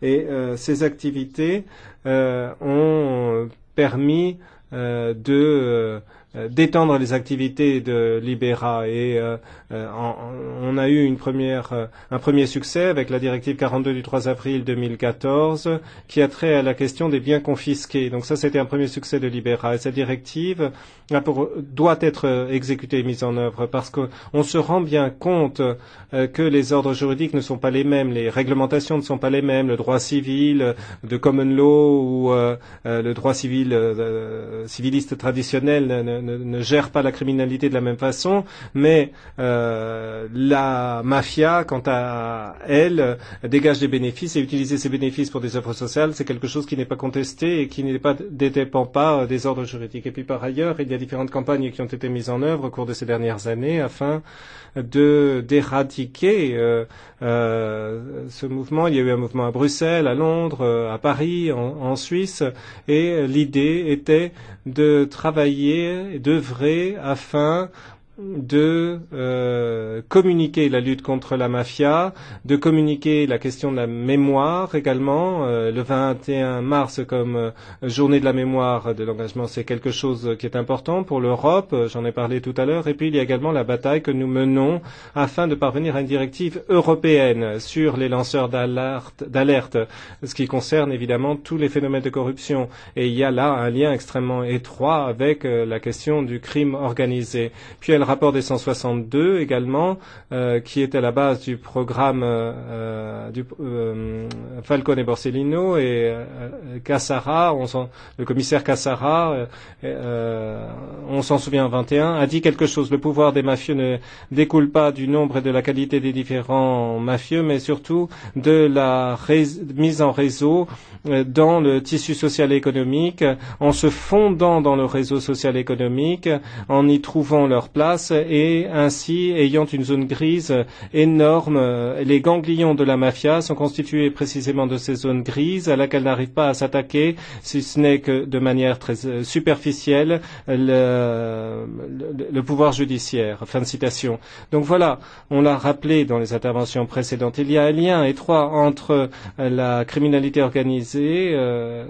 Et euh, ces activités euh, ont permis euh, de euh, Euh, d'étendre les activités de Libera et euh, euh, on a eu une première, euh, un premier succès avec la directive 42 du 3 avril 2014 qui a trait à la question des biens confisqués. Donc ça c'était un premier succès de Libera et cette directive doit être exécutée et mise en œuvre parce qu'on se rend bien compte euh, que les ordres juridiques ne sont pas les mêmes, les réglementations ne sont pas les mêmes, le droit civil de common law ou euh, euh, le droit civil euh, civiliste traditionnel ne, ne, gère pas la criminalité de la même façon, mais euh, la mafia, quant à elle, dégage des bénéfices et utiliser ces bénéfices pour des œuvres sociales, c'est quelque chose qui n'est pas contesté et qui n'est pas dépend pas des ordres juridiques. Et puis par ailleurs, il y a différentes campagnes qui ont été mises en œuvre au cours de ces dernières années afin de d'éradiquer euh, euh, ce mouvement. Il y a eu un mouvement à Bruxelles, à Londres, à Paris, en Suisse, et l'idée était de travailler, d'œuvrer afin de euh, communiquer la lutte contre la mafia, de communiquer la question de la mémoire également. Euh, le 21 mars comme euh, journée de la mémoire de l'engagement, c'est quelque chose qui est important pour l'Europe, j'en ai parlé tout à l'heure. Et puis il y a également la bataille que nous menons afin de parvenir à une directive européenne sur les lanceurs d'alerte, ce qui concerne évidemment tous les phénomènes de corruption. Et il y a là un lien extrêmement étroit avec la question du crime organisé. Puis rapport des 162 également, euh, qui à la base du programme euh, du euh, Falcone Borsellino et euh, Cassara, le commissaire Cassara, euh, euh, on s'en souvient 21, a dit quelque chose. Le pouvoir des mafieux ne découle pas du nombre et de la qualité des différents mafieux, mais surtout de la mise en réseau euh, dans le tissu social et économique, en se fondant dans le réseau social et économique, en y trouvant leur place et ainsi ayant une zone grise énorme. Les ganglions de la mafia sont constitués précisément de ces zones grises à laquelle n'arrive pas à s'attaquer, si ce n'est que de manière très euh, superficielle, le, pouvoir judiciaire. Fin de citation. Donc voilà, on l'a rappelé dans les interventions précédentes, il y a un lien étroit entre la criminalité organisée euh,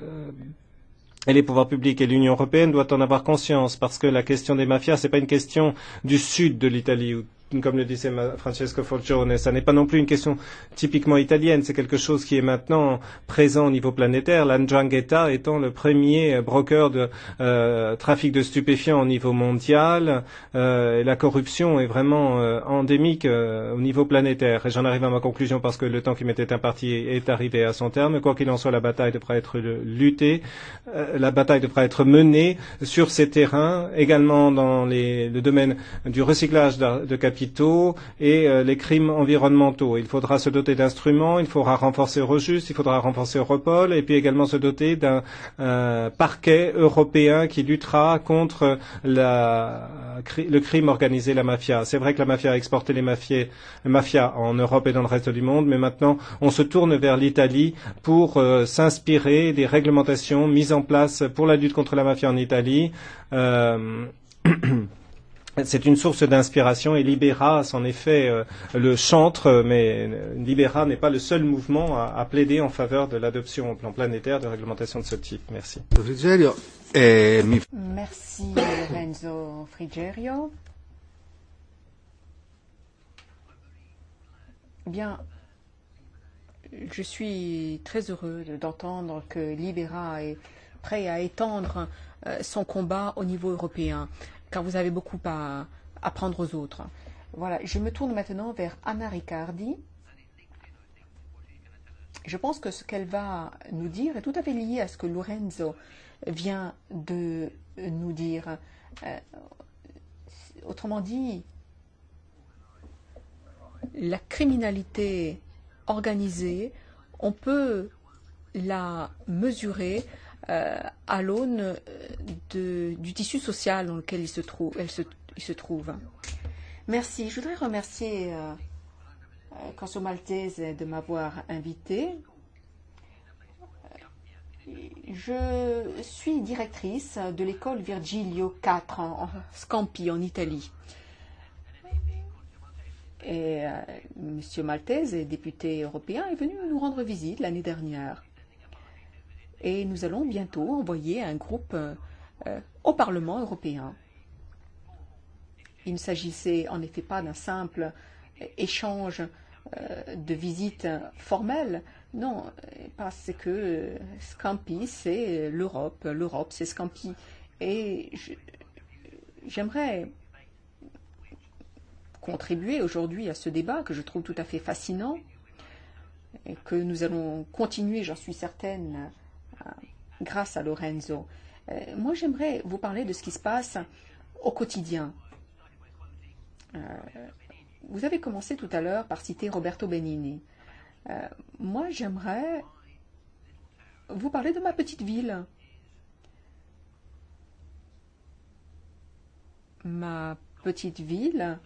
Et les pouvoirs publics et l'Union européenne doivent en avoir conscience parce que la question des mafias, ce n'est pas une question du sud de l'Italie comme le disait Francesco Forgione, ça n'est pas non plus une question typiquement italienne, c'est quelque chose qui est maintenant présent au niveau planétaire. L'Andrangheta étant le premier broker de euh, trafic de stupéfiants au niveau mondial, euh, la corruption est vraiment euh, endémique au niveau planétaire. Et j'en arrive à ma conclusion parce que le temps qui m'était imparti est arrivé à son terme. Quoi qu'il en soit, la bataille devra être luttée, la bataille devra être menée sur ces terrains, également dans le domaine du recyclage de, de et euh, les crimes environnementaux. Il faudra se doter d'instruments, il faudra renforcer Eurojust, il faudra renforcer Europol et puis également se doter d'un euh, parquet européen qui luttera contre le crime organisé, la mafia. C'est vrai que la mafia a exporté les mafias, mafia en Europe et dans le reste du monde, mais maintenant on se tourne vers l'Italie pour euh, s'inspirer des réglementations mises en place pour la lutte contre la mafia en Italie. c'est une source d'inspiration et Libera, en effet, euh, le chantre, mais Libera n'est pas le seul mouvement à, à plaider en faveur de l'adoption au plan planétaire de réglementations de ce type. Merci. Merci Lorenzo Frigerio. Bien, je suis très heureux d'entendre que Libera est prêt à étendre euh, son combat au niveau européen car vous avez beaucoup à apprendre aux autres. Voilà, je me tourne maintenant vers Anna Riccardi. Je pense que ce qu'elle va nous dire est tout à fait lié à ce que Lorenzo vient de nous dire. Euh, autrement dit, la criminalité organisée, on peut la mesurer euh, à l'aune du tissu social dans lequel il se trouve. Elle se, trouve. Merci. Je voudrais remercier euh, Conso Maltese de m'avoir invité. Je suis directrice de l'école Virgilio 4 en, Scampi, en Italie. Et euh, M. Maltese, député européen, est venu nous rendre visite l'année dernière et nous allons bientôt envoyer un groupe euh, au Parlement européen. Il ne s'agissait en effet pas d'un simple échange euh, de visites formelles, non, parce que Scampi, c'est l'Europe, l'Europe, c'est Scampi. Et j'aimerais contribuer aujourd'hui à ce débat que je trouve tout à fait fascinant et que nous allons continuer, j'en suis certaine, grâce à Lorenzo. Euh, moi, j'aimerais vous parler de ce qui se passe au quotidien. Euh, vous avez commencé tout à l'heure par citer Roberto Benini. Euh, moi, j'aimerais vous parler de ma petite ville. Ma petite ville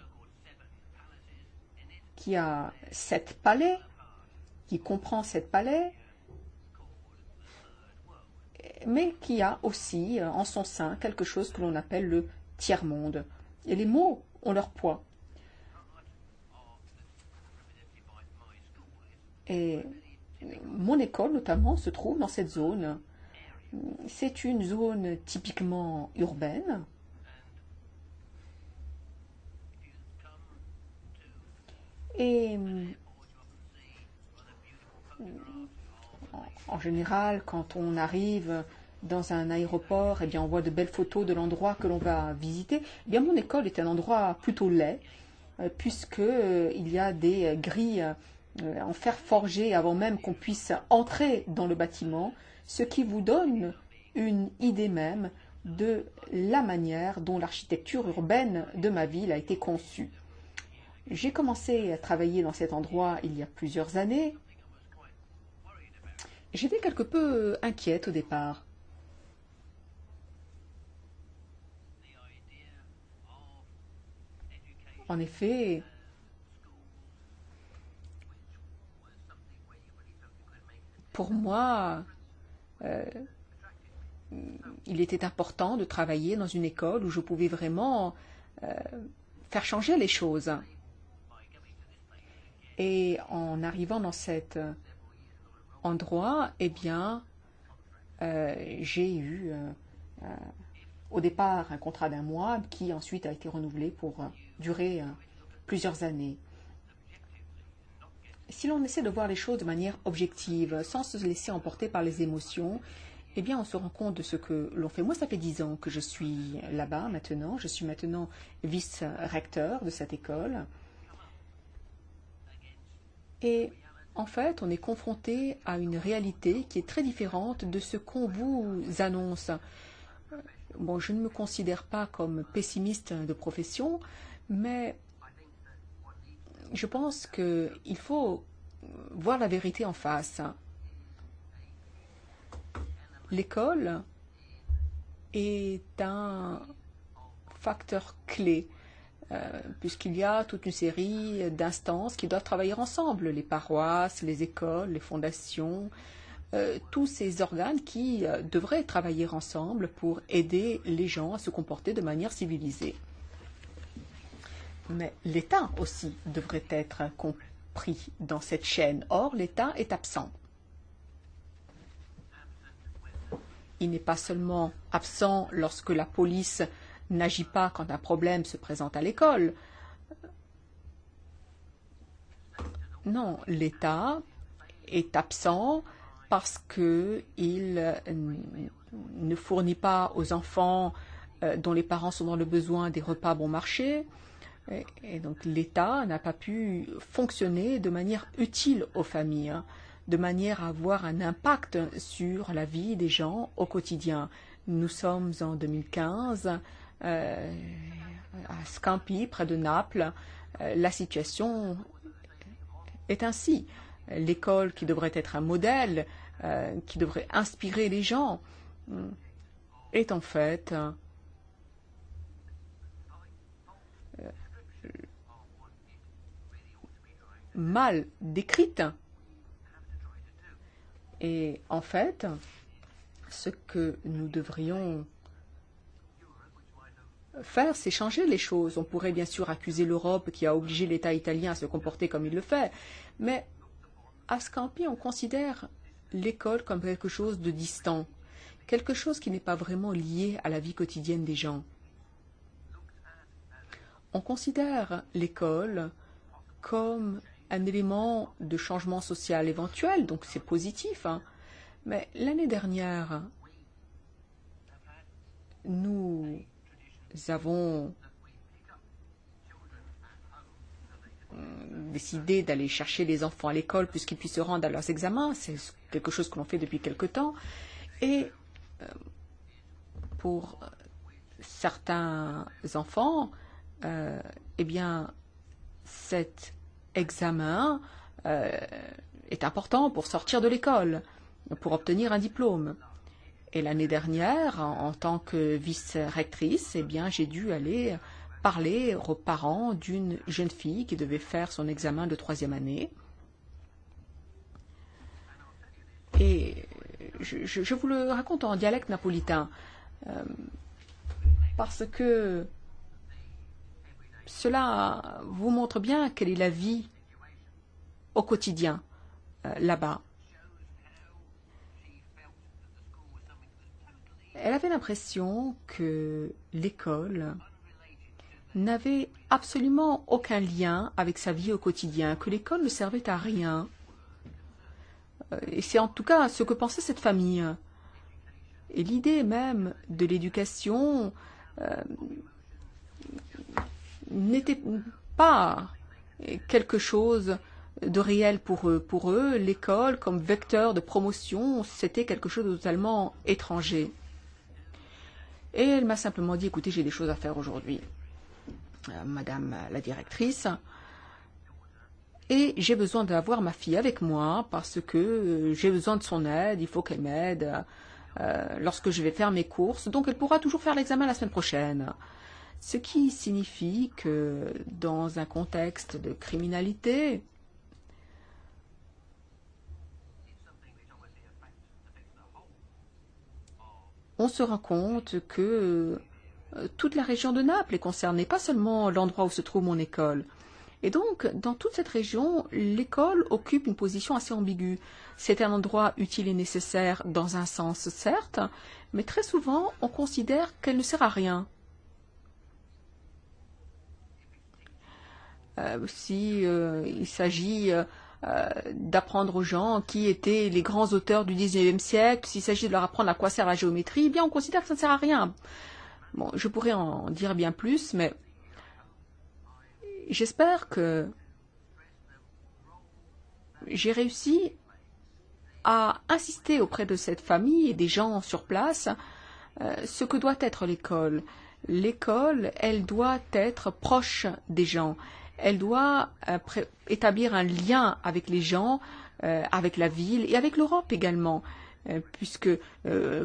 qui a sept palais, qui comprend sept palais, mais qui a aussi euh, en son sein quelque chose que l'on appelle le tiers-monde. Et les mots ont leur poids. Et mon école, notamment, se trouve dans cette zone. C'est une zone typiquement urbaine. Et en général, quand on arrive dans un aéroport, eh on voit de belles photos de l'endroit que l'on va visiter. Eh mon école est un endroit plutôt laid, euh, puisque euh, il y a des grilles euh, en fer forgé avant même qu'on puisse entrer dans le bâtiment, ce qui vous donne une idée même de la manière dont l'architecture urbaine de ma ville a été conçue. J'ai commencé à travailler dans cet endroit il y a plusieurs années, J'étais quelque peu inquiète au départ. En effet, pour moi, euh, il était important de travailler dans une école où je pouvais vraiment euh, faire changer les choses. Et en arrivant dans cette endroit, eh bien, euh, j'ai eu euh, euh, au départ un contrat d'un mois qui ensuite a été renouvelé pour durer plusieurs années. Si l'on essaie de voir les choses de manière objective, sans se laisser emporter par les émotions, eh bien, on se rend compte de ce que l'on fait. Moi, ça fait dix ans que je suis là-bas maintenant. Je suis maintenant vice-recteur de cette école. Et en fait, on est confronté à une réalité qui est très différente de ce qu'on vous annonce. Je ne me considère pas comme pessimiste de profession, mais je pense qu'il faut voir la vérité en face. L'école est un facteur clé puisqu'il y a toute une série d'instances qui doivent travailler ensemble, les paroisses, les écoles, les fondations, euh, tous ces organes qui euh, devraient travailler ensemble pour aider les gens à se comporter de manière civilisée. Mais l'État aussi devrait être compris dans cette chaîne. Or, l'État est absent. Il n'est pas seulement absent lorsque la police n'agit pas quand un problème se présente à l'école. Non, l'État est absent parce qu'il ne fournit pas aux enfants euh, dont les parents sont dans le besoin des repas bon marché. Et donc l'État n'a pas pu fonctionner de manière utile aux familles, de manière à avoir un impact sur la vie des gens au quotidien. Nous sommes en 2015 euh, à Scampi, près de Naples, euh, la situation est ainsi. L'école qui devrait être un modèle, euh, qui devrait inspirer les gens, euh, est en fait euh, mal décrite. Et en fait, ce que nous devrions faire, c'est changer les choses. On pourrait bien sûr accuser l'Europe qui a obligé l'État italien à se comporter comme il le fait, mais à Scampi, on considère l'école comme quelque chose de distant, quelque chose qui n'est pas vraiment lié à la vie quotidienne des gens. On considère l'école comme un élément de changement social éventuel, donc c'est positif. Hein. Mais l'année dernière, nous avons décidé d'aller chercher les enfants à l'école puisqu'ils puissent se rendre à leurs examens. C'est quelque chose que l'on fait depuis quelque temps. Et euh, pour certains enfants, euh, eh bien, cet examen euh, est important pour sortir de l'école, pour obtenir un diplôme. Et l'année dernière, en, tant que vice-rectrice, eh bien, j'ai dû aller parler aux parents d'une jeune fille qui devait faire son examen de troisième année. Et je vous le raconte en dialecte napolitain, euh, parce que cela vous montre bien quelle est la vie au quotidien euh, là-bas. Elle avait l'impression que l'école n'avait absolument aucun lien avec sa vie au quotidien, que l'école ne servait à rien. Euh, et c'est en tout cas ce que pensait cette famille. Et l'idée même de l'éducation euh, n'était pas quelque chose de réel pour eux. Pour eux, l'école, comme vecteur de promotion, c'était quelque chose de totalement étranger. Et elle m'a simplement dit, écoutez, j'ai des choses à faire aujourd'hui, euh, Madame la directrice, et j'ai besoin d'avoir ma fille avec moi parce que euh, j'ai besoin de son aide, il faut qu'elle m'aide euh, lorsque je vais faire mes courses, donc elle pourra toujours faire l'examen la semaine prochaine. Ce qui signifie que dans un contexte de criminalité, on se rend compte que euh, toute la région de Naples est concernée, pas seulement l'endroit où se trouve mon école. Et donc, dans toute cette région, l'école occupe une position assez ambiguë. C'est un endroit utile et nécessaire dans un sens, certes, mais très souvent, on considère qu'elle ne sert à rien. euh, si euh, il s'agit d'apprendre aux gens qui étaient les grands auteurs du XIXe siècle, s'il s'agit de leur apprendre à quoi sert la géométrie, eh bien on considère que ça ne sert à rien. Bon, je pourrais en dire bien plus, mais j'espère que j'ai réussi à insister auprès de cette famille et des gens sur place euh, ce que doit être l'école. L'école, elle doit être proche des gens. Elle doit euh, établir un lien avec les gens, euh, avec la ville et avec l'Europe également. Euh, puisque,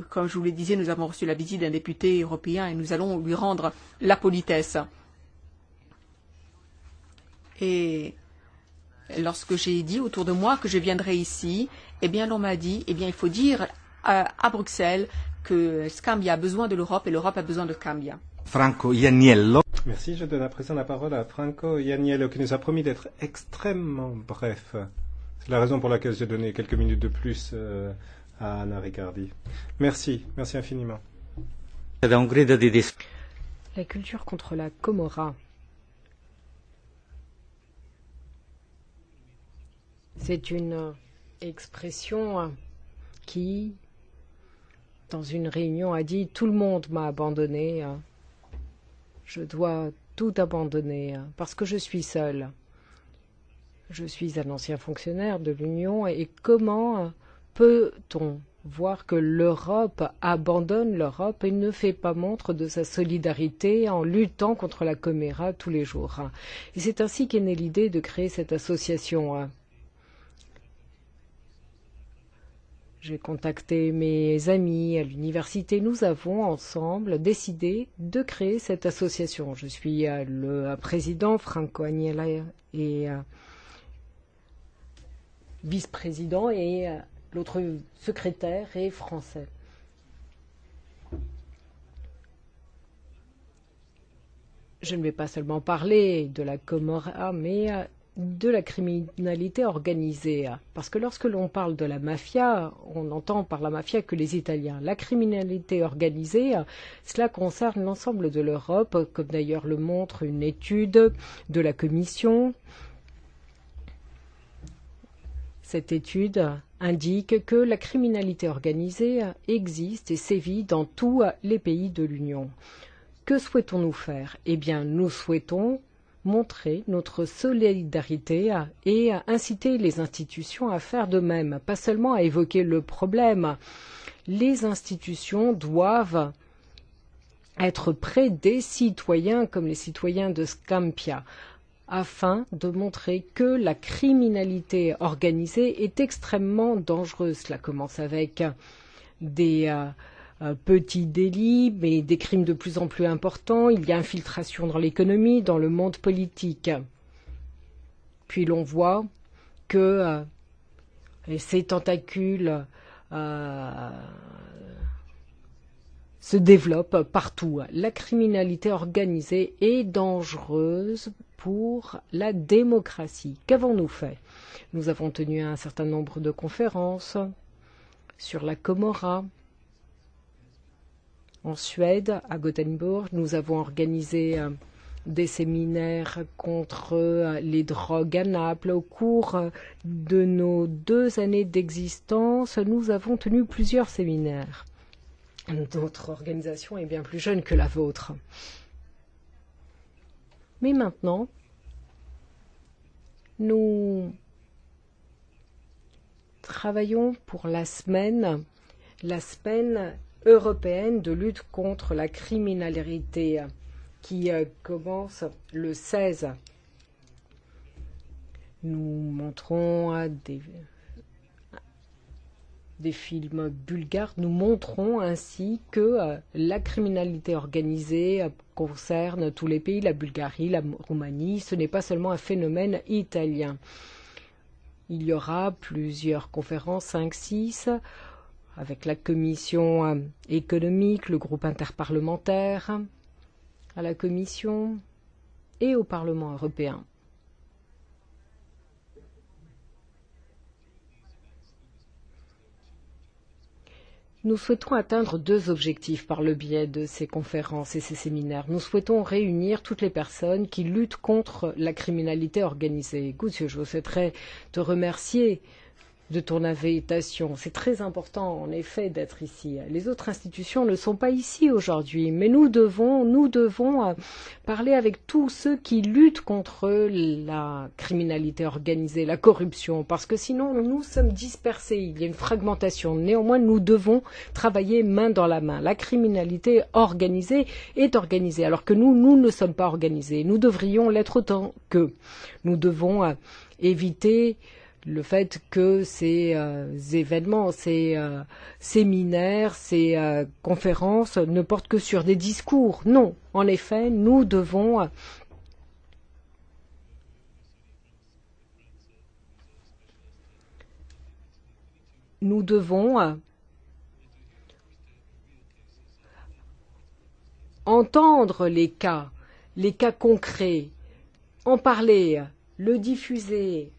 comme je vous le disais, nous avons reçu la visite d'un député européen et nous allons lui rendre la politesse. Et lorsque j'ai dit autour de moi que je viendrais ici, eh bien, l'on m'a dit, eh bien, il faut dire à, à Bruxelles que Scambia a besoin de l'Europe et l'Europe a besoin de Scambia. Franco Ianiello. Merci, je donne à présent la parole à Franco Ianiello qui nous a promis d'être extrêmement bref. C'est la raison pour laquelle j'ai donné quelques minutes de plus euh, à Anna Ricardi. Merci, merci infiniment. La culture contre la Comora. C'est une expression qui, dans une réunion, a dit Tout le monde m'a abandonné. Je dois tout abandonner parce que je suis seul. Je suis un ancien fonctionnaire de l'Union et comment peut-on voir que l'Europe abandonne l'Europe et ne fait pas montre de sa solidarité en luttant contre la coméra tous les jours. Et c'est ainsi qu'est née l'idée de créer cette association. J'ai contacté mes amis à l'université. Nous avons ensemble décidé de créer cette association. Je suis le président Franco Agnella et vice-président et l'autre secrétaire est français. Je ne vais pas seulement parler de la Comora, mais de la criminalité organisée. Parce que lorsque l'on parle de la mafia, on entend par la mafia que les Italiens. La criminalité organisée, cela concerne l'ensemble de l'Europe, comme d'ailleurs le montre une étude de la Commission. Cette étude indique que la criminalité organisée existe et sévit dans tous les pays de l'Union. Que souhaitons-nous faire? Eh bien, nous souhaitons montrer notre solidarité et inciter les institutions à faire de même, pas seulement à évoquer le problème. Les institutions doivent être près des citoyens comme les citoyens de Scampia afin de montrer que la criminalité organisée est extrêmement dangereuse. Cela commence avec des euh, petits délits, mais des crimes de plus en plus importants. Il y a infiltration dans l'économie, dans le monde politique. Puis l'on voit que euh, ces tentacules euh, se développent partout. La criminalité organisée est dangereuse pour la démocratie. Qu'avons-nous fait? Nous avons tenu un certain nombre de conférences sur la Comora. En Suède, à Gothenburg, nous avons organisé des séminaires contre les drogues à Naples. Au cours de nos deux années d'existence, nous avons tenu plusieurs séminaires. Notre organisation est bien plus jeune que la vôtre. Mais maintenant, nous travaillons pour la semaine, la semaine européenne de lutte contre la criminalité qui commence le 16. Nous montrons des des films bulgares, nous montrons ainsi que euh, la criminalité organisée euh, concerne tous les pays, la Bulgarie, la Roumanie, ce n'est pas seulement un phénomène italien. Il y aura plusieurs conférences, 5-6, avec la commission euh, économique, le groupe interparlementaire, à la commission et au Parlement européen. Nous souhaitons atteindre deux objectifs par le biais de ces conférences et ces séminaires. Nous souhaitons réunir toutes les personnes qui luttent contre la criminalité organisée. Écoute, je souhaiterais te remercier de ton invitation. C'est très important, en effet, d'être ici. Les autres institutions ne sont pas ici aujourd'hui, mais nous devons, nous devons euh, parler avec tous ceux qui luttent contre la criminalité organisée, la corruption, parce que sinon nous sommes dispersés, il y a une fragmentation. Néanmoins, nous devons travailler main dans la main. La criminalité organisée est organisée, alors que nous, nous ne sommes pas organisés. Nous devrions l'être autant qu'eux. Nous devons euh, éviter le fait que ces euh, événements, ces euh, séminaires, ces euh, conférences ne portent que sur des discours. Non, en effet, nous devons nous devons entendre les cas, les cas concrets, en parler, le diffuser,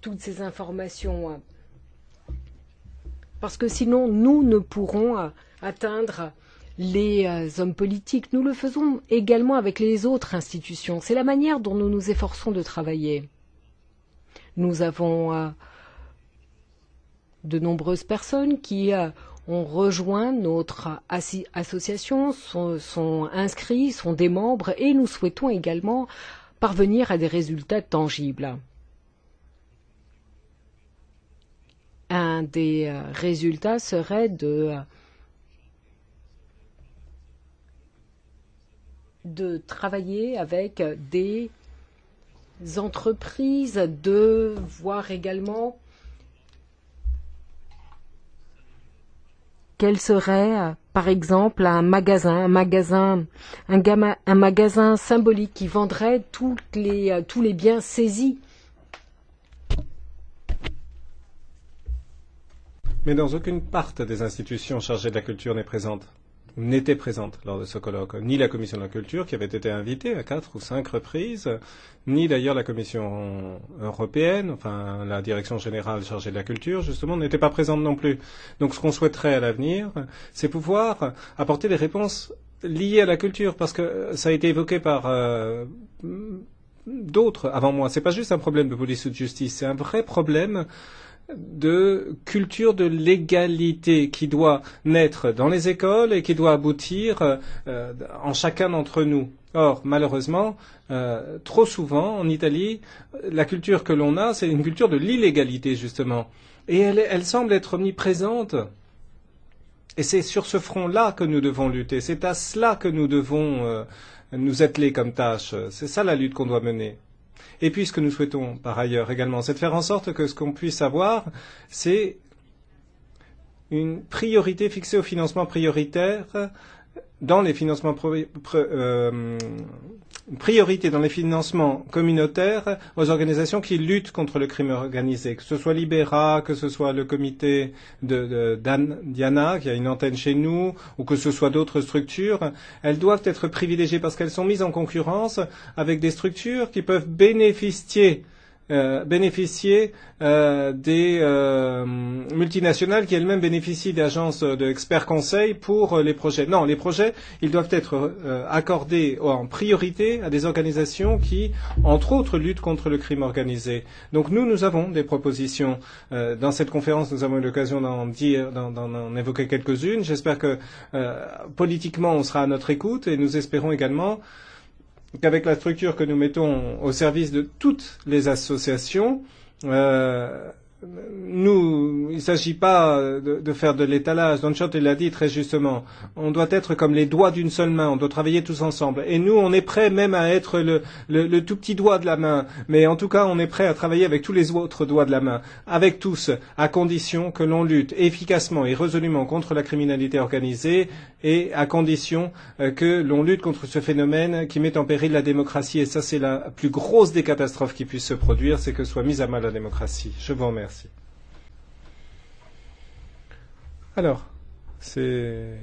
toutes ces informations parce que sinon nous ne pourrons atteindre les euh, hommes politiques. Nous le faisons également avec les autres institutions. C'est la manière dont nous nous efforçons de travailler. Nous avons euh, de nombreuses personnes qui euh, ont rejoint notre association, sont, sont inscrits, sont des membres et nous souhaitons également parvenir à des résultats tangibles. Un des euh, résultats serait de de travailler avec des entreprises, de voir également quel serait, par exemple, un magasin, un magasin, un, magasin symbolique qui vendrait tous les biens saisis Mais dans aucune part des institutions chargées de la culture n'est présente, n'était présente lors de ce colloque. Ni la commission de la culture, qui avait été invitée à quatre ou cinq reprises, ni d'ailleurs la commission européenne, enfin la direction générale chargée de la culture, justement, n'était pas présente non plus. Donc ce qu'on souhaiterait à l'avenir, c'est pouvoir apporter des réponses liées à la culture, parce que ça a été évoqué par euh, d'autres avant moi. C'est pas juste un problème de police ou de justice, c'est un vrai problème de culture de l'égalité qui doit naître dans les écoles et qui doit aboutir euh, en chacun d'entre nous. Or, malheureusement, euh, trop souvent en Italie, la culture que l'on a, c'est une culture de l'illégalité justement, et elle, semble être omniprésente. Et c'est sur ce front-là que nous devons lutter. C'est à cela que nous devons euh, nous atteler comme tâche. C'est ça la lutte qu'on doit mener. Et puis ce que nous souhaitons par ailleurs également, c'est de faire en sorte que ce qu'on puisse avoir, c'est une priorité fixée au financement prioritaire dans les financements euh, priorité dans les financements communautaires aux organisations qui luttent contre le crime organisé, que ce soit Libera, que ce soit le comité de, de Diana, qui a une antenne chez nous, ou que ce soit d'autres structures, elles doivent être privilégiées parce qu'elles sont mises en concurrence avec des structures qui peuvent bénéficier euh, bénéficier euh, des euh, multinationales qui elles-mêmes bénéficient d'agences d'experts conseils pour les projets. Non, les projets, ils doivent être accordés en priorité à des organisations qui, entre autres, luttent contre le crime organisé. Donc nous, nous avons des propositions. Dans cette conférence, nous avons eu l'occasion d'en dire, d'en évoquer quelques-unes. J'espère que politiquement, on sera à notre écoute et nous espérons également qu'avec la structure que nous mettons au service de toutes les associations, euh, nous, il ne s'agit pas de, faire de l'étalage. Don l'a dit très justement. On doit être comme les doigts d'une seule main. On doit travailler tous ensemble. Et nous, on est prêt même à être le, le, tout petit doigt de la main. Mais en tout cas, on est prêt à travailler avec tous les autres doigts de la main. Avec tous, à condition que l'on lutte efficacement et résolument contre la criminalité organisée et à condition euh, que l'on lutte contre ce phénomène qui met en péril la démocratie. Et ça, c'est la plus grosse des catastrophes qui puissent se produire, c'est que soit mise à mal la démocratie. Je vous remercie. Alors, c'est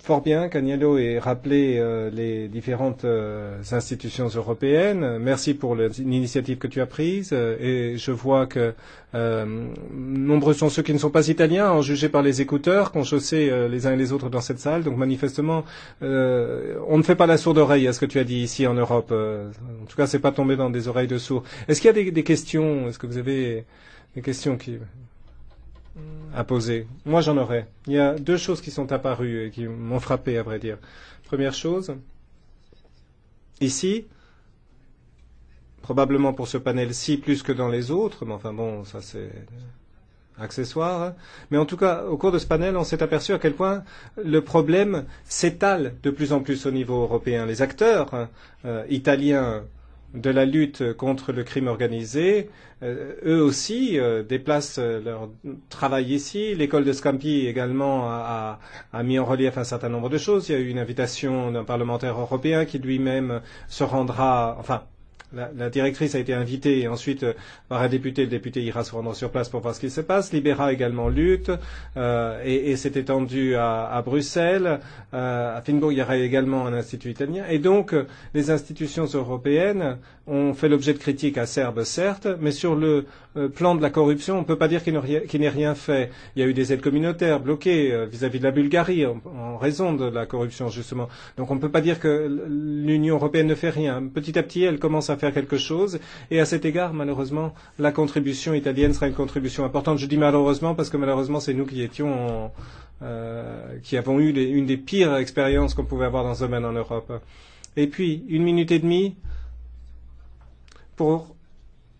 fort bien qu'Agnello ait rappelé euh, les différentes euh, institutions européennes. Merci pour l'initiative que tu as prise. Euh, et je vois que nombreux sont ceux qui ne sont pas italiens, en juger par les écouteurs qu'ont chaussé les uns et les autres dans cette salle. Donc manifestement, on ne fait pas la sourde oreille à ce que tu as dit ici en Europe. En tout cas, c'est pas tombé dans des oreilles de sourds. Est-ce qu'il y a des questions? Est-ce que vous avez des questions qui à poser. Moi, j'en aurais. Il y a deux choses qui sont apparues et qui m'ont frappé, à vrai dire. Première chose, ici, probablement pour ce panel-ci plus que dans les autres, mais enfin bon, ça c'est accessoire. Mais en tout cas, au cours de ce panel, on s'est aperçu à quel point le problème s'étale de plus en plus au niveau européen. Les acteurs euh, italiens de la lutte contre le crime organisé, euh, eux aussi euh, déplacent euh, leur travail ici. L'école de Scampi également a, a, a mis en relief un certain nombre de choses. Il y a eu une invitation d'un parlementaire européen qui lui-même se rendra, enfin, la, directrice a été invitée et ensuite euh, par un député, le député ira se rendre sur place pour voir ce qui se passe. Libéra également lutte euh, et, et s'est étendu à, Bruxelles. Euh, à Finbourg, il y aura également un institut italien. Et donc, les institutions européennes ont fait l'objet de critiques acerbes, certes, mais sur le plan de la corruption, on ne peut pas dire qu'il n'ait rien fait. Il y a eu des aides communautaires bloquées vis-à-vis -vis de la Bulgarie en, en raison de la corruption, justement. Donc on ne peut pas dire que l'Union européenne ne fait rien. Petit à petit, elle commence à faire quelque chose. Et à cet égard, malheureusement, la contribution italienne sera une contribution importante. Je dis malheureusement parce que malheureusement, c'est nous qui étions euh, qui avons eu une des pires expériences qu'on pouvait avoir dans ce domaine en Europe. Et puis, une minute et demie pour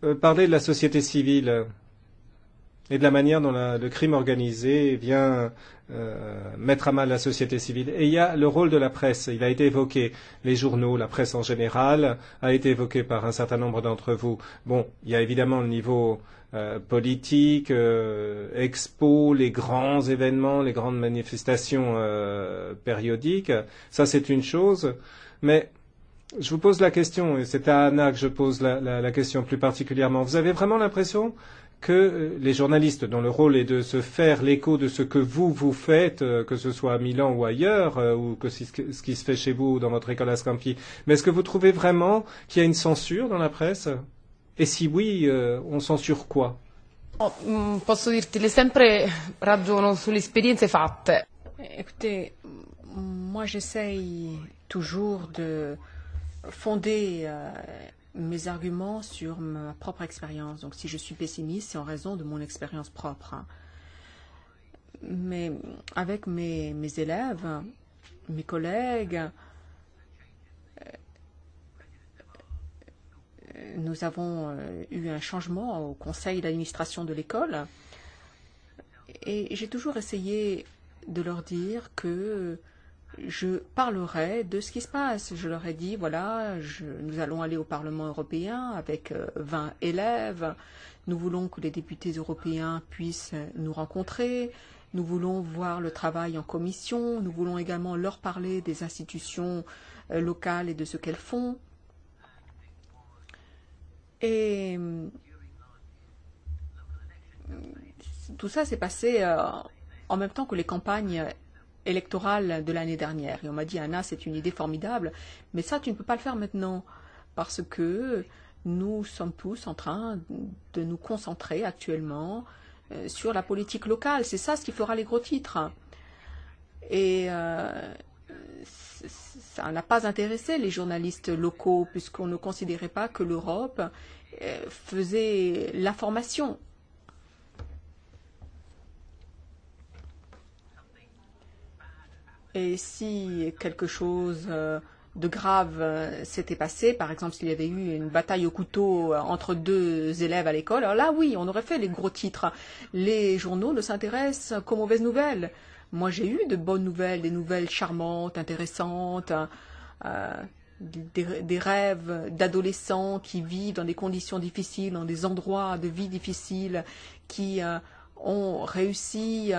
euh, parler de la société civile et de la manière dont le crime organisé vient euh, mettre à mal la société civile. Et il y a le rôle de la presse. Il a été évoqué. Les journaux, la presse en général, a été évoqué par un certain nombre d'entre vous. Bon, il y a évidemment le niveau euh, politique, euh, expo, les grands événements, les grandes manifestations périodiques. Ça, c'est une chose. Mais je vous pose la question, et c'est à Anna que je pose la question plus particulièrement. Vous avez vraiment l'impression que euh, les journalistes, dont le rôle est de se faire l'écho de ce que vous, vous faites, euh, que ce soit à Milan ou ailleurs, euh, ou que ce qui se fait chez vous dans votre école à Scampi, mais est-ce que vous trouvez vraiment qu'il y a une censure dans la presse? Et si oui, on censure quoi? Oh, mm, Posso dirti, le sempre ragiono sulle esperienze fatte. Écoutez, moi j'essaye toujours de fonder euh, mes arguments sur ma propre expérience. Donc si je suis pessimiste, c'est en raison de mon expérience propre. Mais avec mes, mes élèves, mes collègues, euh, nous avons euh, eu un changement au conseil d'administration de l'école et j'ai toujours essayé de leur dire que je parlerai de ce qui se passe. Je leur ai dit, voilà, nous allons aller au Parlement européen avec euh, 20 élèves. Nous voulons que les députés européens puissent nous rencontrer. Nous voulons voir le travail en commission. Nous voulons également leur parler des institutions euh, locales et de ce qu'elles font. Et euh, tout ça s'est passé euh, en même temps que les campagnes électorale de l'année dernière. Et on m'a dit, Anna, c'est une idée formidable, mais ça, tu ne peux pas le faire maintenant, parce que nous sommes tous en train de nous concentrer actuellement euh, sur la politique locale. C'est ça ce qui fera les gros titres. Et euh, ça n'a pas intéressé les journalistes locaux, puisqu'on ne considérait pas que l'Europe euh, faisait l'information Et si quelque chose euh, de grave euh, s'était passé, par exemple s'il y avait eu une bataille au couteau euh, entre deux élèves à l'école, alors là oui, on aurait fait les gros titres. Les journaux ne s'intéressent qu'aux mauvaises nouvelles. Moi j'ai eu de bonnes nouvelles, des nouvelles charmantes, intéressantes, des, rêves d'adolescents qui vivent dans des conditions difficiles, dans des endroits de vie difficiles, qui ont réussi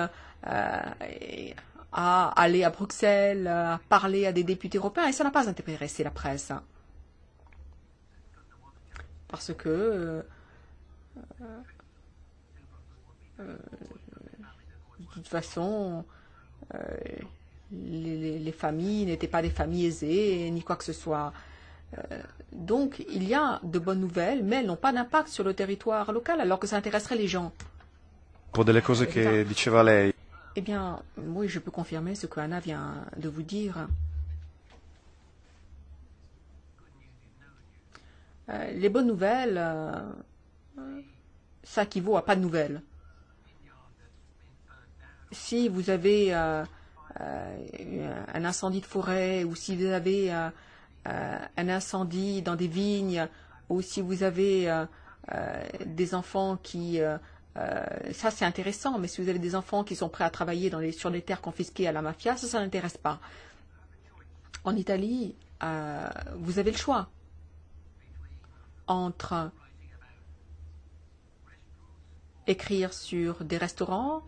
à aller à Bruxelles, à parler à des députés européens, et ça n'a pas intéressé la presse. Parce que euh, euh, de toute façon, euh, les, les familles n'étaient pas des familles aisées, ni quoi que ce soit. Euh, donc, il y a de bonnes nouvelles, mais elles n'ont pas d'impact sur le territoire local, alors que ça intéresserait les gens. Pour delle cose che diceva lei. Eh bien, oui, je peux confirmer ce que Anna vient de vous dire. Euh, les bonnes nouvelles, euh, ça équivaut à pas de nouvelles. Si vous avez euh, un incendie de forêt ou si vous avez un incendie dans des vignes ou si vous avez des enfants qui... Euh, ça, c'est intéressant, mais si vous avez des enfants qui sont prêts à travailler sur les terres confisquées à la mafia, ça, ça n'intéresse pas. En Italie, euh, vous avez le choix entre écrire sur des restaurants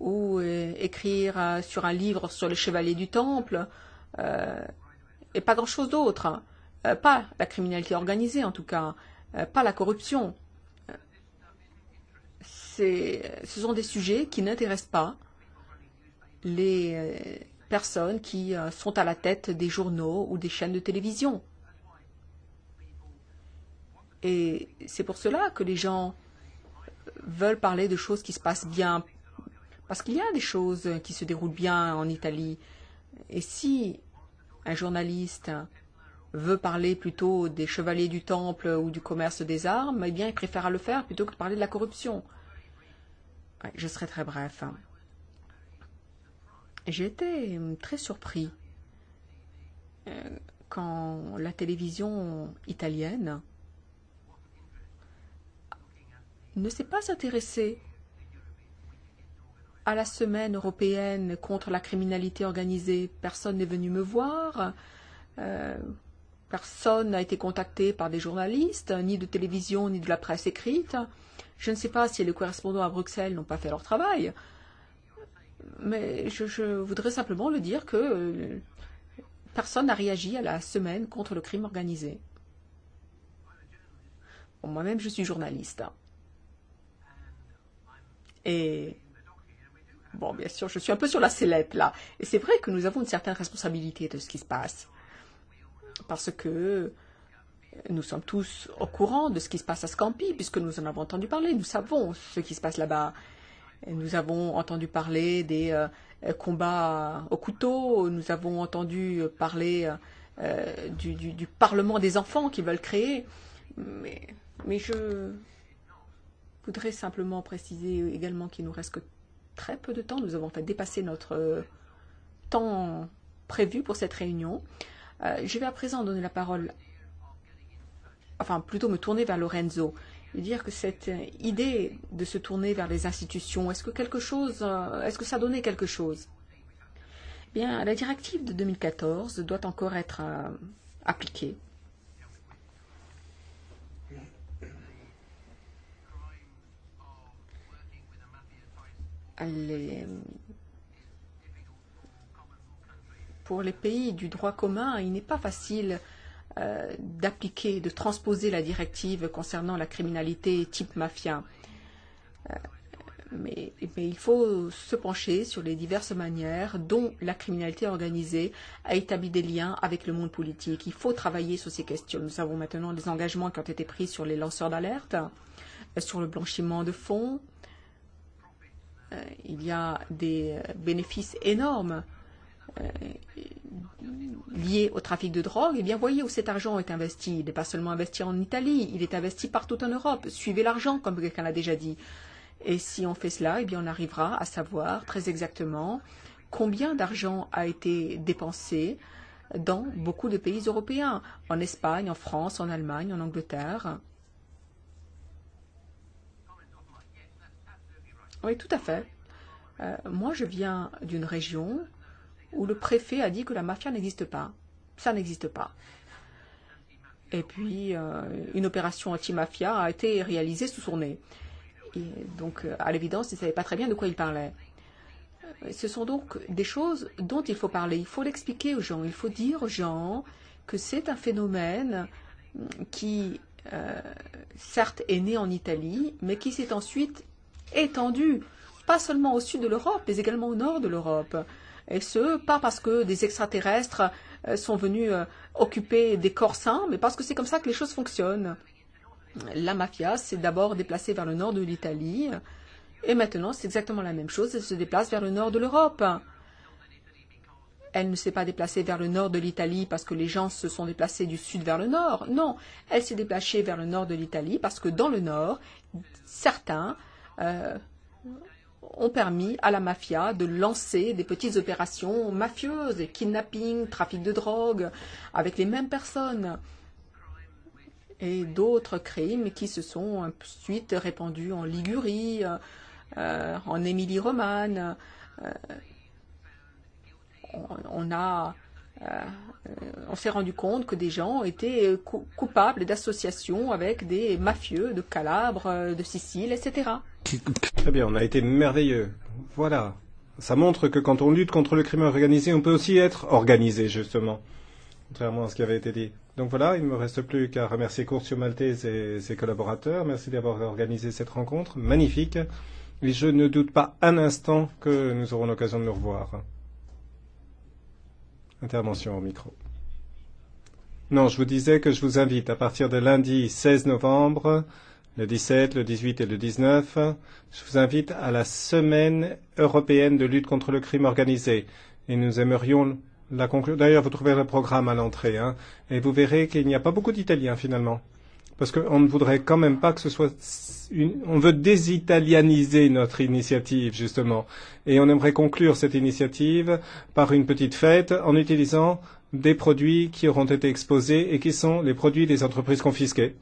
ou euh, écrire sur un livre sur les chevaliers du temple et pas grand-chose d'autre. Euh, pas la criminalité organisée en tout cas, pas la corruption. Ce sont des sujets qui n'intéressent pas les euh, personnes qui euh, sont à la tête des journaux ou des chaînes de télévision. Et c'est pour cela que les gens veulent parler de choses qui se passent bien. Parce qu'il y a des choses qui se déroulent bien en Italie. Et si un journaliste veut parler plutôt des chevaliers du temple ou du commerce des armes, eh bien, il préfère le faire plutôt que de parler de la corruption. Je serai très bref. J'ai été très surpris euh, quand la télévision italienne ne s'est pas intéressée à la semaine européenne contre la criminalité organisée. Personne n'est venu me voir. Euh, personne n'a été contacté par des journalistes, ni de télévision, ni de la presse écrite. Je ne sais pas si les correspondants à Bruxelles n'ont pas fait leur travail. Mais je, voudrais simplement le dire que euh, personne n'a réagi à la semaine contre le crime organisé. Moi-même, je suis journaliste. Et bon, bien sûr, je suis un peu sur la sellette là. Et c'est vrai que nous avons une certaine responsabilité de ce qui se passe. Parce que nous sommes tous au courant de ce qui se passe à Scampi, puisque nous en avons entendu parler. Nous savons ce qui se passe là-bas. Nous avons entendu parler des euh, combats au couteau. Nous avons entendu parler euh, du, Parlement des enfants qu'ils veulent créer. Mais, je, voudrais simplement préciser également qu'il nous reste que très peu de temps. Nous avons fait dépasser notre euh, temps prévu pour cette réunion. Je vais à présent donner la parole, enfin plutôt me tourner vers Lorenzo et dire que cette idée de se tourner vers les institutions, est-ce que quelque chose, euh, est-ce que ça donnait quelque chose? Bien, la directive de 2014 doit encore être euh, appliquée. pour les pays du droit commun, il n'est pas facile d'appliquer, de transposer la directive concernant la criminalité type mafia. Euh, mais, il faut se pencher sur les diverses manières dont la criminalité organisée a établi des liens avec le monde politique. Il faut travailler sur ces questions. Nous avons maintenant des engagements qui ont été pris sur les lanceurs d'alerte, euh, sur le blanchiment de fonds, Euh, il y a des bénéfices énormes euh, liés au trafic de drogue, eh bien voyez où cet argent est investi. Il n'est pas seulement investi en Italie, il est investi partout en Europe. Suivez l'argent, comme quelqu'un l'a déjà dit. Et si on fait cela, eh bien on arrivera à savoir très exactement combien d'argent a été dépensé dans beaucoup de pays européens, en Espagne, en France, en Allemagne, en Angleterre. Oui, tout à fait. Euh, moi, je viens d'une région où le préfet a dit que la mafia n'existe pas. Ça n'existe pas. Et puis, euh, une opération anti-mafia a été réalisée sous son nez. Donc, à l'évidence, il ne savait pas très bien de quoi il parlait. Euh, ce sont donc des choses dont il faut parler. Il faut l'expliquer aux gens. Il faut dire aux gens que c'est un phénomène qui, euh, certes, est né en Italie, mais qui s'est ensuite étendue, pas seulement au sud de l'Europe, mais également au nord de l'Europe. Et ce, pas parce que des extraterrestres euh, sont venus euh, occuper des corps sains, mais parce que c'est comme ça que les choses fonctionnent. La mafia s'est d'abord déplacée vers le nord de l'Italie, et maintenant c'est exactement la même chose, elle se déplace vers le nord de l'Europe. Elle ne s'est pas déplacée vers le nord de l'Italie parce que les gens se sont déplacés du sud vers le nord. Non, elle s'est déplacée vers le nord de l'Italie parce que dans le nord, certains euh, ont permis à la mafia de lancer des petites opérations mafieuses, kidnapping, trafic de drogue, avec les mêmes personnes et d'autres crimes qui se sont ensuite répandus en Ligurie, euh, en Émilie-Romagne. Euh, on, on a on s'est rendu compte que des gens étaient coupables d'association avec des mafieux de Calabre, de Sicile, etc. Très bien, on a été merveilleux. Voilà. Ça montre que quand on lutte contre le crime organisé, on peut aussi être organisé, justement. Contrairement à ce qui avait été dit. Donc voilà, il ne me reste plus qu'à remercier Curtio Maltese et ses collaborateurs. Merci d'avoir organisé cette rencontre. Magnifique. Et je ne doute pas un instant que nous aurons l'occasion de nous revoir. Intervention au micro. Non, je vous disais que je vous invite à partir de lundi 16 novembre le 17, le 18 et le 19. Je vous invite à la semaine européenne de lutte contre le crime organisé. Et nous aimerions la conclure. D'ailleurs, vous trouverez le programme à l'entrée. Hein, et vous verrez qu'il n'y a pas beaucoup d'Italiens finalement. Parce qu'on ne voudrait quand même pas que ce soit... On veut désitalianiser notre initiative, justement. Et on aimerait conclure cette initiative par une petite fête en utilisant des produits qui auront été exposés et qui sont les produits des entreprises confisquées.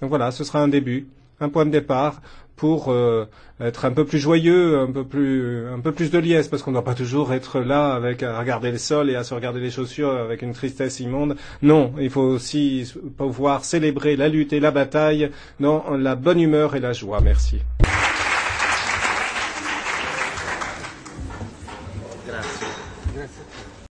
Donc voilà, ce sera un début, un point de départ pour euh, être un peu plus joyeux, un peu plus, un peu plus de liesse, parce qu'on ne doit pas toujours être là avec à regarder le sol et à se regarder les chaussures avec une tristesse immonde. Non, il faut aussi pouvoir célébrer la lutte et la bataille dans la bonne humeur et la joie. Merci.